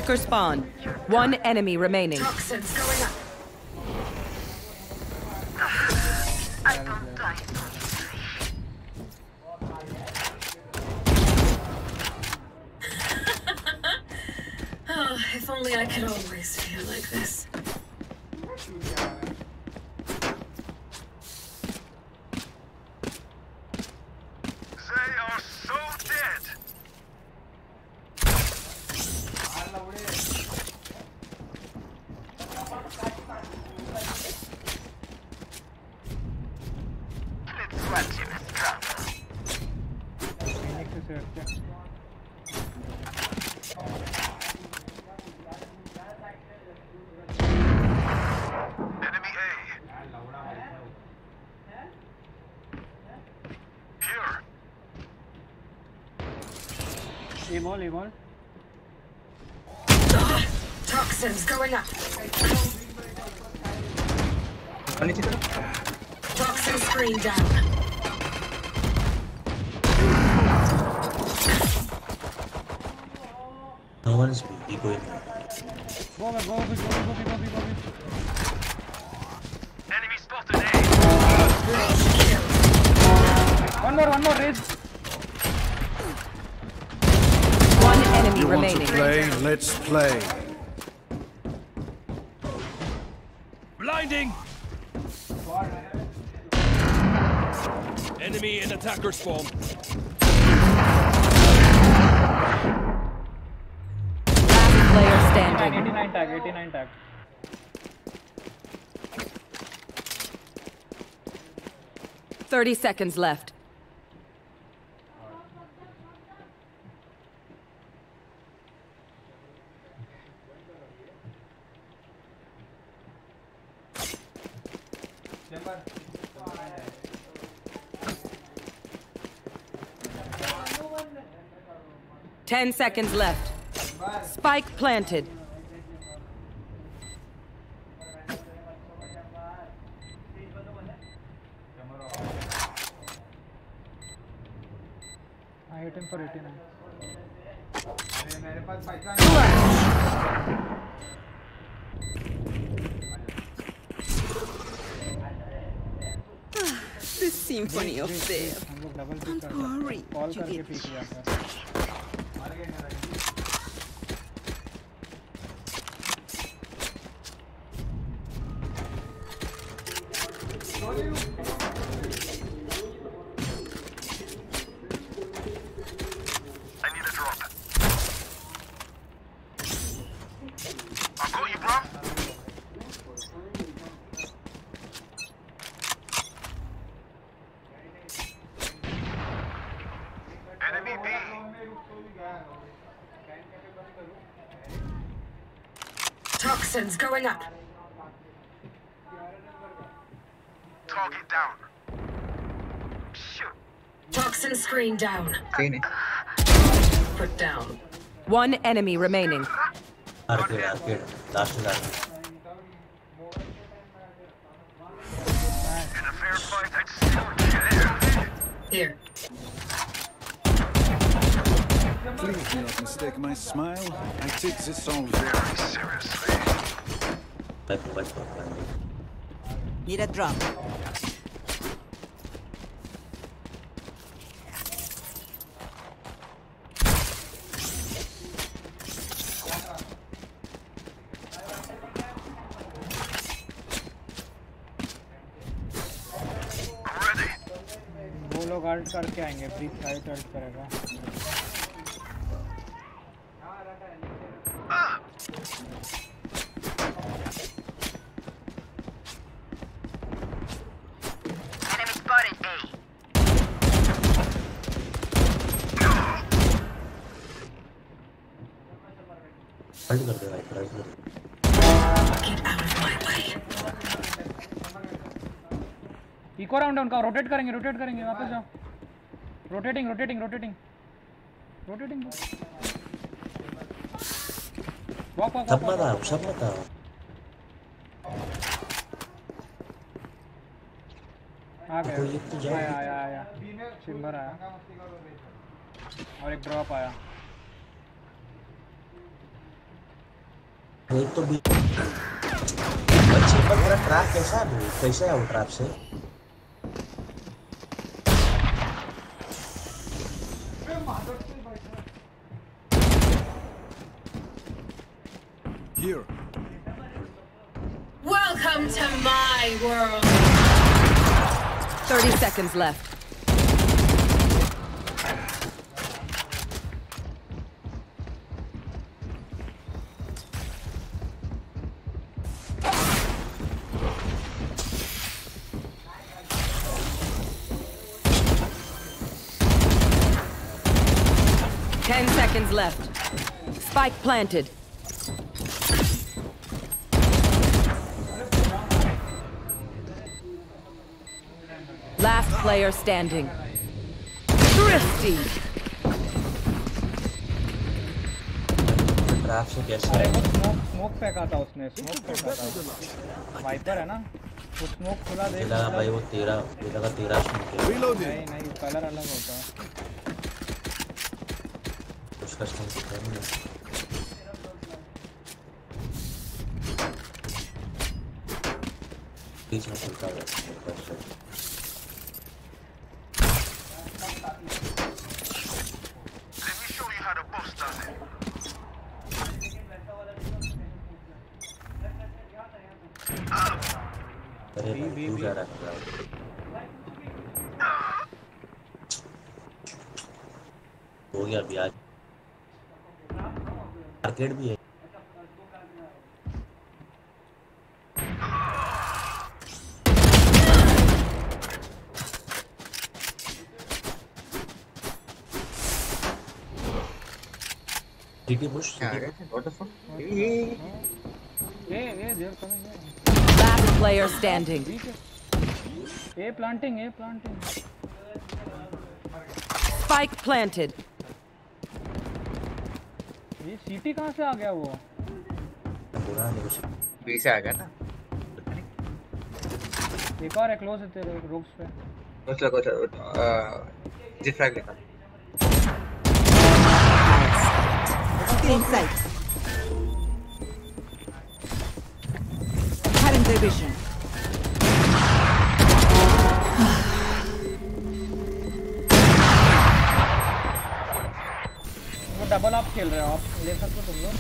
Down, attacker spawn. One enemy remaining. Toxins going up. Play. Blinding! Enemy in attacker spawn. Player standing. 89 tag, 89 tag. Thirty seconds left. Ten seconds left. Spike planted. I hit him for 89. This symphony of death. हम लोग double Don't Toxins going up. Target down. Shoot. Toxin screen down. Screen. Put down. One enemy remaining. Arcade, arcade. Last is arcade. In a fair fight, I'd still kill Here. Please do not mistake my smile. I take this all very seriously. Need a drop. लोग ult करके आएँगे please side ult करेगा round उनका rotate करेंगे rotate करेंगे वापस जाओ। Rotating rotating rotating rotating walk walk सब मत आओ सब मत आओ आ गया। तो। आया आया आया। चिम्बर आया। और एक ड्रॉप आया। एक तो भी बच्चे पर तेरा ट्रैप कैसा है? कैसे है वो ट्रैप से? Seconds left. Ten seconds left. Spike planted. Player standing. Thrifty. से कैसे है स्मोक फेंका था उसने स्मोक फेंका था वाइपर है ना? वो स्मोक खुला देख लगा भाई वो तेरा मुझे लगा तेरा स्मोक है। नहीं नहीं कलर अलग होता। है उसका स्मोक दिखा नहीं मार्केट भी है city push What the fuck? A A there coming Last player standing. A planting A planting Spike planted. ये सीटी कहाँ से आ गया वो? बुरा नहीं कुछ बी से आ गया ना। एक और है क्लोज है तेरे रोक्स पे। कुछ लगा था जिस फ्रैग लेता। Inside. Cutting their डबल आप खेल रहे हो आप। ले सकते हो तुम लोग।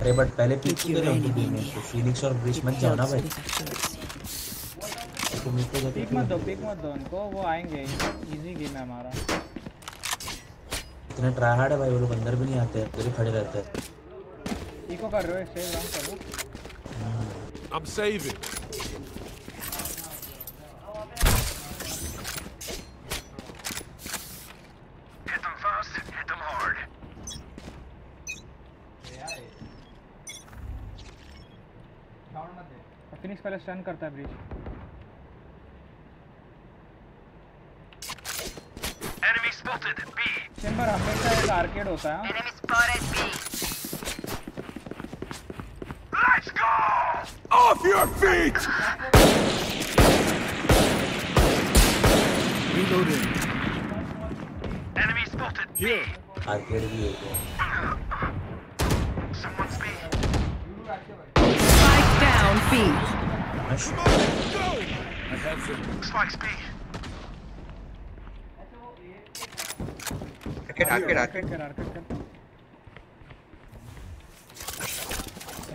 अरे बट पहले पीक क्यों दे रहे हो टीम में तो फिनिक्स और ब्रिज मत जाओ ना भाई। तुम इनको पिक मत दो पिक मत दो उनको वो आएँगे इजी गेम है हमारा। इतने ट्राई हार्ड है भाई वो लोग अंदर भी नहीं आते हैं खड़े रहते हैं। इको कर रहे हो सेव राउंड कर। लो I'm saving. पहले स्टन करता है ब्रिज चेंबर हमेशा एक आर्केड होता है Off your feet! Reloading. Enemy spotted. Here. Arcade भी है Spike down B. I have them. Spikes B. Arcade कर आर्केड कर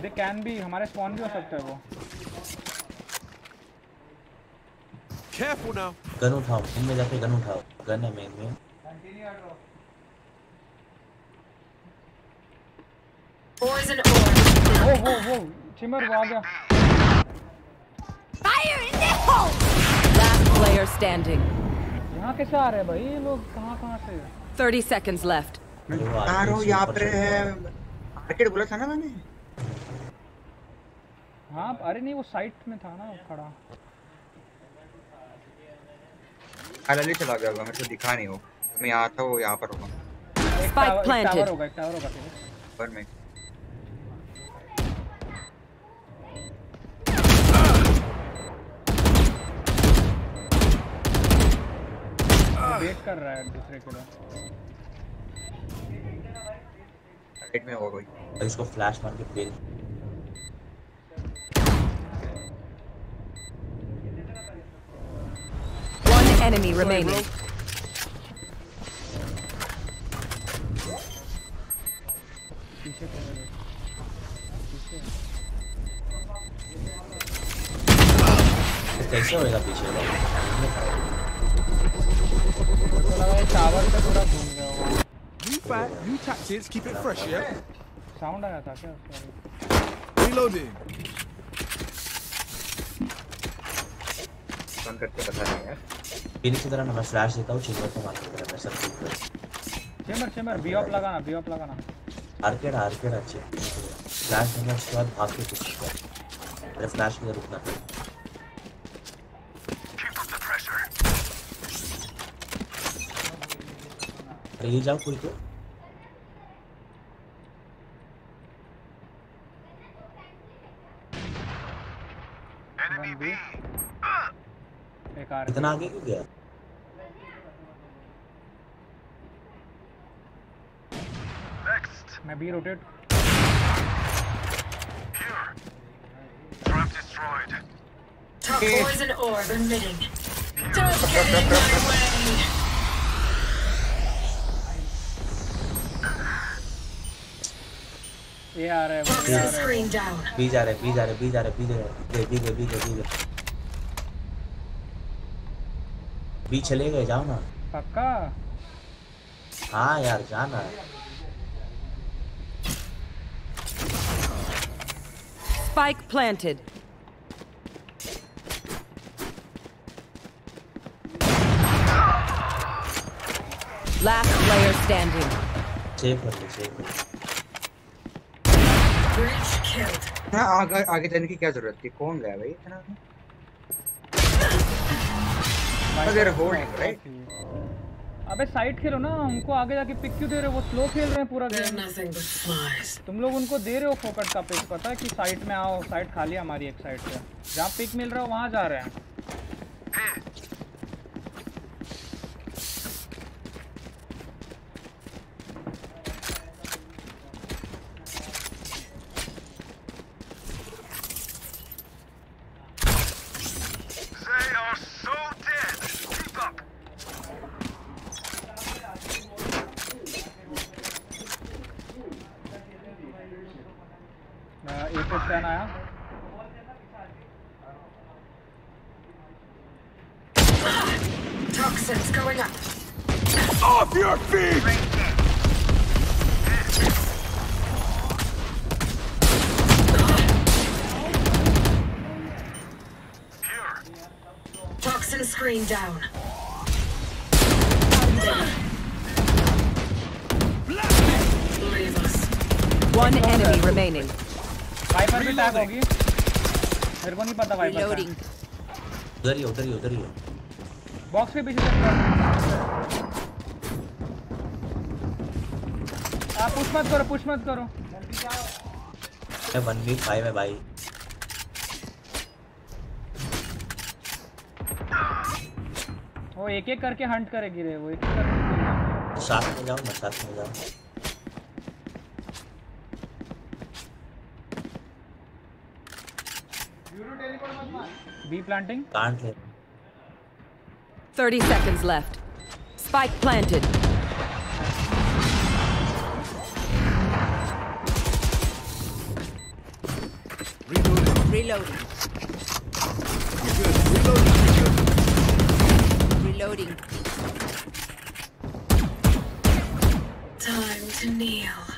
दे कैन भी हमारे स्पॉन भी हो सकता है वो Careful now. गन उठाओ इनमें जाके गन उठाओ गन है मेन में Poison orb. वो वो वो चिमर वो आ गया Fire in the hole! Last player standing. यहाँ कैसे आ रहे हैं भाई ये लोग कहाँ कहाँ से 30 seconds left. आ रहा हूँ यहाँ पे है आर्केड बोला था ना मैंने हाँ अरे नहीं वो साइट में था ना खड़ा अलग चला गया होगा मेरे को दिखा नहीं वो मैं यहाँ था वो यहाँ पर होगा Spike planted. टावर होगा टावर होगा पर में वेट कर रहा है दूसरे के लिए राइट में होगा कोई। इसको फ्लैश मार के फेल। One enemy remaining. कैसे होएगा पीछे टावर पे पूरा घूम गया होगा New fight, new tactics, keep it fresh, yeah? Sound आया था क्या? उसका Reloading. फ़ोन करके बता नहीं यार फिनिक्स की तरह ना मैं फ्लैश देता हूँ चिंबर को मार के तरह मैं सब ठीक कर चेमर चेमर बी ऑफ़ लगाना बी ऑफ़ लगाना। आर्केड आर्केड अच्छे। फ्लैश देंगे उसके बाद भाग के कोशिश कर। अरे फ्लैश में रुकना। अरे ये जाओ कोई तो इतना आगे क्यों गया मैं B rotate Top poison orb emitting. Don't get in my way. ये आ रहा है वो ये आ Toxin रहा है screen down. बी जा रहे बी जा रहे बी जा रहे बी जा रहे बी गए बी गए बी गए बी चले गए जाओ ना पक्का हाँ यार जाना Spike planted. Last player standing. Save कर हाँ आगे आगे जाने की क्या ज़रूरत थी? कौन गया भाई इतना? अगर होल्डिंग राइट अबे साइड खेलो ना उनको आगे जाके पिक क्यों दे रहे हो? वो स्लो खेल रहे हैं पूरा गेम. तुम लोग उनको दे रहे हो फोकट का पिक पता है कि साइड में आओ साइड खाली है हमारी एक साइड से। जहाँ पिक मिल रहा है वहाँ जा रहे हैं They are so dead. Keep up. ए पे स्टैन आया Toxins going up. Off your feet! Toxin screen down. Leave us. One enemy remaining. Viper भी टैग होगी पता वाइपर Reloading. उधर ही उधर ही उधर ही बॉक्स के पीछे कर आप पुश मत करो पुश मत करो। मैं वन वी फाइव है भाई। वो एक एक करके हंट करेगी रे वो एक एक करके। साथ में जाओ ना साथ में जाओ B planting. Can't 30 seconds left. Spike planted. Reloading. Reloading. Reloading. Reloading. Time to kneel.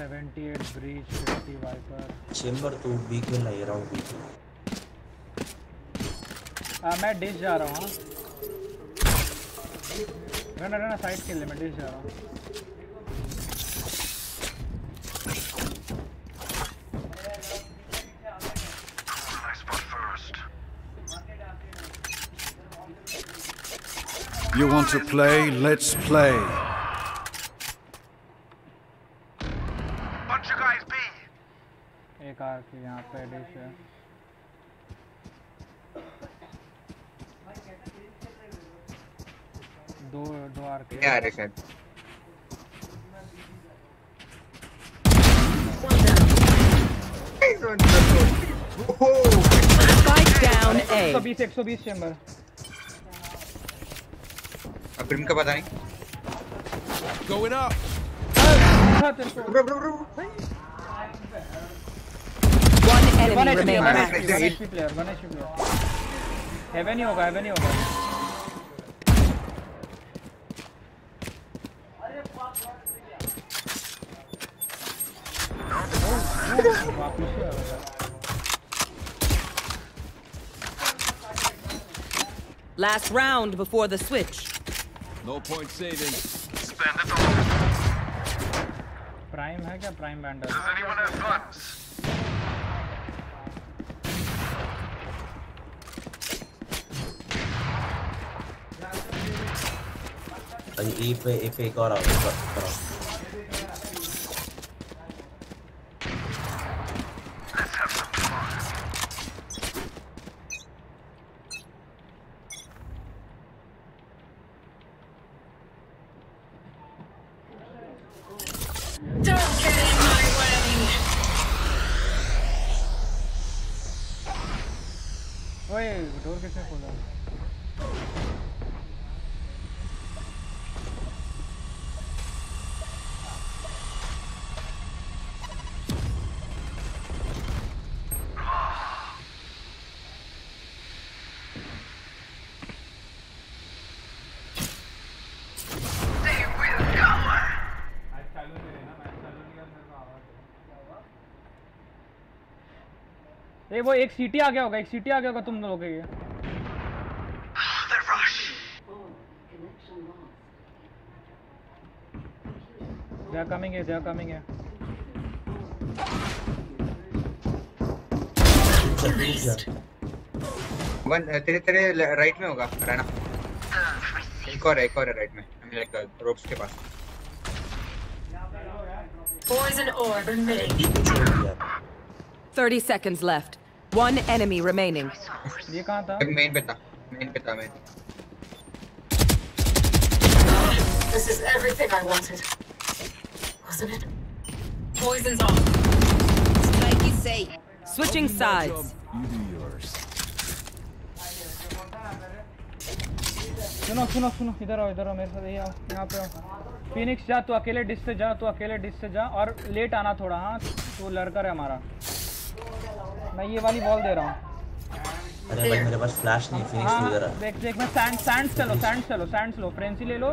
78 breach 50 Viper chamber तू बी खेल नहीं रहा हूँ बी आ, मैं डिश जा रहा हूँ। रहना रहना साइड खेल ले मैं डिश जा रहा हूँ You want to play? Let's play. आर यहाँ पे डिश है दो दो आर के क्या रहा है Spike down A. 120 120 चेंबर अब प्रिम का पता नहीं Going up. Bro, bro, bro. One one enemy HP one remaining. HP one HP player one HP player heaven ही होगा हेवन ही होगा वापिस ही आ गया Last round before the switch. No point saving. Prime है क्या प्राइम बैंडर अरे ए पे A पे एक और आ गया करो Don't get in my way. ओए डोर किसने खोला ए वो एक सीटी आ गया होगा एक सीटी आ गया होगा तुम लोगों के लिए They are coming here, they are coming here. One तेरे तेरे राइट में होगा राणा एक और एक और है राइट में लाइक रोप्स के पास Poison orb emitting. 30 seconds left. One enemy remaining. ये कहाँ था मेन पे था मेन पे था main This is everything I wanted. Wasn't it? Poison's off. Strike is safe. Switching sides. You do yours. सुनो सुनो सुनो इधर आओ इधर आओ मेरे साथ ये आओ यहाँ पे आओ फिनिक्स जा तू अकेले डिस से जा तू अकेले डिस से जा और लेट आना थोड़ा हाँ तू लड़कर है हमारा मैं ये वाली बॉल दे रहा हूँ। अरे भाई मेरे पास फ्लैश नहीं फिनिक्स हाँ इधर हाँ, देख देख मैं सैंड सैंड चलो सैंड चलो सैंड लो फ्रेंसी ले लो।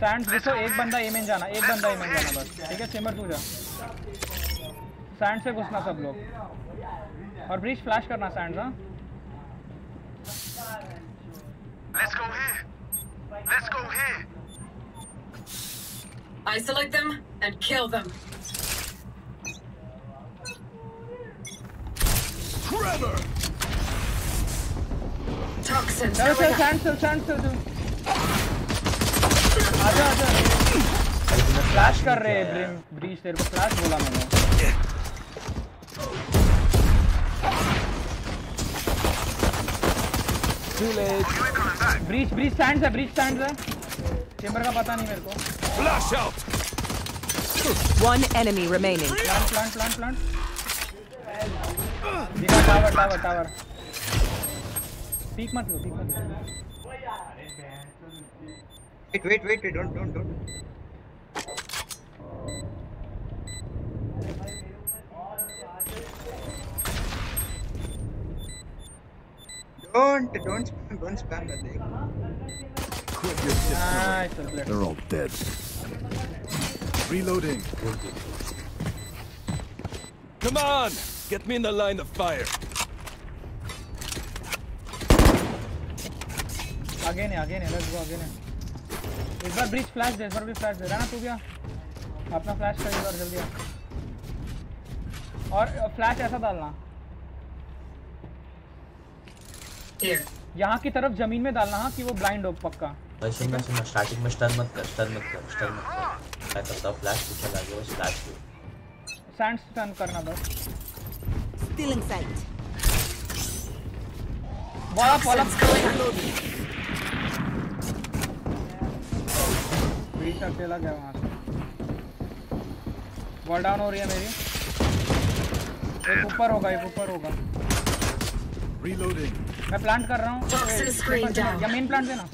सैंड घुसो एक बंदा ए में जाना एक बंदा ए में जाना बस ठीक है? सिमर तू जा। सैंड से घुसना सब लोग। और ब्रिज फ्लैश करना सैंड हाँ? Let's go here. Let's go here. Isolate them and kill them. Trevor. Toxins चलो चल going up. सैंड चल सैंड चल तू आजा आजा फ्लैश कर रहे हैं ब्रिम ब्रीच तेरे को फ्लैश बोला मैंने ब्रीच ब्रीच स्टैंड है ब्रीच स्टैंड है चेंबर का पता नहीं मेरे को Flash out. One enemy remaining. Plant plant plant plant दिखा टावर टावर टावर पीक मत लो पीक मत लो wait wait wait wait don't don't don't Don't, don't spam, don't spam that thing. Quit your shit. Nice, well played. They're all dead. Reloading. Come on. Get me in the line of fire. Again है again है let's go again है इस बार bridge flash दे इस बार भी flash दे। रहा ना तू क्या अपना फ्लैश कर इस बार जल्दी और फ्लैश ऐसा डालना। यहाँ की तरफ़ ज़मीन में डालना हाँ कि वो ब्लाइंड हो पक्का। भाई सुनना सुनना स्टार्टिंग में स्टन मत कर स्टन मत कर स्टन मत कर। मैं करता हूँ फ्लैश पीछे लगे वो फ्लैश सैंड स्टन करना बस। Still in sight. Ball up ball up bridge अकेला गया वहाँ से बॉल डाउन हो रही है मेरी एक ऊपर होगा एक ऊपर होगा Reloading. मैं प्लांट कर रहा हूँ. या मेन प्लांट देना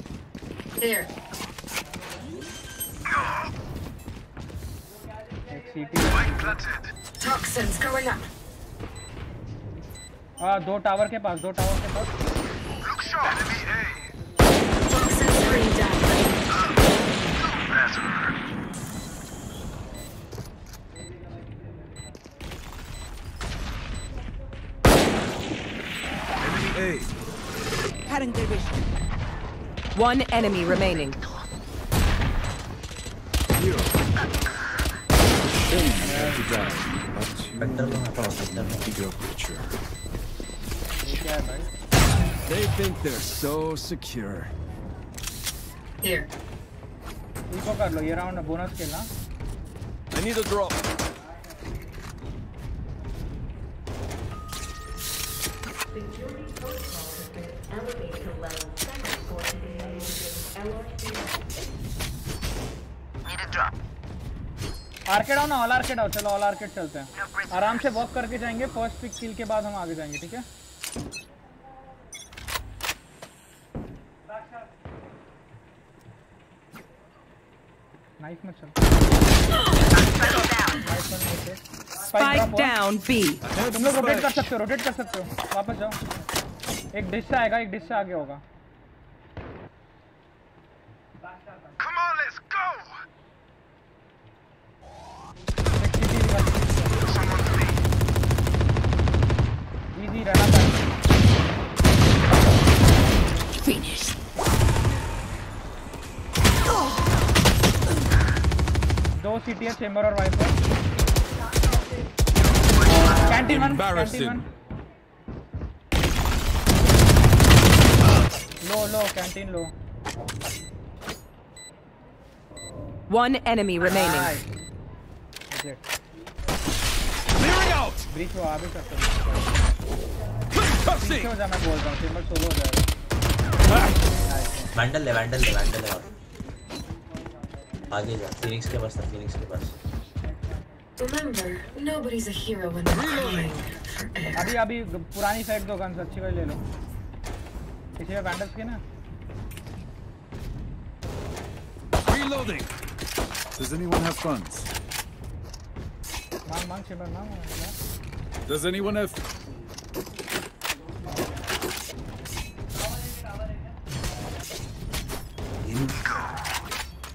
There. एक सीटी Toxins going up. हाँ दो टावर के पास दो टावर के पास Toxin screen down. Enemy Cutting their vision. One enemy remaining. have to die. But you bigger picture. ये क्या भाई They think they're so secure. Here. Eco कर लो ये राउंड बोनस खेलना I need a drop. Arcade आओ ना all arcade आओ चलो ऑल आर्केड चलते हैं आराम से वॉक करके जाएँगे फ़र्स्ट पिक किल के बाद हम आगे जाएँगे ठीक है नाइस मत चल हुआ। down B. तुम लोग रोटेट कर सकते हो रोटेट कर सकते हो वापस जाओ एक डिश से आएगा एक डिश से आगे होगा Come on, let's go! Easy रहना चाहिए दो सीटी है चेंबर और Viper canteen one canteen one लो लो कैंटीन लो One enemy remaining. Clearing out! Bridge वो आ भी सकते हो। पीछे हो जा मैं बोल रहा हूँ चेंबर सोलो हो जाएगा। वैंडल ले वैंडल ले वैंडल ले। और आगे जा फिनिक्स के पास था फिनिक्स के पास Remember, nobody's a hero when they're crying for air. अभी अभी पुरानी साइड दो गन्स अच्छी वाली ले लो किसी में बैंडल्स के ना Reloading. Does anyone have funds? मांग मांग चेंबर मांग मांग। Does anyone have?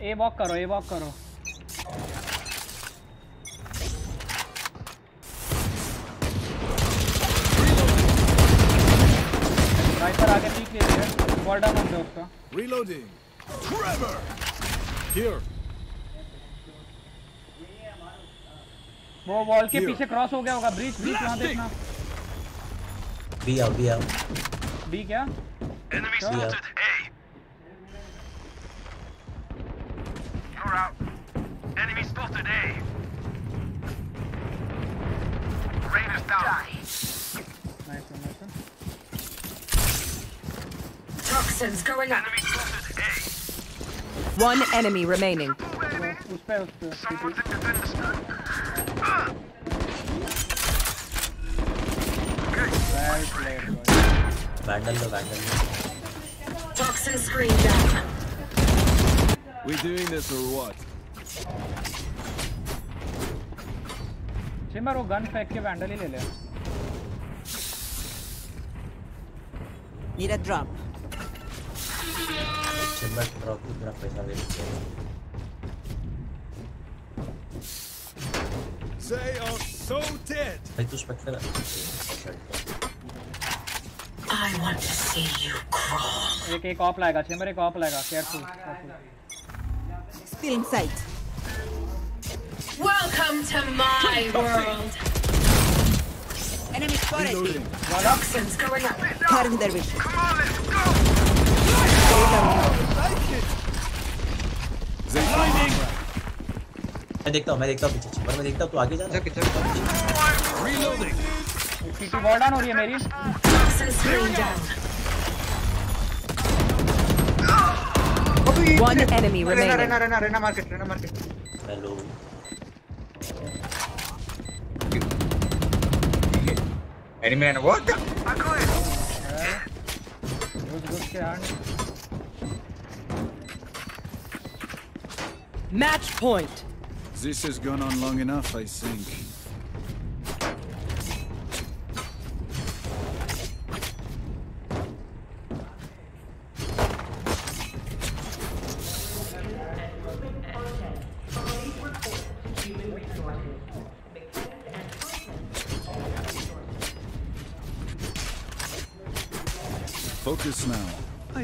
A walk करो ए वॉक करो वाइपर आगे पीक ले लिया बॉल डाउन हो उसका Reloading. Trevor. Here. वो वॉल के Here. पीछे क्रॉस हो गया होगा ब्रिज ब्रिज वहाँ देखना बी आओ बी आओ बी क्या Enemy Sure. spotted for out. Enemy spotted A. Raiders down. Nice nice. Toxins going up. Enemy spotted A. One enemy remaining. Someone's in defense. Uh. Vandal, vandal. Toxin screen down. We doing this or what? Chamber वो gun फेंक के vandal ही ले ले Need a drop. Chamber drop की तरफ पैसा waste किया They are so dead. भाई तू spectre I want to see you crawl. एक एक ऑफ लाएगा चेंबर एक ऑफ लाएगा careful Film sight. Welcome to my world. Enemy spotted. Reloading. Toxins going up. Cutting their vision. मैं देखता हूँ मैं देखता हूँ पीछे पर मैं देखता हूँ तू आगे जा Reloading. सीटी बॉल डाउन हो रही है मेरी One enemy remaining. Rena, Rena, Rena, market, Rena market. Hello. What? Match point. This has gone on long enough, I think.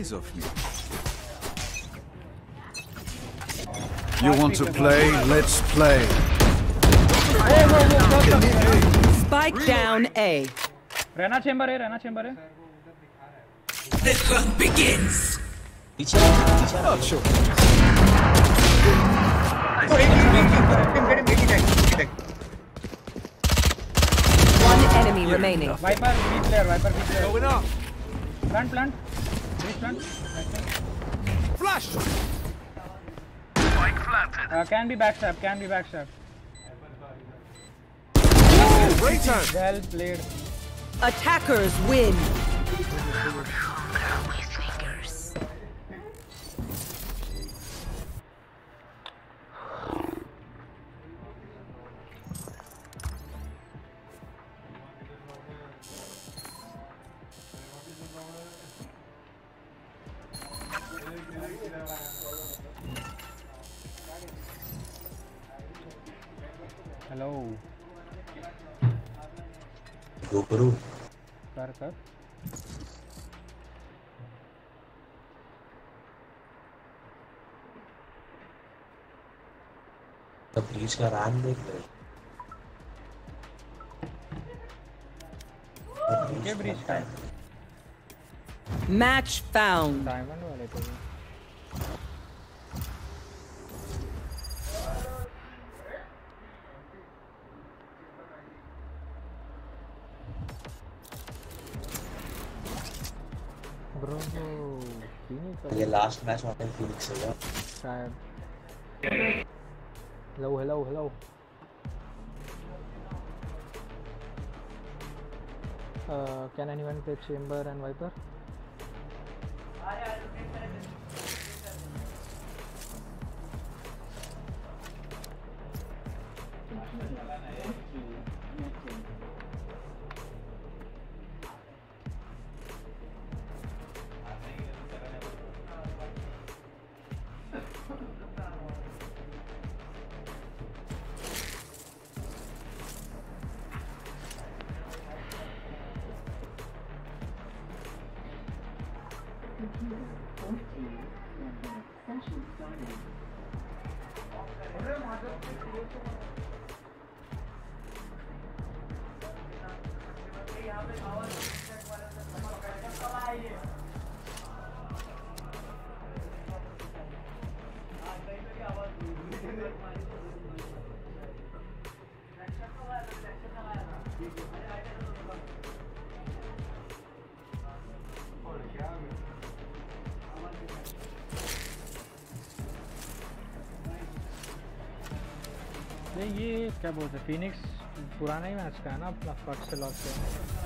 eyes off me. You want to play? Let's play. Spike down A. Rana chamber hai, Rena chamber. The hunt begins. Not sure. One enemy remaining. Viper, B player, Viper, B player. Going up. Plant, plant. Flash! Uh, can be backstab, can be backstab. Great turn! Well played. Attackers win. गो करो। कर कर। तब breach का rank देख ले। के bridge का Match found. Diamond वाले को ये लास्ट मैच वहाँ पे फिनिक्स होगा। शायद। Hello hello hello can anyone play Chamber and Viper बोलते फिनिक्स पुराना ही मैच का है ना अपना फ़र्स्ट से लॉक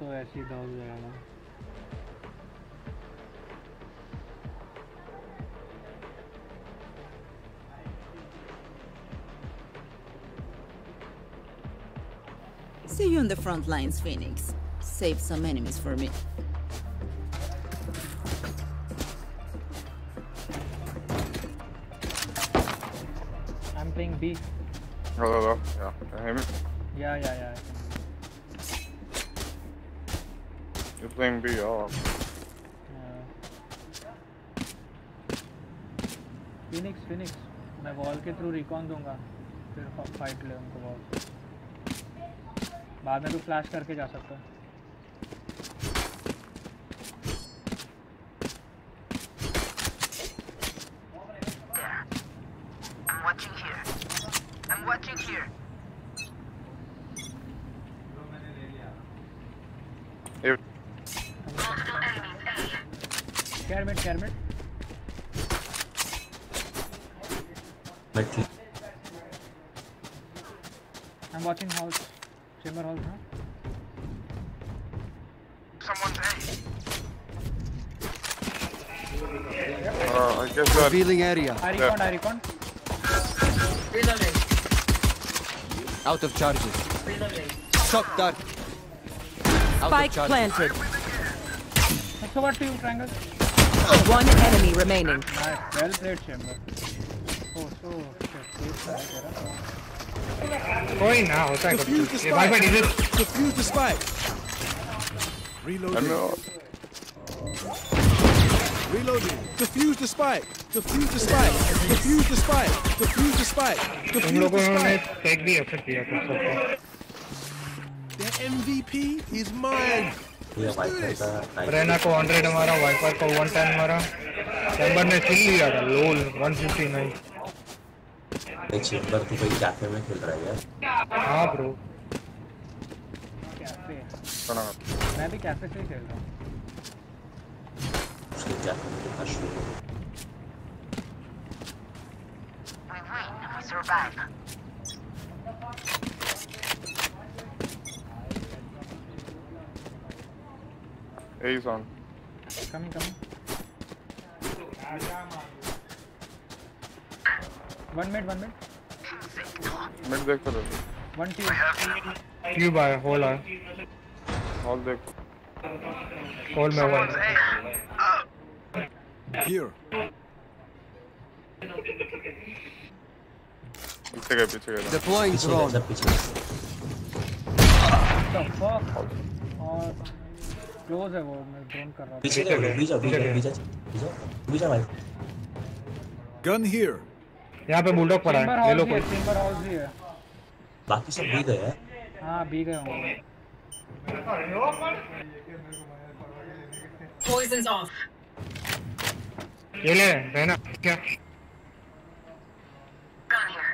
तो ऐसे ही डॉल जाएगा See you on the front lines, Phoenix. Save some enemies for me. I'm playing B. Hello, hello. Yeah, can you hear me? Yeah, yeah, yeah. You're playing B, oh. Phoenix Phoenix मैं wall के through recon दूँगा। फिर fight ले उनको wall बाद में तू flash करके जा सकता है। Revealing area. I recon, I recon. Reloading. Out of charges. Reloading. Shock dart. Out Spike of charges. planted. Let's over to you, triangle. One enemy remaining. Nice, well played, Chamber. Oh, so safe है तेरा. कोई ना होता है Defuse the कभी ये भाई भाई spike. DJ Defuse the spike. Reloading. Reloading. Defuse the spike. Defuse the spike. Defuse the spike. Defuse the spike. तुम Defuse लोगों the ने spike. फेक भी एक्सेप्ट किया था सबको The MVP is mine. ये वाइपर का रेना को 100 मारा वाइपर को 110 मारा चैम्बर ने किल लिया था लोल 159 ये चेम्बर तो कोई कैफ़े में खेल रहा है यार हाँ ब्रो कैफ़े Turn on. मैं भी कैफ़े से ही खेल रहा हूँ उसके कैफ़े में कितना शोर survive. A is on. Coming, coming. One mid, one mid. Mid देख तो लो. One two. क्यूब आया होल आया All देख. होल में वन Here. पीछे गए पीछे गए. Deploying drone. सब पीछे? और क्लोज है वो मैं ड्रोन कर रहा पीछे गए बीजा बीजा बीजा बीजा बीजा भाई Gun here. यहाँ पे बुलडॉग पड़ा है ले हाउस लो कोई चेंबर हाउस भी है बाकी सब गए हैं हाँ बी गए होंगे Poison's off. ये ले रहना क्या Gun here.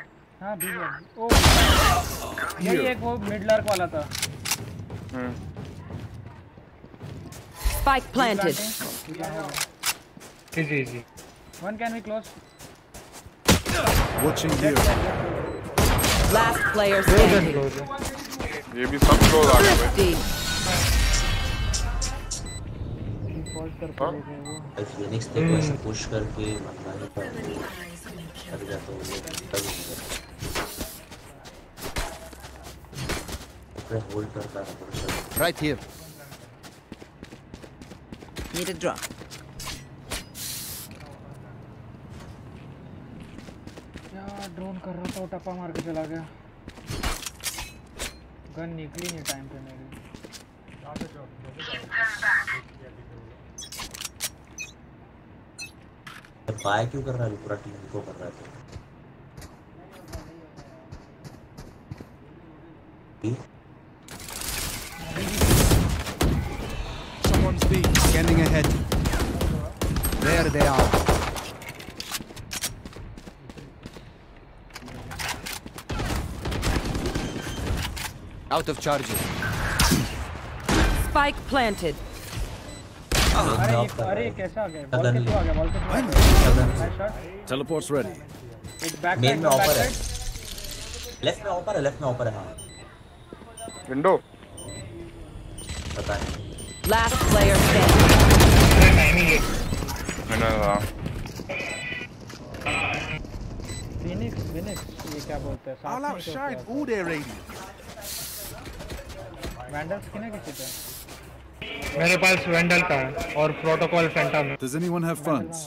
हाँ बी गए ओ यही एक वो मिड लर्क वाला था। Spike planted. Easy easy One can we close? Watching here. Last player close है standing. क्लोज है ये भी सब क्लोज आ गए। भाई. Default कर हाँ? पड़ेगा वो। भाई फिनिक्स देखो ऐसे पुश करके पड़ता कर जाता हूँ। पे होल्ड करता है right here need a drop drone कर रहा था वो टप्पा मार के चला गया गन निकली नहीं टाइम पे मेरी बाय क्यों कर रहा है पूरा टीम को कर रहा है तो Someone's B. Scanning ahead. There they are. Out of charges. Spike planted. अरे ये अरे ये कैसा आ गया बॉल के थ्रू आ गया बॉल के थ्रू आ गया नाइस शॉट Teleport's ready. एक बैक मेन साइड में बैक ऑफ़र है साइड लेफ़्ट में ऑफ़र है लेफ़्ट में ऑफ़र है हाँ विंडो पता नहीं Last player standing. Phoenix Phoenix ये क्या बोलते हैं? साथ I'll में ही तो outshine होता all their radiant. है वैंडल्स की ना किसी पे? मेरे पास वेंडल का है और प्रोटोकॉल फैंटम है। Does anyone have funds?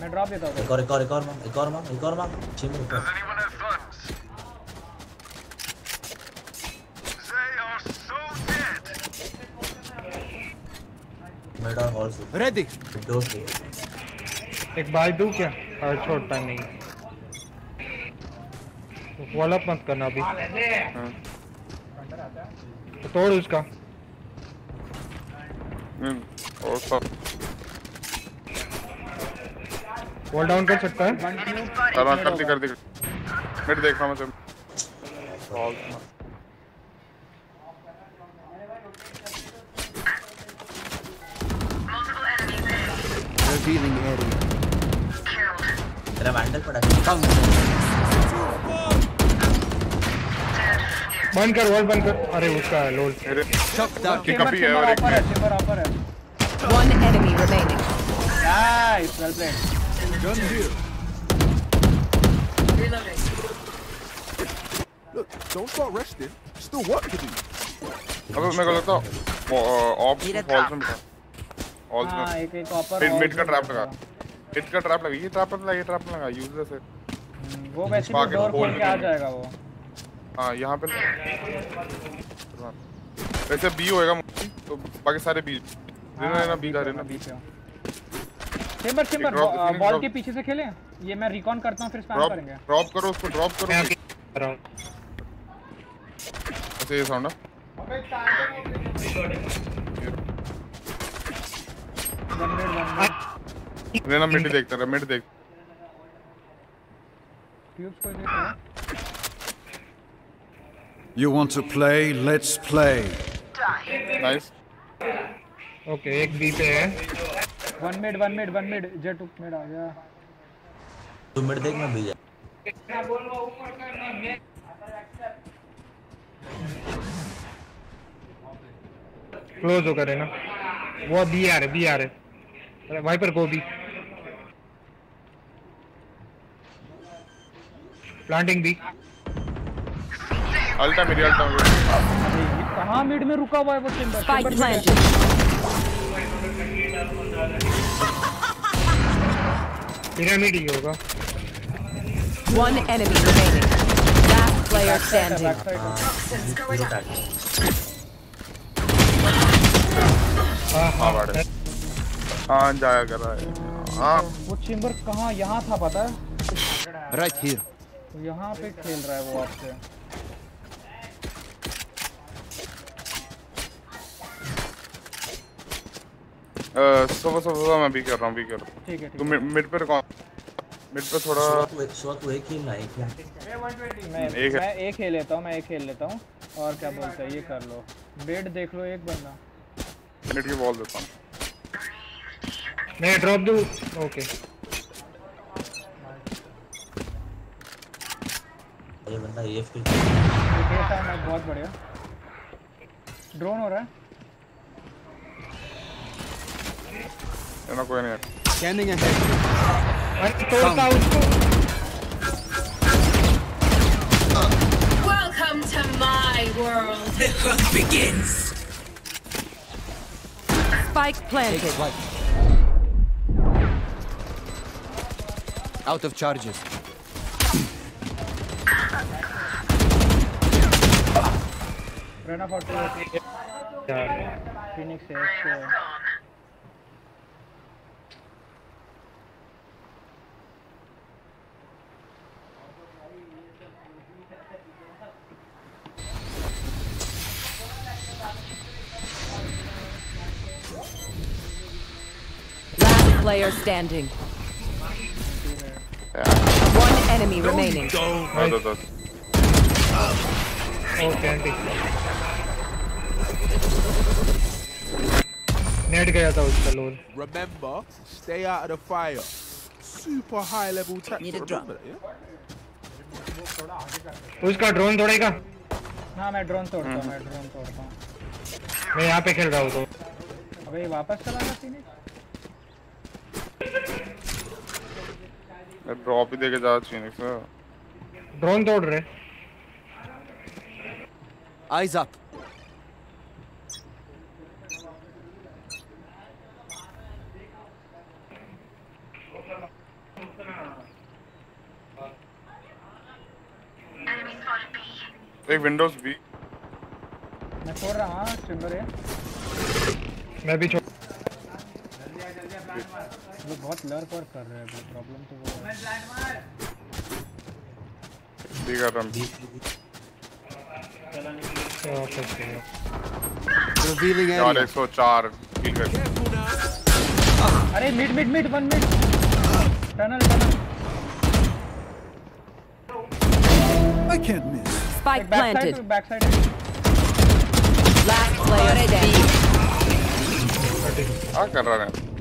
मैं ड्रॉप देता हूँ। एक और एक और एक और मांग एक और मांग एक और मांग। छह मिनट। ऊपर मिड और हॉल से। Ready. दो से एक बाल दूँ क्या? और छोड़ता नहीं। वॉल अप मत करना अभी। तो तोड़ उसका। हम्म, और सब। वॉल डाउन कर सकता है? कर दी कर दी। मिड देख रहा हूँ मैं बॉल Revealing area. तेरा वैंडल पड़ा बंद कर वॉल बंद कर अरे उसका है लोल चेंबर चेंबर ऑफ़र है चेंबर ऑफ़र है One enemy remaining. Nice well played Gun here. Look, don't start resting. Still work to do. अबे मेरे को लगता है ऑफ़ हॉल में हॉल हाँ, एक- एक ऑपर मिड का ट्रैप लगा। मिड का ट्रैप लगा। ये ट्रैप लगा ये ट्रैप लगा यूजलेस है वो वैसे भी डोर खोल के आ जाएगा वो। हाँ यहाँ पे वैसे बी होएगा तो बाकी सारे बी रेना रेना बी का रेना बी पे चेंबर चेंबर बॉल के पीछे से खेलें? ये मैं रिकॉन करता हूँ फिर स्पैम करेंगे। ड्रॉप करो उसको ड्रॉप करो। ऐसे ये साउंड है। रेना मिड देखता रहा मिड देख। ट्यूब्स को देख रहा You want to play? Let's play. Nice okay एक बी पे है। One mid one mid one mid Jett mid आ गया। तू मिड देख मैं बी जा। क्लोज होकर है ना। वो बी आ रहे बी आ रहे। वाइपर को भी। प्लांटिंग बी अल्टा मेरी अल्टा अरे ये कहाँ मिड में रुका हुआ है वो चेंबर Spike planted. पिरामिड ही होगा। One enemy remaining. Last player standing. Zero tag हाँ बाड़े हाँ जाया कर रहा है। हाँ। वो चेंबर कहाँ यहाँ था पता है? Right here. तो यहाँ पे खेल रहा है वो आपसे सुबह सुबह मैं भी कर रहा हूँ भी कर रहा हूँ। ठीक है ठीक मिड मिड पे कौन? मिड पे थोड़ा शो तू एक तू एक खेलना एक मैं एक मैं एक खेल लेता हूँ मैं एक खेल लेता हूँ। और क्या बोलते हैं ये कर लो। बेड देख लो एक बंदा। मिड की बॉल देता हूँ। मैं ड्रॉप दूं ओके ये बंदा एफ के ये केस है मैं बहुत बढ़िया ड्रोन हो रहा है है ना कोई नहीं है Scanning ahead. अरे तोड़ता उसको Welcome to my world. The hunt begins. Spike planted. Out of charges. Rena 40 Phoenix is Last player standing. One enemy remaining. No, no, no. Okay aunty नेट गया था उसका lol Remember, stay out of the fire. Super high level tactics. Need a drop. Remember yeah? उसका drone तोड़ेगा हाँ मैं drone तोड़ता हूँ मैं ड्रोन तोड़ता हूँ मैं यहाँ पे खेल रहा हूँ तो अबे वापस चला Phoenix मैं ड्रॉप ही देके जा चीनिक्स ड्रोन तोड़ रहे। Eyes up. एक विंडोज़ भी मैं छोड़ रहा हूँ है मैं भी छोड़ वो बहुत लर्क वर्क कर रहे हैं प्रॉब्लम तो वो है रहा हूँ Revealing यार area. 104 किल कर अरे mid mid mid one mid tunnel tunnel I can't miss. Spike back planted. Side back side Last player standing. क्या कर रहा है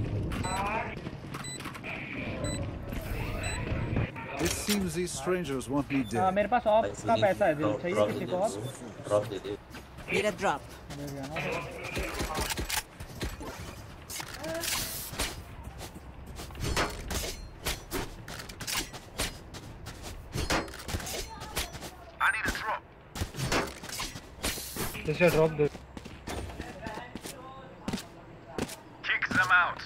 seems these strangers want me हाँ, dead. मेरे पास ऑफ़ का पैसा है दिल चाहिए किसी को ऑफ़ ड्रॉप दे दे। नीड अ ड्रॉप दे दिया ना जैसे ड्रॉप दे Kick them out.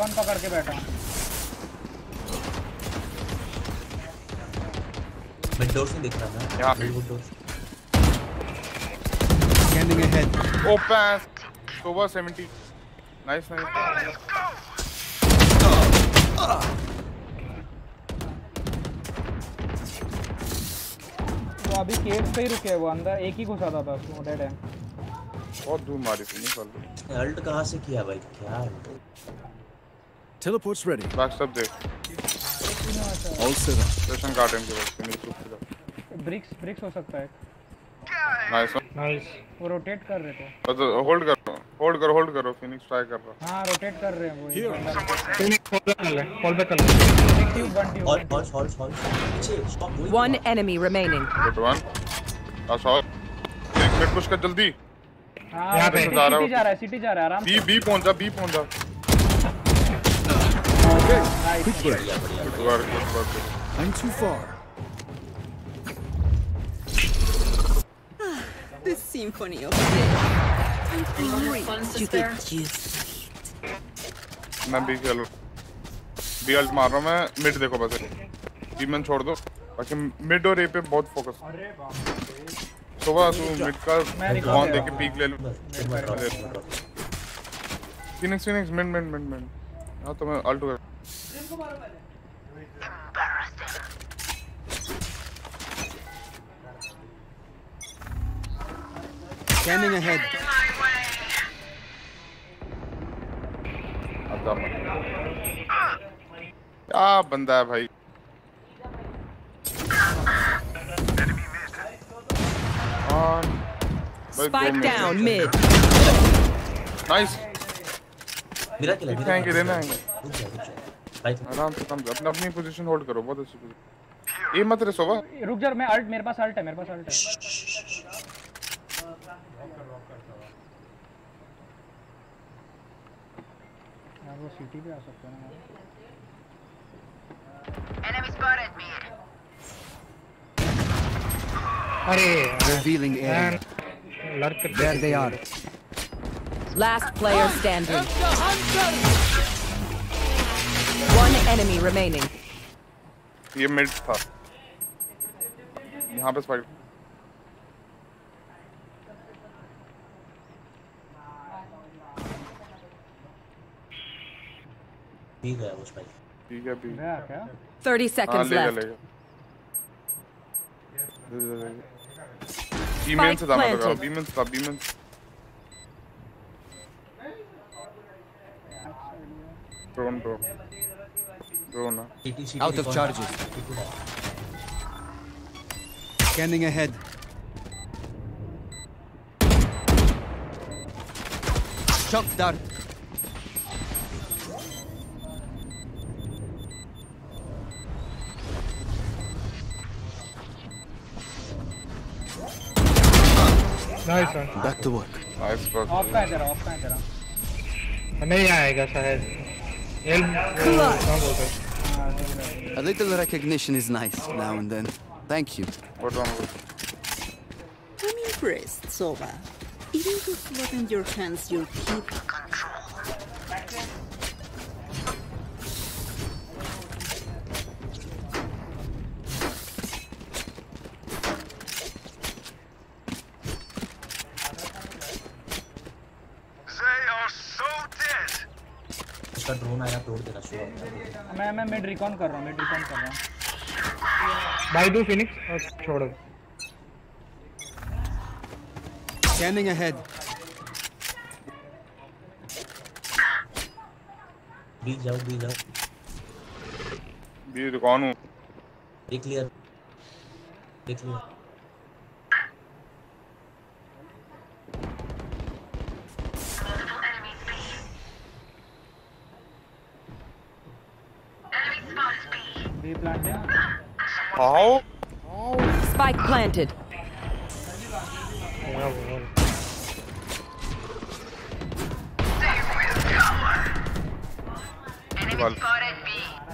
मैं रिकॉन पकड़ के बैठा? हूँ विंडोज़ नहीं दिख रहा यहाँ windows ahead. Open Sova 70 nice nice वो अभी केव पे ही रुके हैं वो अंदर एक ही घुसा था बस वो डेड है बहुत दूर मारी थी नहीं कल। अल्ट कहाँ से किया भाई? क्या Teleport's ready. बैक स्टेप दे All set up. सेशन कार्ड इनके पास फिनिश चुप सीधा ब्रिक्स ब्रिक्स हो सकता है। नाइस नाइस वो रोटेट कर रहे थे। तो होल्ड करो होल्ड करो होल्ड करो फिनिक्स ट्राई कर रहा हाँ। रोटेट कर रहे हैं वो। फिनिक्स कॉल पे कर ले कॉल पे कर ले। Tube one tube hall hall hall hall पीछे stop going One. Good one pass और एक मिनट पुश कर जल्दी। हाँ यहाँ पे। जा रहा है सिटी जा रहा है सिटी जा रहा है आराम बी बी पहुँच जा बी पहुँच। जा Quick break. Good work good work I'm too far. The symphony of death. I'm sister? the juice. मैं बी खेल बी अल्ट मार रहा हूँ मैं मिड देखो बस बी छोड़ दो बाकी मिड और ए पे बहुत फोकस सुबह तू मिड का गया। देके पीक ले लो Phoenix Phoenix mid mid mid mid हाँ तो मैं अल्ट कर Scanning ahead. क्या बंदा है भाई हाँ Spike down mid. नाइस मेरा किला मेरा थैंक यू किला। देना आएँगे रुक जा रुक जा। आराम से काम अपनी अपनी पोजीशन होल्ड करो बहुत अच्छी पोजीशन ये मत रे सोवा। रुक जा मैं अल्ट मेरे पास अल्ट है मेरे पास अल्ट है। यार वो सिटी पे आ सकते हैं ना। Enemy spotted me. अरे Revealing area. लड़क There they are. Last player standing. One enemy remaining. ये मिड था यहाँ पे स्पाइक बी गया वो स्पाइक ठीक है भी गया क्या 30 हाँ seconds ले left. ले बीमेन से था मैं तो planted. बीमेन से था बीमेन drone drone drone Out of charges. Scanning ahead. Shock dart. Nice one Back to work. Nice बस ऑफ का है तेरा ऑफ का है तेरा नहीं आएगा शायद A little recognition is nice now and then. Thank you. I'm impressed, Soba. Even with blood in your hands, you keep मैं मैं मिड रिकॉन कर रहा हूँ मिड रिकॉन कर रहा हूँ। बाय दो फिनिक्स और छोड़ Scanning ahead. बी जाओ बी जाओ। भी कौन हूँ। देख लिया देख लिया How Spike planted.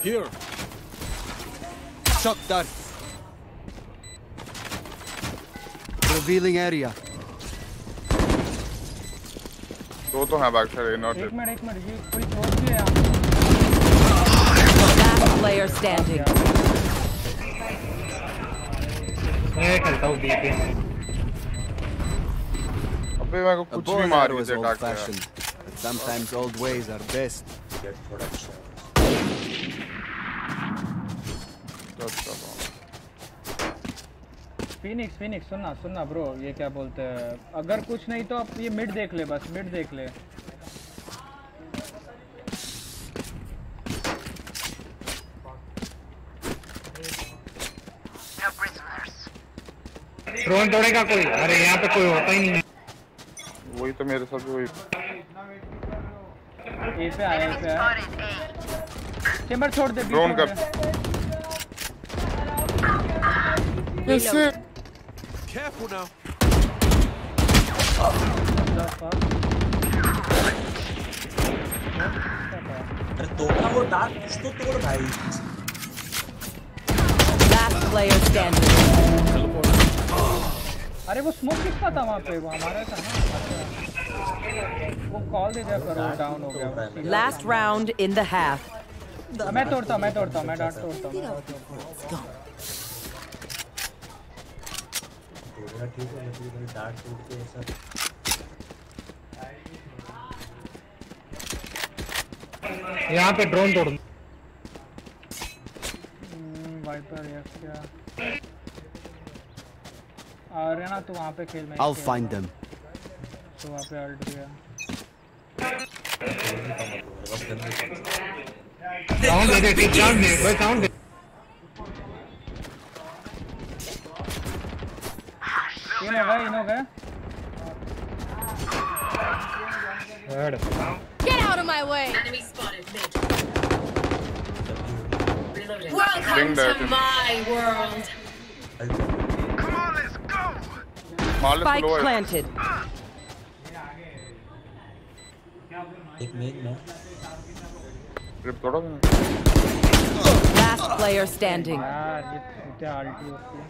Here. Shock dart. Revealing area. दो तो हैं बैक साइड नॉट एक मिनट एक मिनट ये कोई क्लोज भी है यहाँ Last मैं खेलता हूँ बी अबे मेरे को कुछ भी मार arrow के अटैक किया sometimes old ways are best. थोड़ा फिनिक्स फिनिक्स सुनना सुनना ब्रो ये क्या बोलते हैं? अगर कुछ नहीं तो आप ये मिड देख ले बस मिड देख ले। ड्रोन तोड़ेगा कोई? अरे यहाँ पे कोई होता ही नहीं है। वही तो मेरे साथ भी वही। ए पे आया पे चेंबर छोड़ दे ड्रोन कर। Careful now. अरे तोड़ना वो डार्क कुछ तो तोड़ भाई? Last player standing. अरे वो स्मोक किसका था वहाँ पे वो हमारा था ना अच्छा। वो कॉल दे दिया करो डाउन हो गया। Last round in the half. मैं तोड़ता हूँ मैं तोड़ता मैं डांट तोड़ता हूँ मैं डांट तोड़ता हूँ। तोड़ना ठीक है लेकिन भाई डार्क तोड़ के ऐसा यहाँ पे ड्रोन तोड़ वाइपर यस क्या ना तू वहाँ पे खेल मैं I'll खेल। find them. तो वहाँ पे अल्ट गया साउंड दे दे ठीक साउंड दे भाई साउंड दे इन हो गए इन हो गए head Get out of my way! Enemy spotted mid. Reloading. Bring Welcome that to in. my world. मार ले Spike स्लो है planted. एक मेन में ट्रिप तोड़ा मैंने Last player standing. यार ये क्या अल्टी उसकी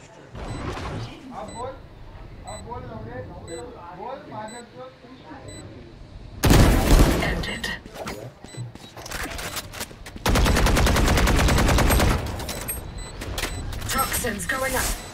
Ended. Toxins going up.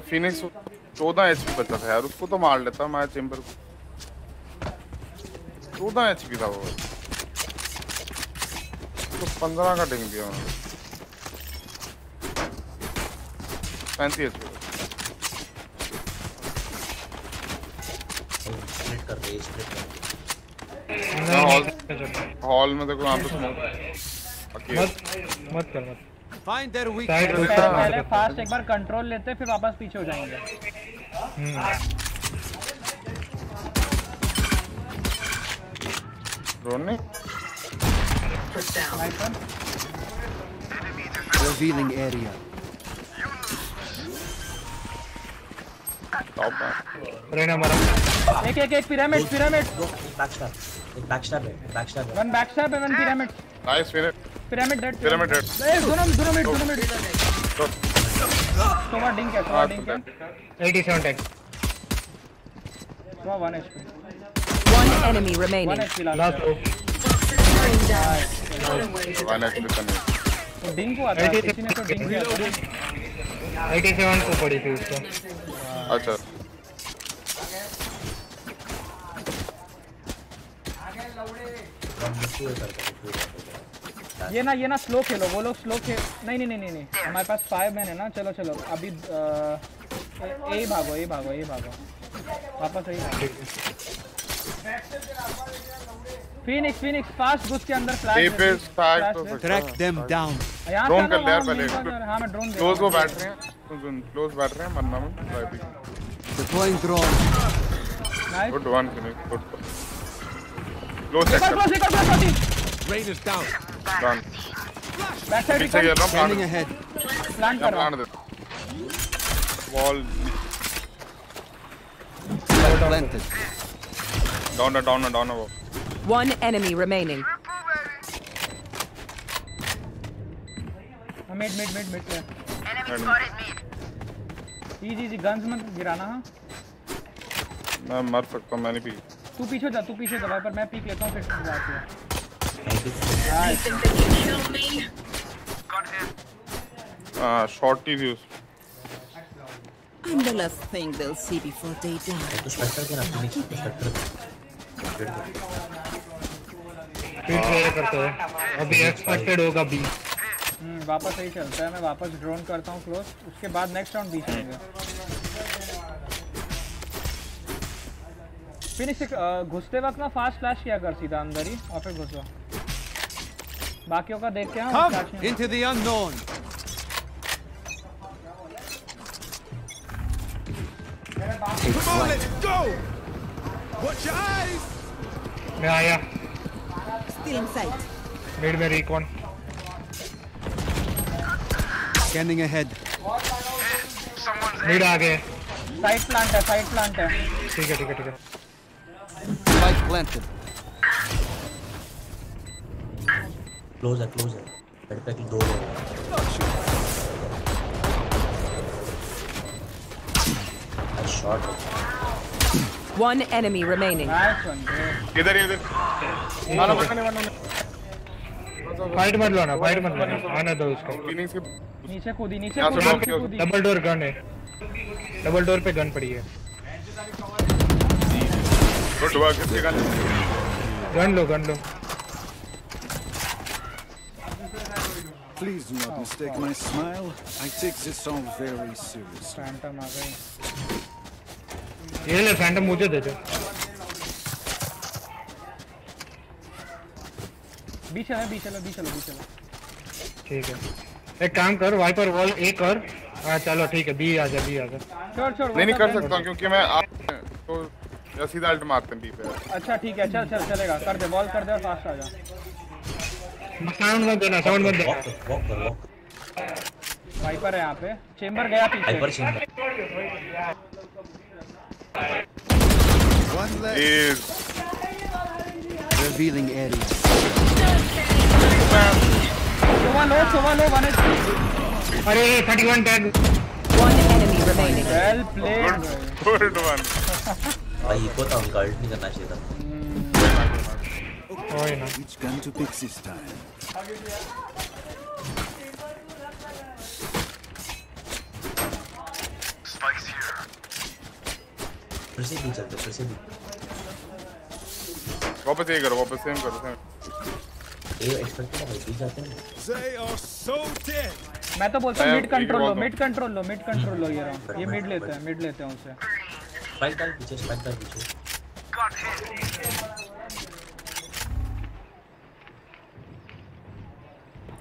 भीतर कर दिया भाई उसको या फिनिक्स 14 एचपी बचा था यार उसको तो मार लेता मैं चेंबर को। 14 एचपी था वो। तो 15 का डिंग दिया मैंने 35 एचपी स्प्लिट कर रही है हॉल हॉल में देखो यहाँ पे स्मोक मत मत कर मत। Their weak Side पहले फास्ट एक बार कंट्रोल लेते हैं, फिर वापस पीछे हो जाएँगे। ड्रोन ने. टॉप में रेना मारा एक एक एक पिरामिड पिरामिड बैकस्टैब एक बैकस्टैब है बैकस्टैब है। वन बैक स्टैप है one pyramid nice finish pyramid dead Pyramid dead. A दोनों दोनों मिड दोनों मिड सोवा डिंक है सोवा डिंक है 87 tag Sova 1 HP One enemy 1 remaining. Last last row Going down. One HP का तो आता है किसी ने तो डिंक किया था। 87 को पड़ी थी उसको। अच्छा। वन टू है ये ना ये ना स्लो खेलो वो लोग स्लो खेल नहीं नहीं नहीं नहीं हमारे पास फाइव मैन है ना चलो चलो। अभी ए भागो ए भागो ए भागो। वापस ही भागो। फिनिक्स फिनिक्स फास्ट घुस के अंदर फ्लैश ए पे स्टैक तो Track them down. यहाँ ड्रोन कर लिया यार पहले। हाँ मैं ड्रोन दे क्लोज वो बैठ रहे हैं। क्लोज बैठ रहे हैं मरना में driving Deploying drone. Nice good one Phoenix good close एक और sector Rain is down. Done back side पीछे गिर रहा हूँ प्लांट ahead. यहाँ कर रहा हूँ Spike planted. है है डाउन है वो One enemy remaining. Mid mid mid mid Enemy spotted mid. Easy easy guns मत गिराना हाँ. मैं मर सकता हूँ मैंने भी तू पीछे जा तू पीछे जा पर मैं पीक लेता हूँ फिर जाती है शॉर्ट ही उस I'm the last thing they'll see before they die. तो स्पेक्टर के ना फिनिक्स तो स्पेक्टर फिर ट्रेड करते हैं। अभी एक्सपेक्टेड होगा बी हम्म वापस सही चलता है। मैं वापस ड्रोन करता हूँ क्लोज उसके बाद नेक्स्ट राउंड बीच आएँगे फिनिक्स अ, घुसते वक्त ना फास्ट फ्लैश किया कर सीधा अंदर ही और फिर घुसो बाकियों का देख के हाँ Come फ्लैश नहीं into the unknown. Come on, let's go! Watch your eyes! मैं आया Still in sight. मिड में रिकॉन Scanning ahead. मिड आ गए साइड प्लांट है साइड प्लांट है ठीक है ठीक है ठीक है Spike planted. क्लोज है क्लोज है. बेड पे दो लोग हैं। One enemy remaining. Nice one इधर ही इधर। मारो मरने वाला नहीं फाइट मत लो ना फाइट मत लो ना आने दो उसको। नीचे कूदी नीचे कूदी डबल डोर गन है। डबल डोर पे गन पड़ी है। गुड वर्क इसके गाने गन लो गन लो। Please do not mistake my smile. I take this all very seriously. Phantom आ गई। ये ले फैंटम मुझे दे दो। बी चलो बी चलो बी चलो बी चलो ठीक है। एक काम कर वाइपर वॉल ए कर। हाँ चलो ठीक है बी आ जा बी आ जा। छोड़ छोड़ नहीं नहीं कर सकता हूँ क्योंकि मैं आ- तो या सीधा अल्ट मारते हैं बी पे अच्छा ठीक है चल चल चलेगा। कर दे बॉल कर दे और फास्ट आ जा। साउंड मत देना साउंड मत देना वॉक कर वॉक वाइपर है यहाँ पे। चेंबर गया पीछे। Viper Chamber Is Revealing area. Sova low Sova लो वन अरे 31 tag One enemy remaining. Well played good one भाई इको था उनका अल्ट नहीं करना चाहिए था। Which gun to pick this time? फिर से भी चलते फिर से भी वापस ये करो वापस सेम करो सेम ए एक्सपेक्ट करना भाई जाते हैं। They are so dead. मैं तो बोलता हूँ मिड कंट्रोल लो मिड कंट्रोल लो मिड कंट्रोल लो ये राउंड ये मिड लेते हैं मिड लेते हैं उनसे स्पाइक डाल पीछे स्पाइक डाल पीछे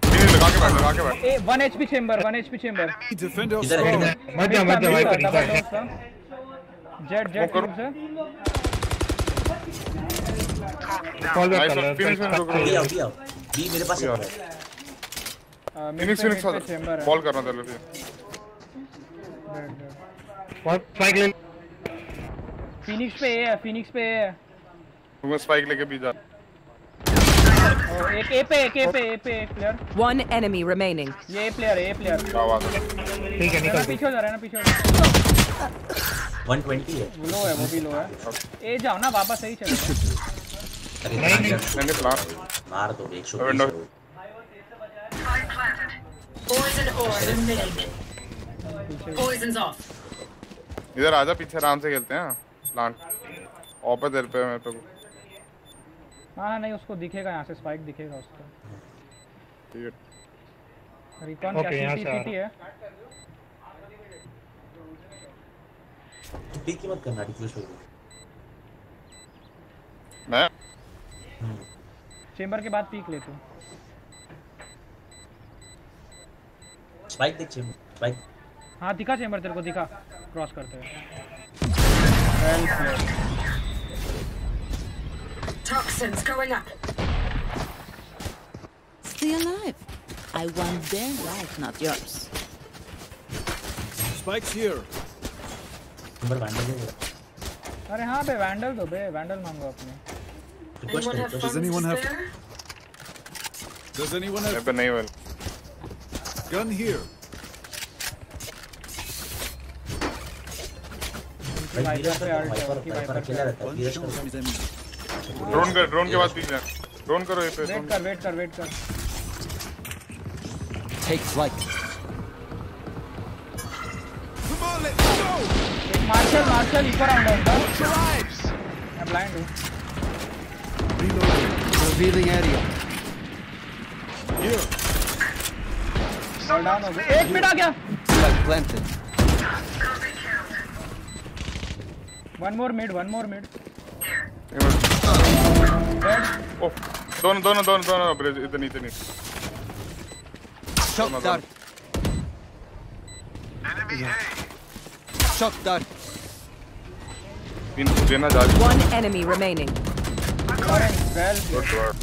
नहीं लगा के बैठ लगा के बैठ A 1 HP Chamber 1 HP Chamber इधर में मत जा मत जा वाइपर डबल इधर डोज का जेट जेट करो। कॉल बैक कर बी आओ बी आओ। बी मेरे पास है। फिनिक्स फिनिक्स चेंबर है। बॉल करना चलो फिर स्पाइक ले फिनिक्स पे ए है फिनिक्स पे ए है। तुम्हें स्पाइक लेके भी जा एक ए पे एक ए पे ए पे एक प्लेयर One enemy remaining. ये प्लेयर है ए प्लेयर क्या बात है। ठीक है निकल पीछे हो जा रहा है ना पीछे हो जा 120 है। लो है। वो भी लो है। ए जाओ ना वापस सही चलो। अरे नहीं मैंने प्लान मार दो 120 Window. करो Poison orb emitting. Poison's off. इधर आजा पीछे आराम से खेलते हैं। प्लांट। ऑपर देर पे मेरे पे हाँ हाँ नहीं उसको दिखेगा यहाँ से स्पाइक दिखेगा उसको। ठीक है। रिकॉन Okay, क्या सीटी है। तू की मत करना डिफ्यूज पे मैं? चेंबर के बाद पीक ले तू। स्पाइक देख चेम स्पाइक हाँ दिखा चेंबर तेरे को दिखा। क्रॉस करते हुए। Well played. Toxins going up. Stay alive. I want their life, not yours. Spikes here. Number vandal है अरे हाँ बे वैंडल दो बे वैंडल मांगो अपने रिक्वेस्ट Anyone have कर Does funds anyone to have- spare? Does anyone मेरे have पे नहीं वेल gun here? Drone कर ड्रोन के बाद पीछे ड्रोन करो ये पे वेट कर वेट कर वेट कर flight. Come on, let's go. एक मार्शल मार्शल इको राउंड है मैं ब्लाइंड हूँ Revealing area. Here. Ball down हो गया एक मिनट आ गया Spike planted. One more mid one more mid oh दोनों दोनों दोनों दोनों ब्रिज इधर नीचे नीचे Shock dart. Shock dart. तीन देना जा रही One enemy remaining. Well good work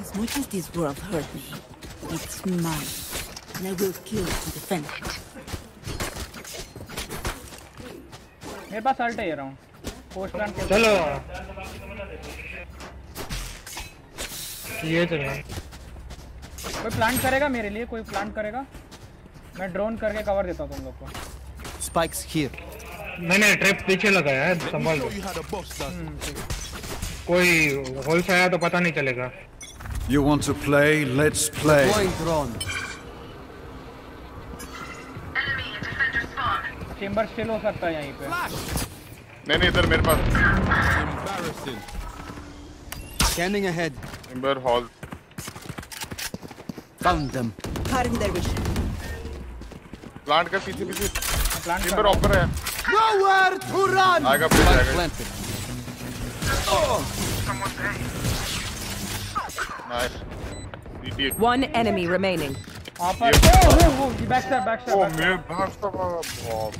As much as this world hurt me, it's mine. And I will kill to defend it. मेरे पास अल्ट है ये राउंड पोस्ट प्लान के चलो ये चलो कोई प्लांट करेगा मेरे लिए कोई प्लांट करेगा मैं ड्रोन करके कवर देता हूँ तुम लोग को Spikes here. मैंने ट्रिप पीछे लगाया है संभाल लो. कोई होल से आया तो पता नहीं चलेगा You want to play? Let's play. Chamber still हो सकता है यहीं पे नहीं नहीं इधर मेरे पास. Scanning ahead. Amber hall Found them. Cutting their vision. Plant का पीछे पीछे प्लांट एम्बर ऑपर है Nowhere to run. आएगा Spike आएगा. One enemy remaining. वो back step back Oh, step मेरे भाग का बाप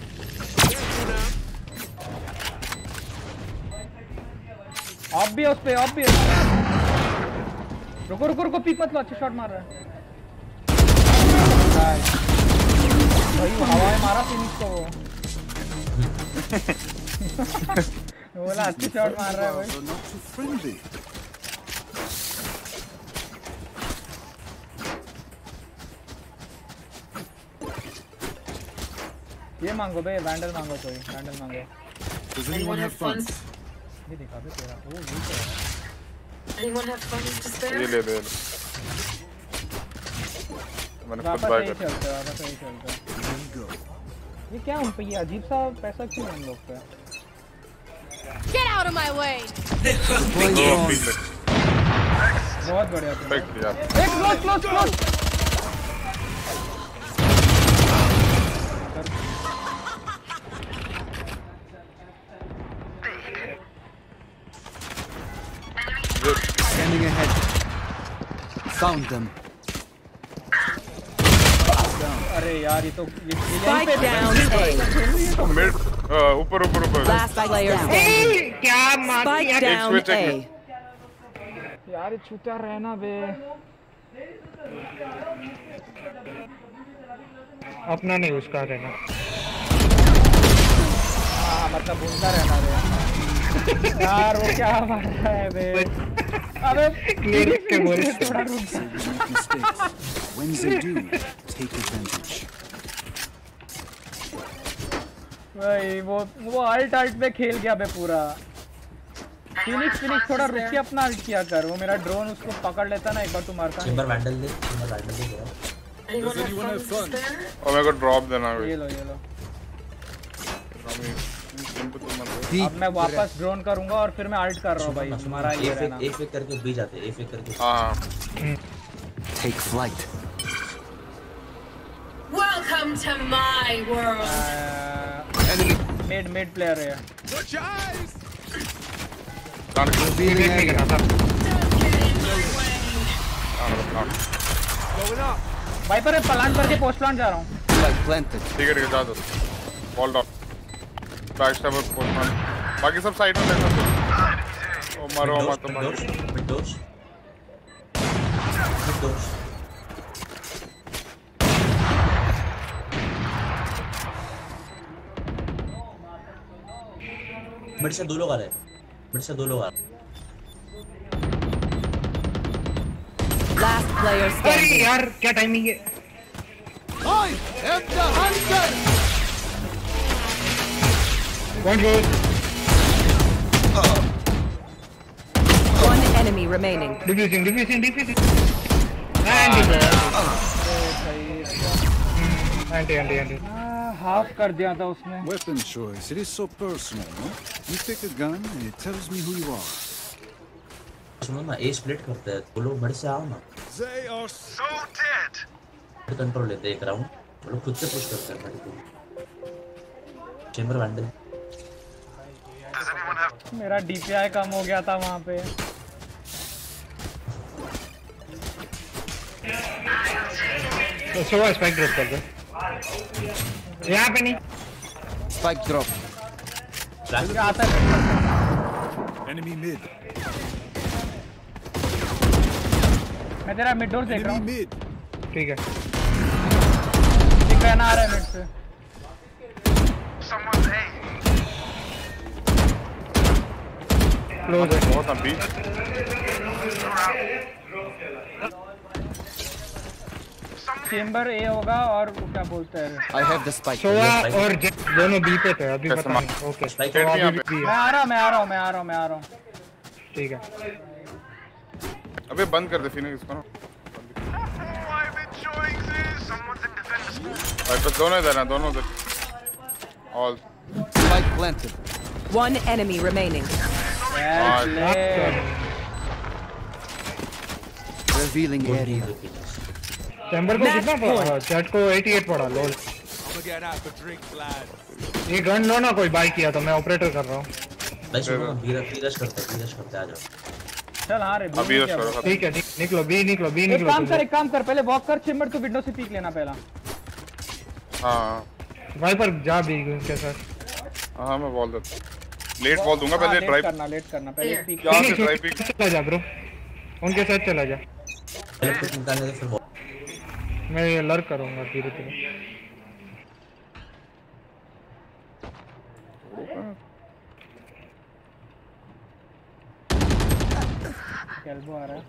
आप भी उस पे, आप भी। रुको रुको रुको, पीक मत लो, अच्छे शॉट मार रहा है। भाई वो हवा में मारा फिनिक्स को। बोला, अच्छे शॉट मार रहा है भाई Are not too friendly. ये मांगो बे वैंडल मांगो कोई वैंडल मांगो Does anyone have funds? ये दिखा बे तेरा ओ ये क्या है Anyone have funds to spare? ये ले ले। मैंने खुद बाय कर चलते हैं, वापस यही चलते हैं। ये क्या उन पे ये अजीब सा पैसा क्यों है उन लोग पे Get out of my way! दो पीक ले। बहुत बढ़िया Perfect यार। एक close close close Found them. अरे यार ये तो ये down A. तो मिड ऊपर ऊपर ऊपर Last player standing. क्या down A. यार ये छूटा रहना बे अपना नहीं उसका रहना हाँ मतलब उनका रहना बे यार वो क्या मार रहा है बे अबे के बोल। थोड़ा रुक. When they do, take advantage. भाई वो वो अल्ट अल्ट पे खेल गया बे पूरा फिनिक्स फिनिक्स थोड़ा रुक के अपना अल्ट किया कर वो मेरा ड्रोन उसको पकड़ लेता ना एक बार तू मारता चेंबर वैंडल दे चेंबर वैंडल दे? और मेरे को ड्रॉप देना ये लो ये लो तो। अब मैं वापस ड्रोन करूँगा और फिर मैं अल्ट कर रहा हूँ भाई तुम्हारा ये रहना ए फेक करके बी जाते ए फेक करके हाँ Take flight. Welcome to my world. Mid mid player है your eyes. Revealing area. Going up. भाई पर प्लांट करके पोस्ट प्लांट जा रहा हूँ ठीक है ठीक है जा दो बॉल डॉट बैक स्टेप और पोस्टमैन बाकी सब साइड में देखो ओ मारो मत तो मिड मारो। Mid doors mid doors mid से दो लोग आ रहे हैं। मिड से दो लोग आ रहे हैं। Last player standing. यार क्या टाइमिंग है? I am the hunter. One goes. One enemy remaining. Diffusing, diffusing. And Anti, anti, anti. Half कर दिया था उसने Weapon choice. It is so personal, no? You pick a gun and it tells me who you are. सुनो ना ए split करते हैं लोग mid से आओ ना They are so dead. Control लेते एक राउंड लोग खुद से पुश करते हैं मिड को चेंबर वैंडल मेरा डीपीआई कम हो गया था वहाँ पे। तो सुबह स्पाइक ड्रॉप कर दो। यहाँ पे नहीं। Drop. मुझे आता है Enemy mid. मैं तेरा मिड डोर देख रहा हूँ. ठीक है। दिख रहना आ रहा है मिड से। क्लोज है बहुत अभी चेंबर ए होगा और क्या बोलते हैं? I have the spike. सोवा और दोनों बी पे थे अभी पता नहीं। ओके स्पाइक तो मैं आ रहा मैं आ रहा हूँ मैं आ रहा हूँ मैं आ रहा हूँ। ठीक है। अबे बंद कर दे फिनिक्स इसको ना। भाई तो दोनों इधर हैं दोनों इधर all Spike planted. One enemy remaining. Revealing area. Chamber को कितना पड़ा? जेट को 88 पड़ा लोल. ये गन लो ना कोई बाय किया तो मैं ऑपरेटर कर रहा हूँ। भाई सुनो करते हैं करते आ जाओ। चल हाँ रे अभी करो ठीक है निक- निकलो बी निकलो बी एक निकलो काम कर एक काम कर पहले वॉक कर तू विंडो से पीक लेना पहला। हाँ। वाइपर जा बी उनके साथ। हाँ मैं बॉल देता हूँ। लेट बॉल दूँगा हाँ, पहले ड्राइव करना लेट करना पहले पीक क्या से ड्राइव पिक चला जा ब्रो उनके साथ चला जा। पहले पिक निकालने दे फिर बॉल मैं ये लर्क करूँगा धीरे धीरे। एल्बो आ रहा है।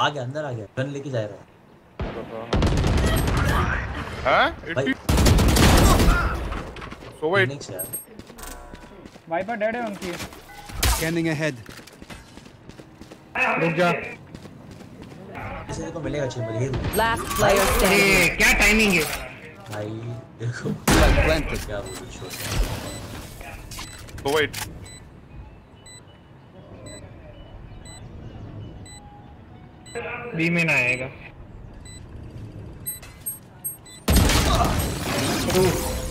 आ गया अंदर आ गया गन लेके जा रहा हैं। भाई। सो वेट वाइपर डेड है उनकी। Scanning ahead. रुक जा। इसे देखो मिलेगा चेंबर ये Last player अरे standing. क्या टाइमिंग है? भाई देखो। Planted. क्या बोली छोड़ सो वेट बी में ना आएगा।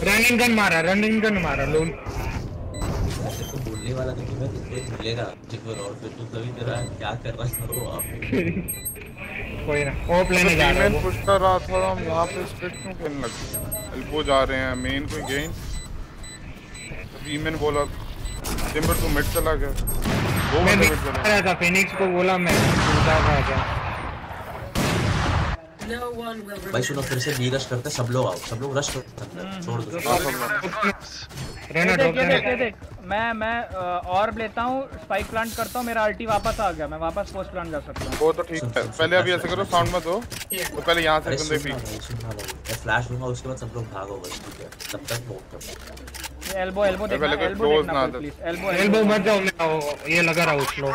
रनिंग गन मारा रनिंग गन मारा लोल तो वाला नहीं है तुमको मिलेगा जिगर और फिर तू कभी तेरा क्या कर रहा है वो आप कोई ना ओप प्लेन जा रहा है मैं पुश कर रहा था हम यहाँ पे स्प्लिट क्यों खेलने लगे एल्बो जा रहे हैं मेन कोई गेन वीमेन बोला टिम्बर को मिड चला गया। दो मैं मिड चला था फिनिक्स को बोला मैं No one will भाई सुनो फिर से बी रश करते सब लोग आओ सब लोग रश करते हैं छोड़ दो रहना देख देख देख मैं मैं ऑर्ब लेता हूँ स्पाइक प्लांट करता हूँ मेरा अल्टी वापस आ गया मैं वापस पोस्ट प्लांट कर सकता हूँ। वो तो ठीक है। पहले अभी ऐसे करो साउंड मत दो। तो पहले यहाँ से बंदे पी भाई। मैं फ्लैश दूँगा उसके बाद सब लोग भागो बस ठीक है। तब तक वॉक करो एल्बो एल्बो देखना एल्बो देखना। प्लीज़ एल्बो एल्बो मत जाओ मैं ये लगा रहा हूँ स्लो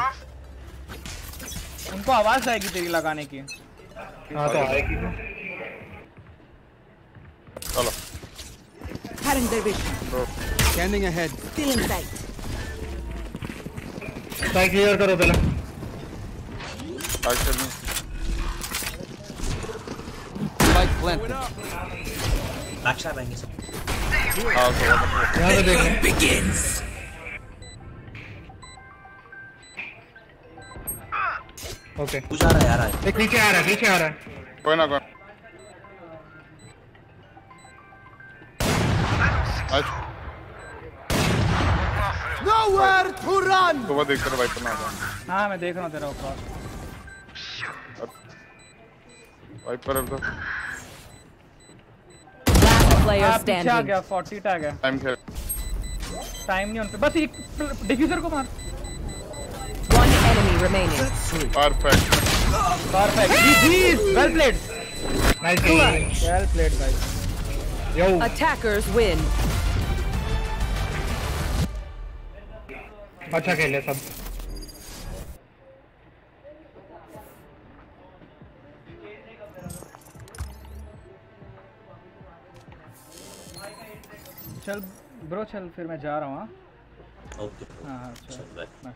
उनको आवाज़ आएगी तेरी लगाने की। हाँ तो आएगी ना चलो Current division. Scanning ahead. Still in sight. Side clear करो पहले बाइक चलनी Spike planted. बैक शॉट आएंगे सब हाँ तो यहाँ पे देख ले Begins. ओके तू जा रहा है यार आज एक पीछे आ रहा है पीछे आ रहा है। कोई ना कोई आज Nowhere to run. सुबह देख कर वाइपर ना आ जाए हाँ मैं देख रहा हूँ तेरा ऊपर। वाइपर अब तो Last player हाँ, आ गया 40 टैग है टाइम खेल। टाइम नहीं उन पे बस एक डिफ्यूजर को मार। One enemy remaining. Perfect perfect GGs well played nice well played guys yo Attackers win. अच्छा खेले सब चल ब्रो चल फिर मैं जा रहा हूँ हाँ ओके हाँ हाँ चल चल बाय बाय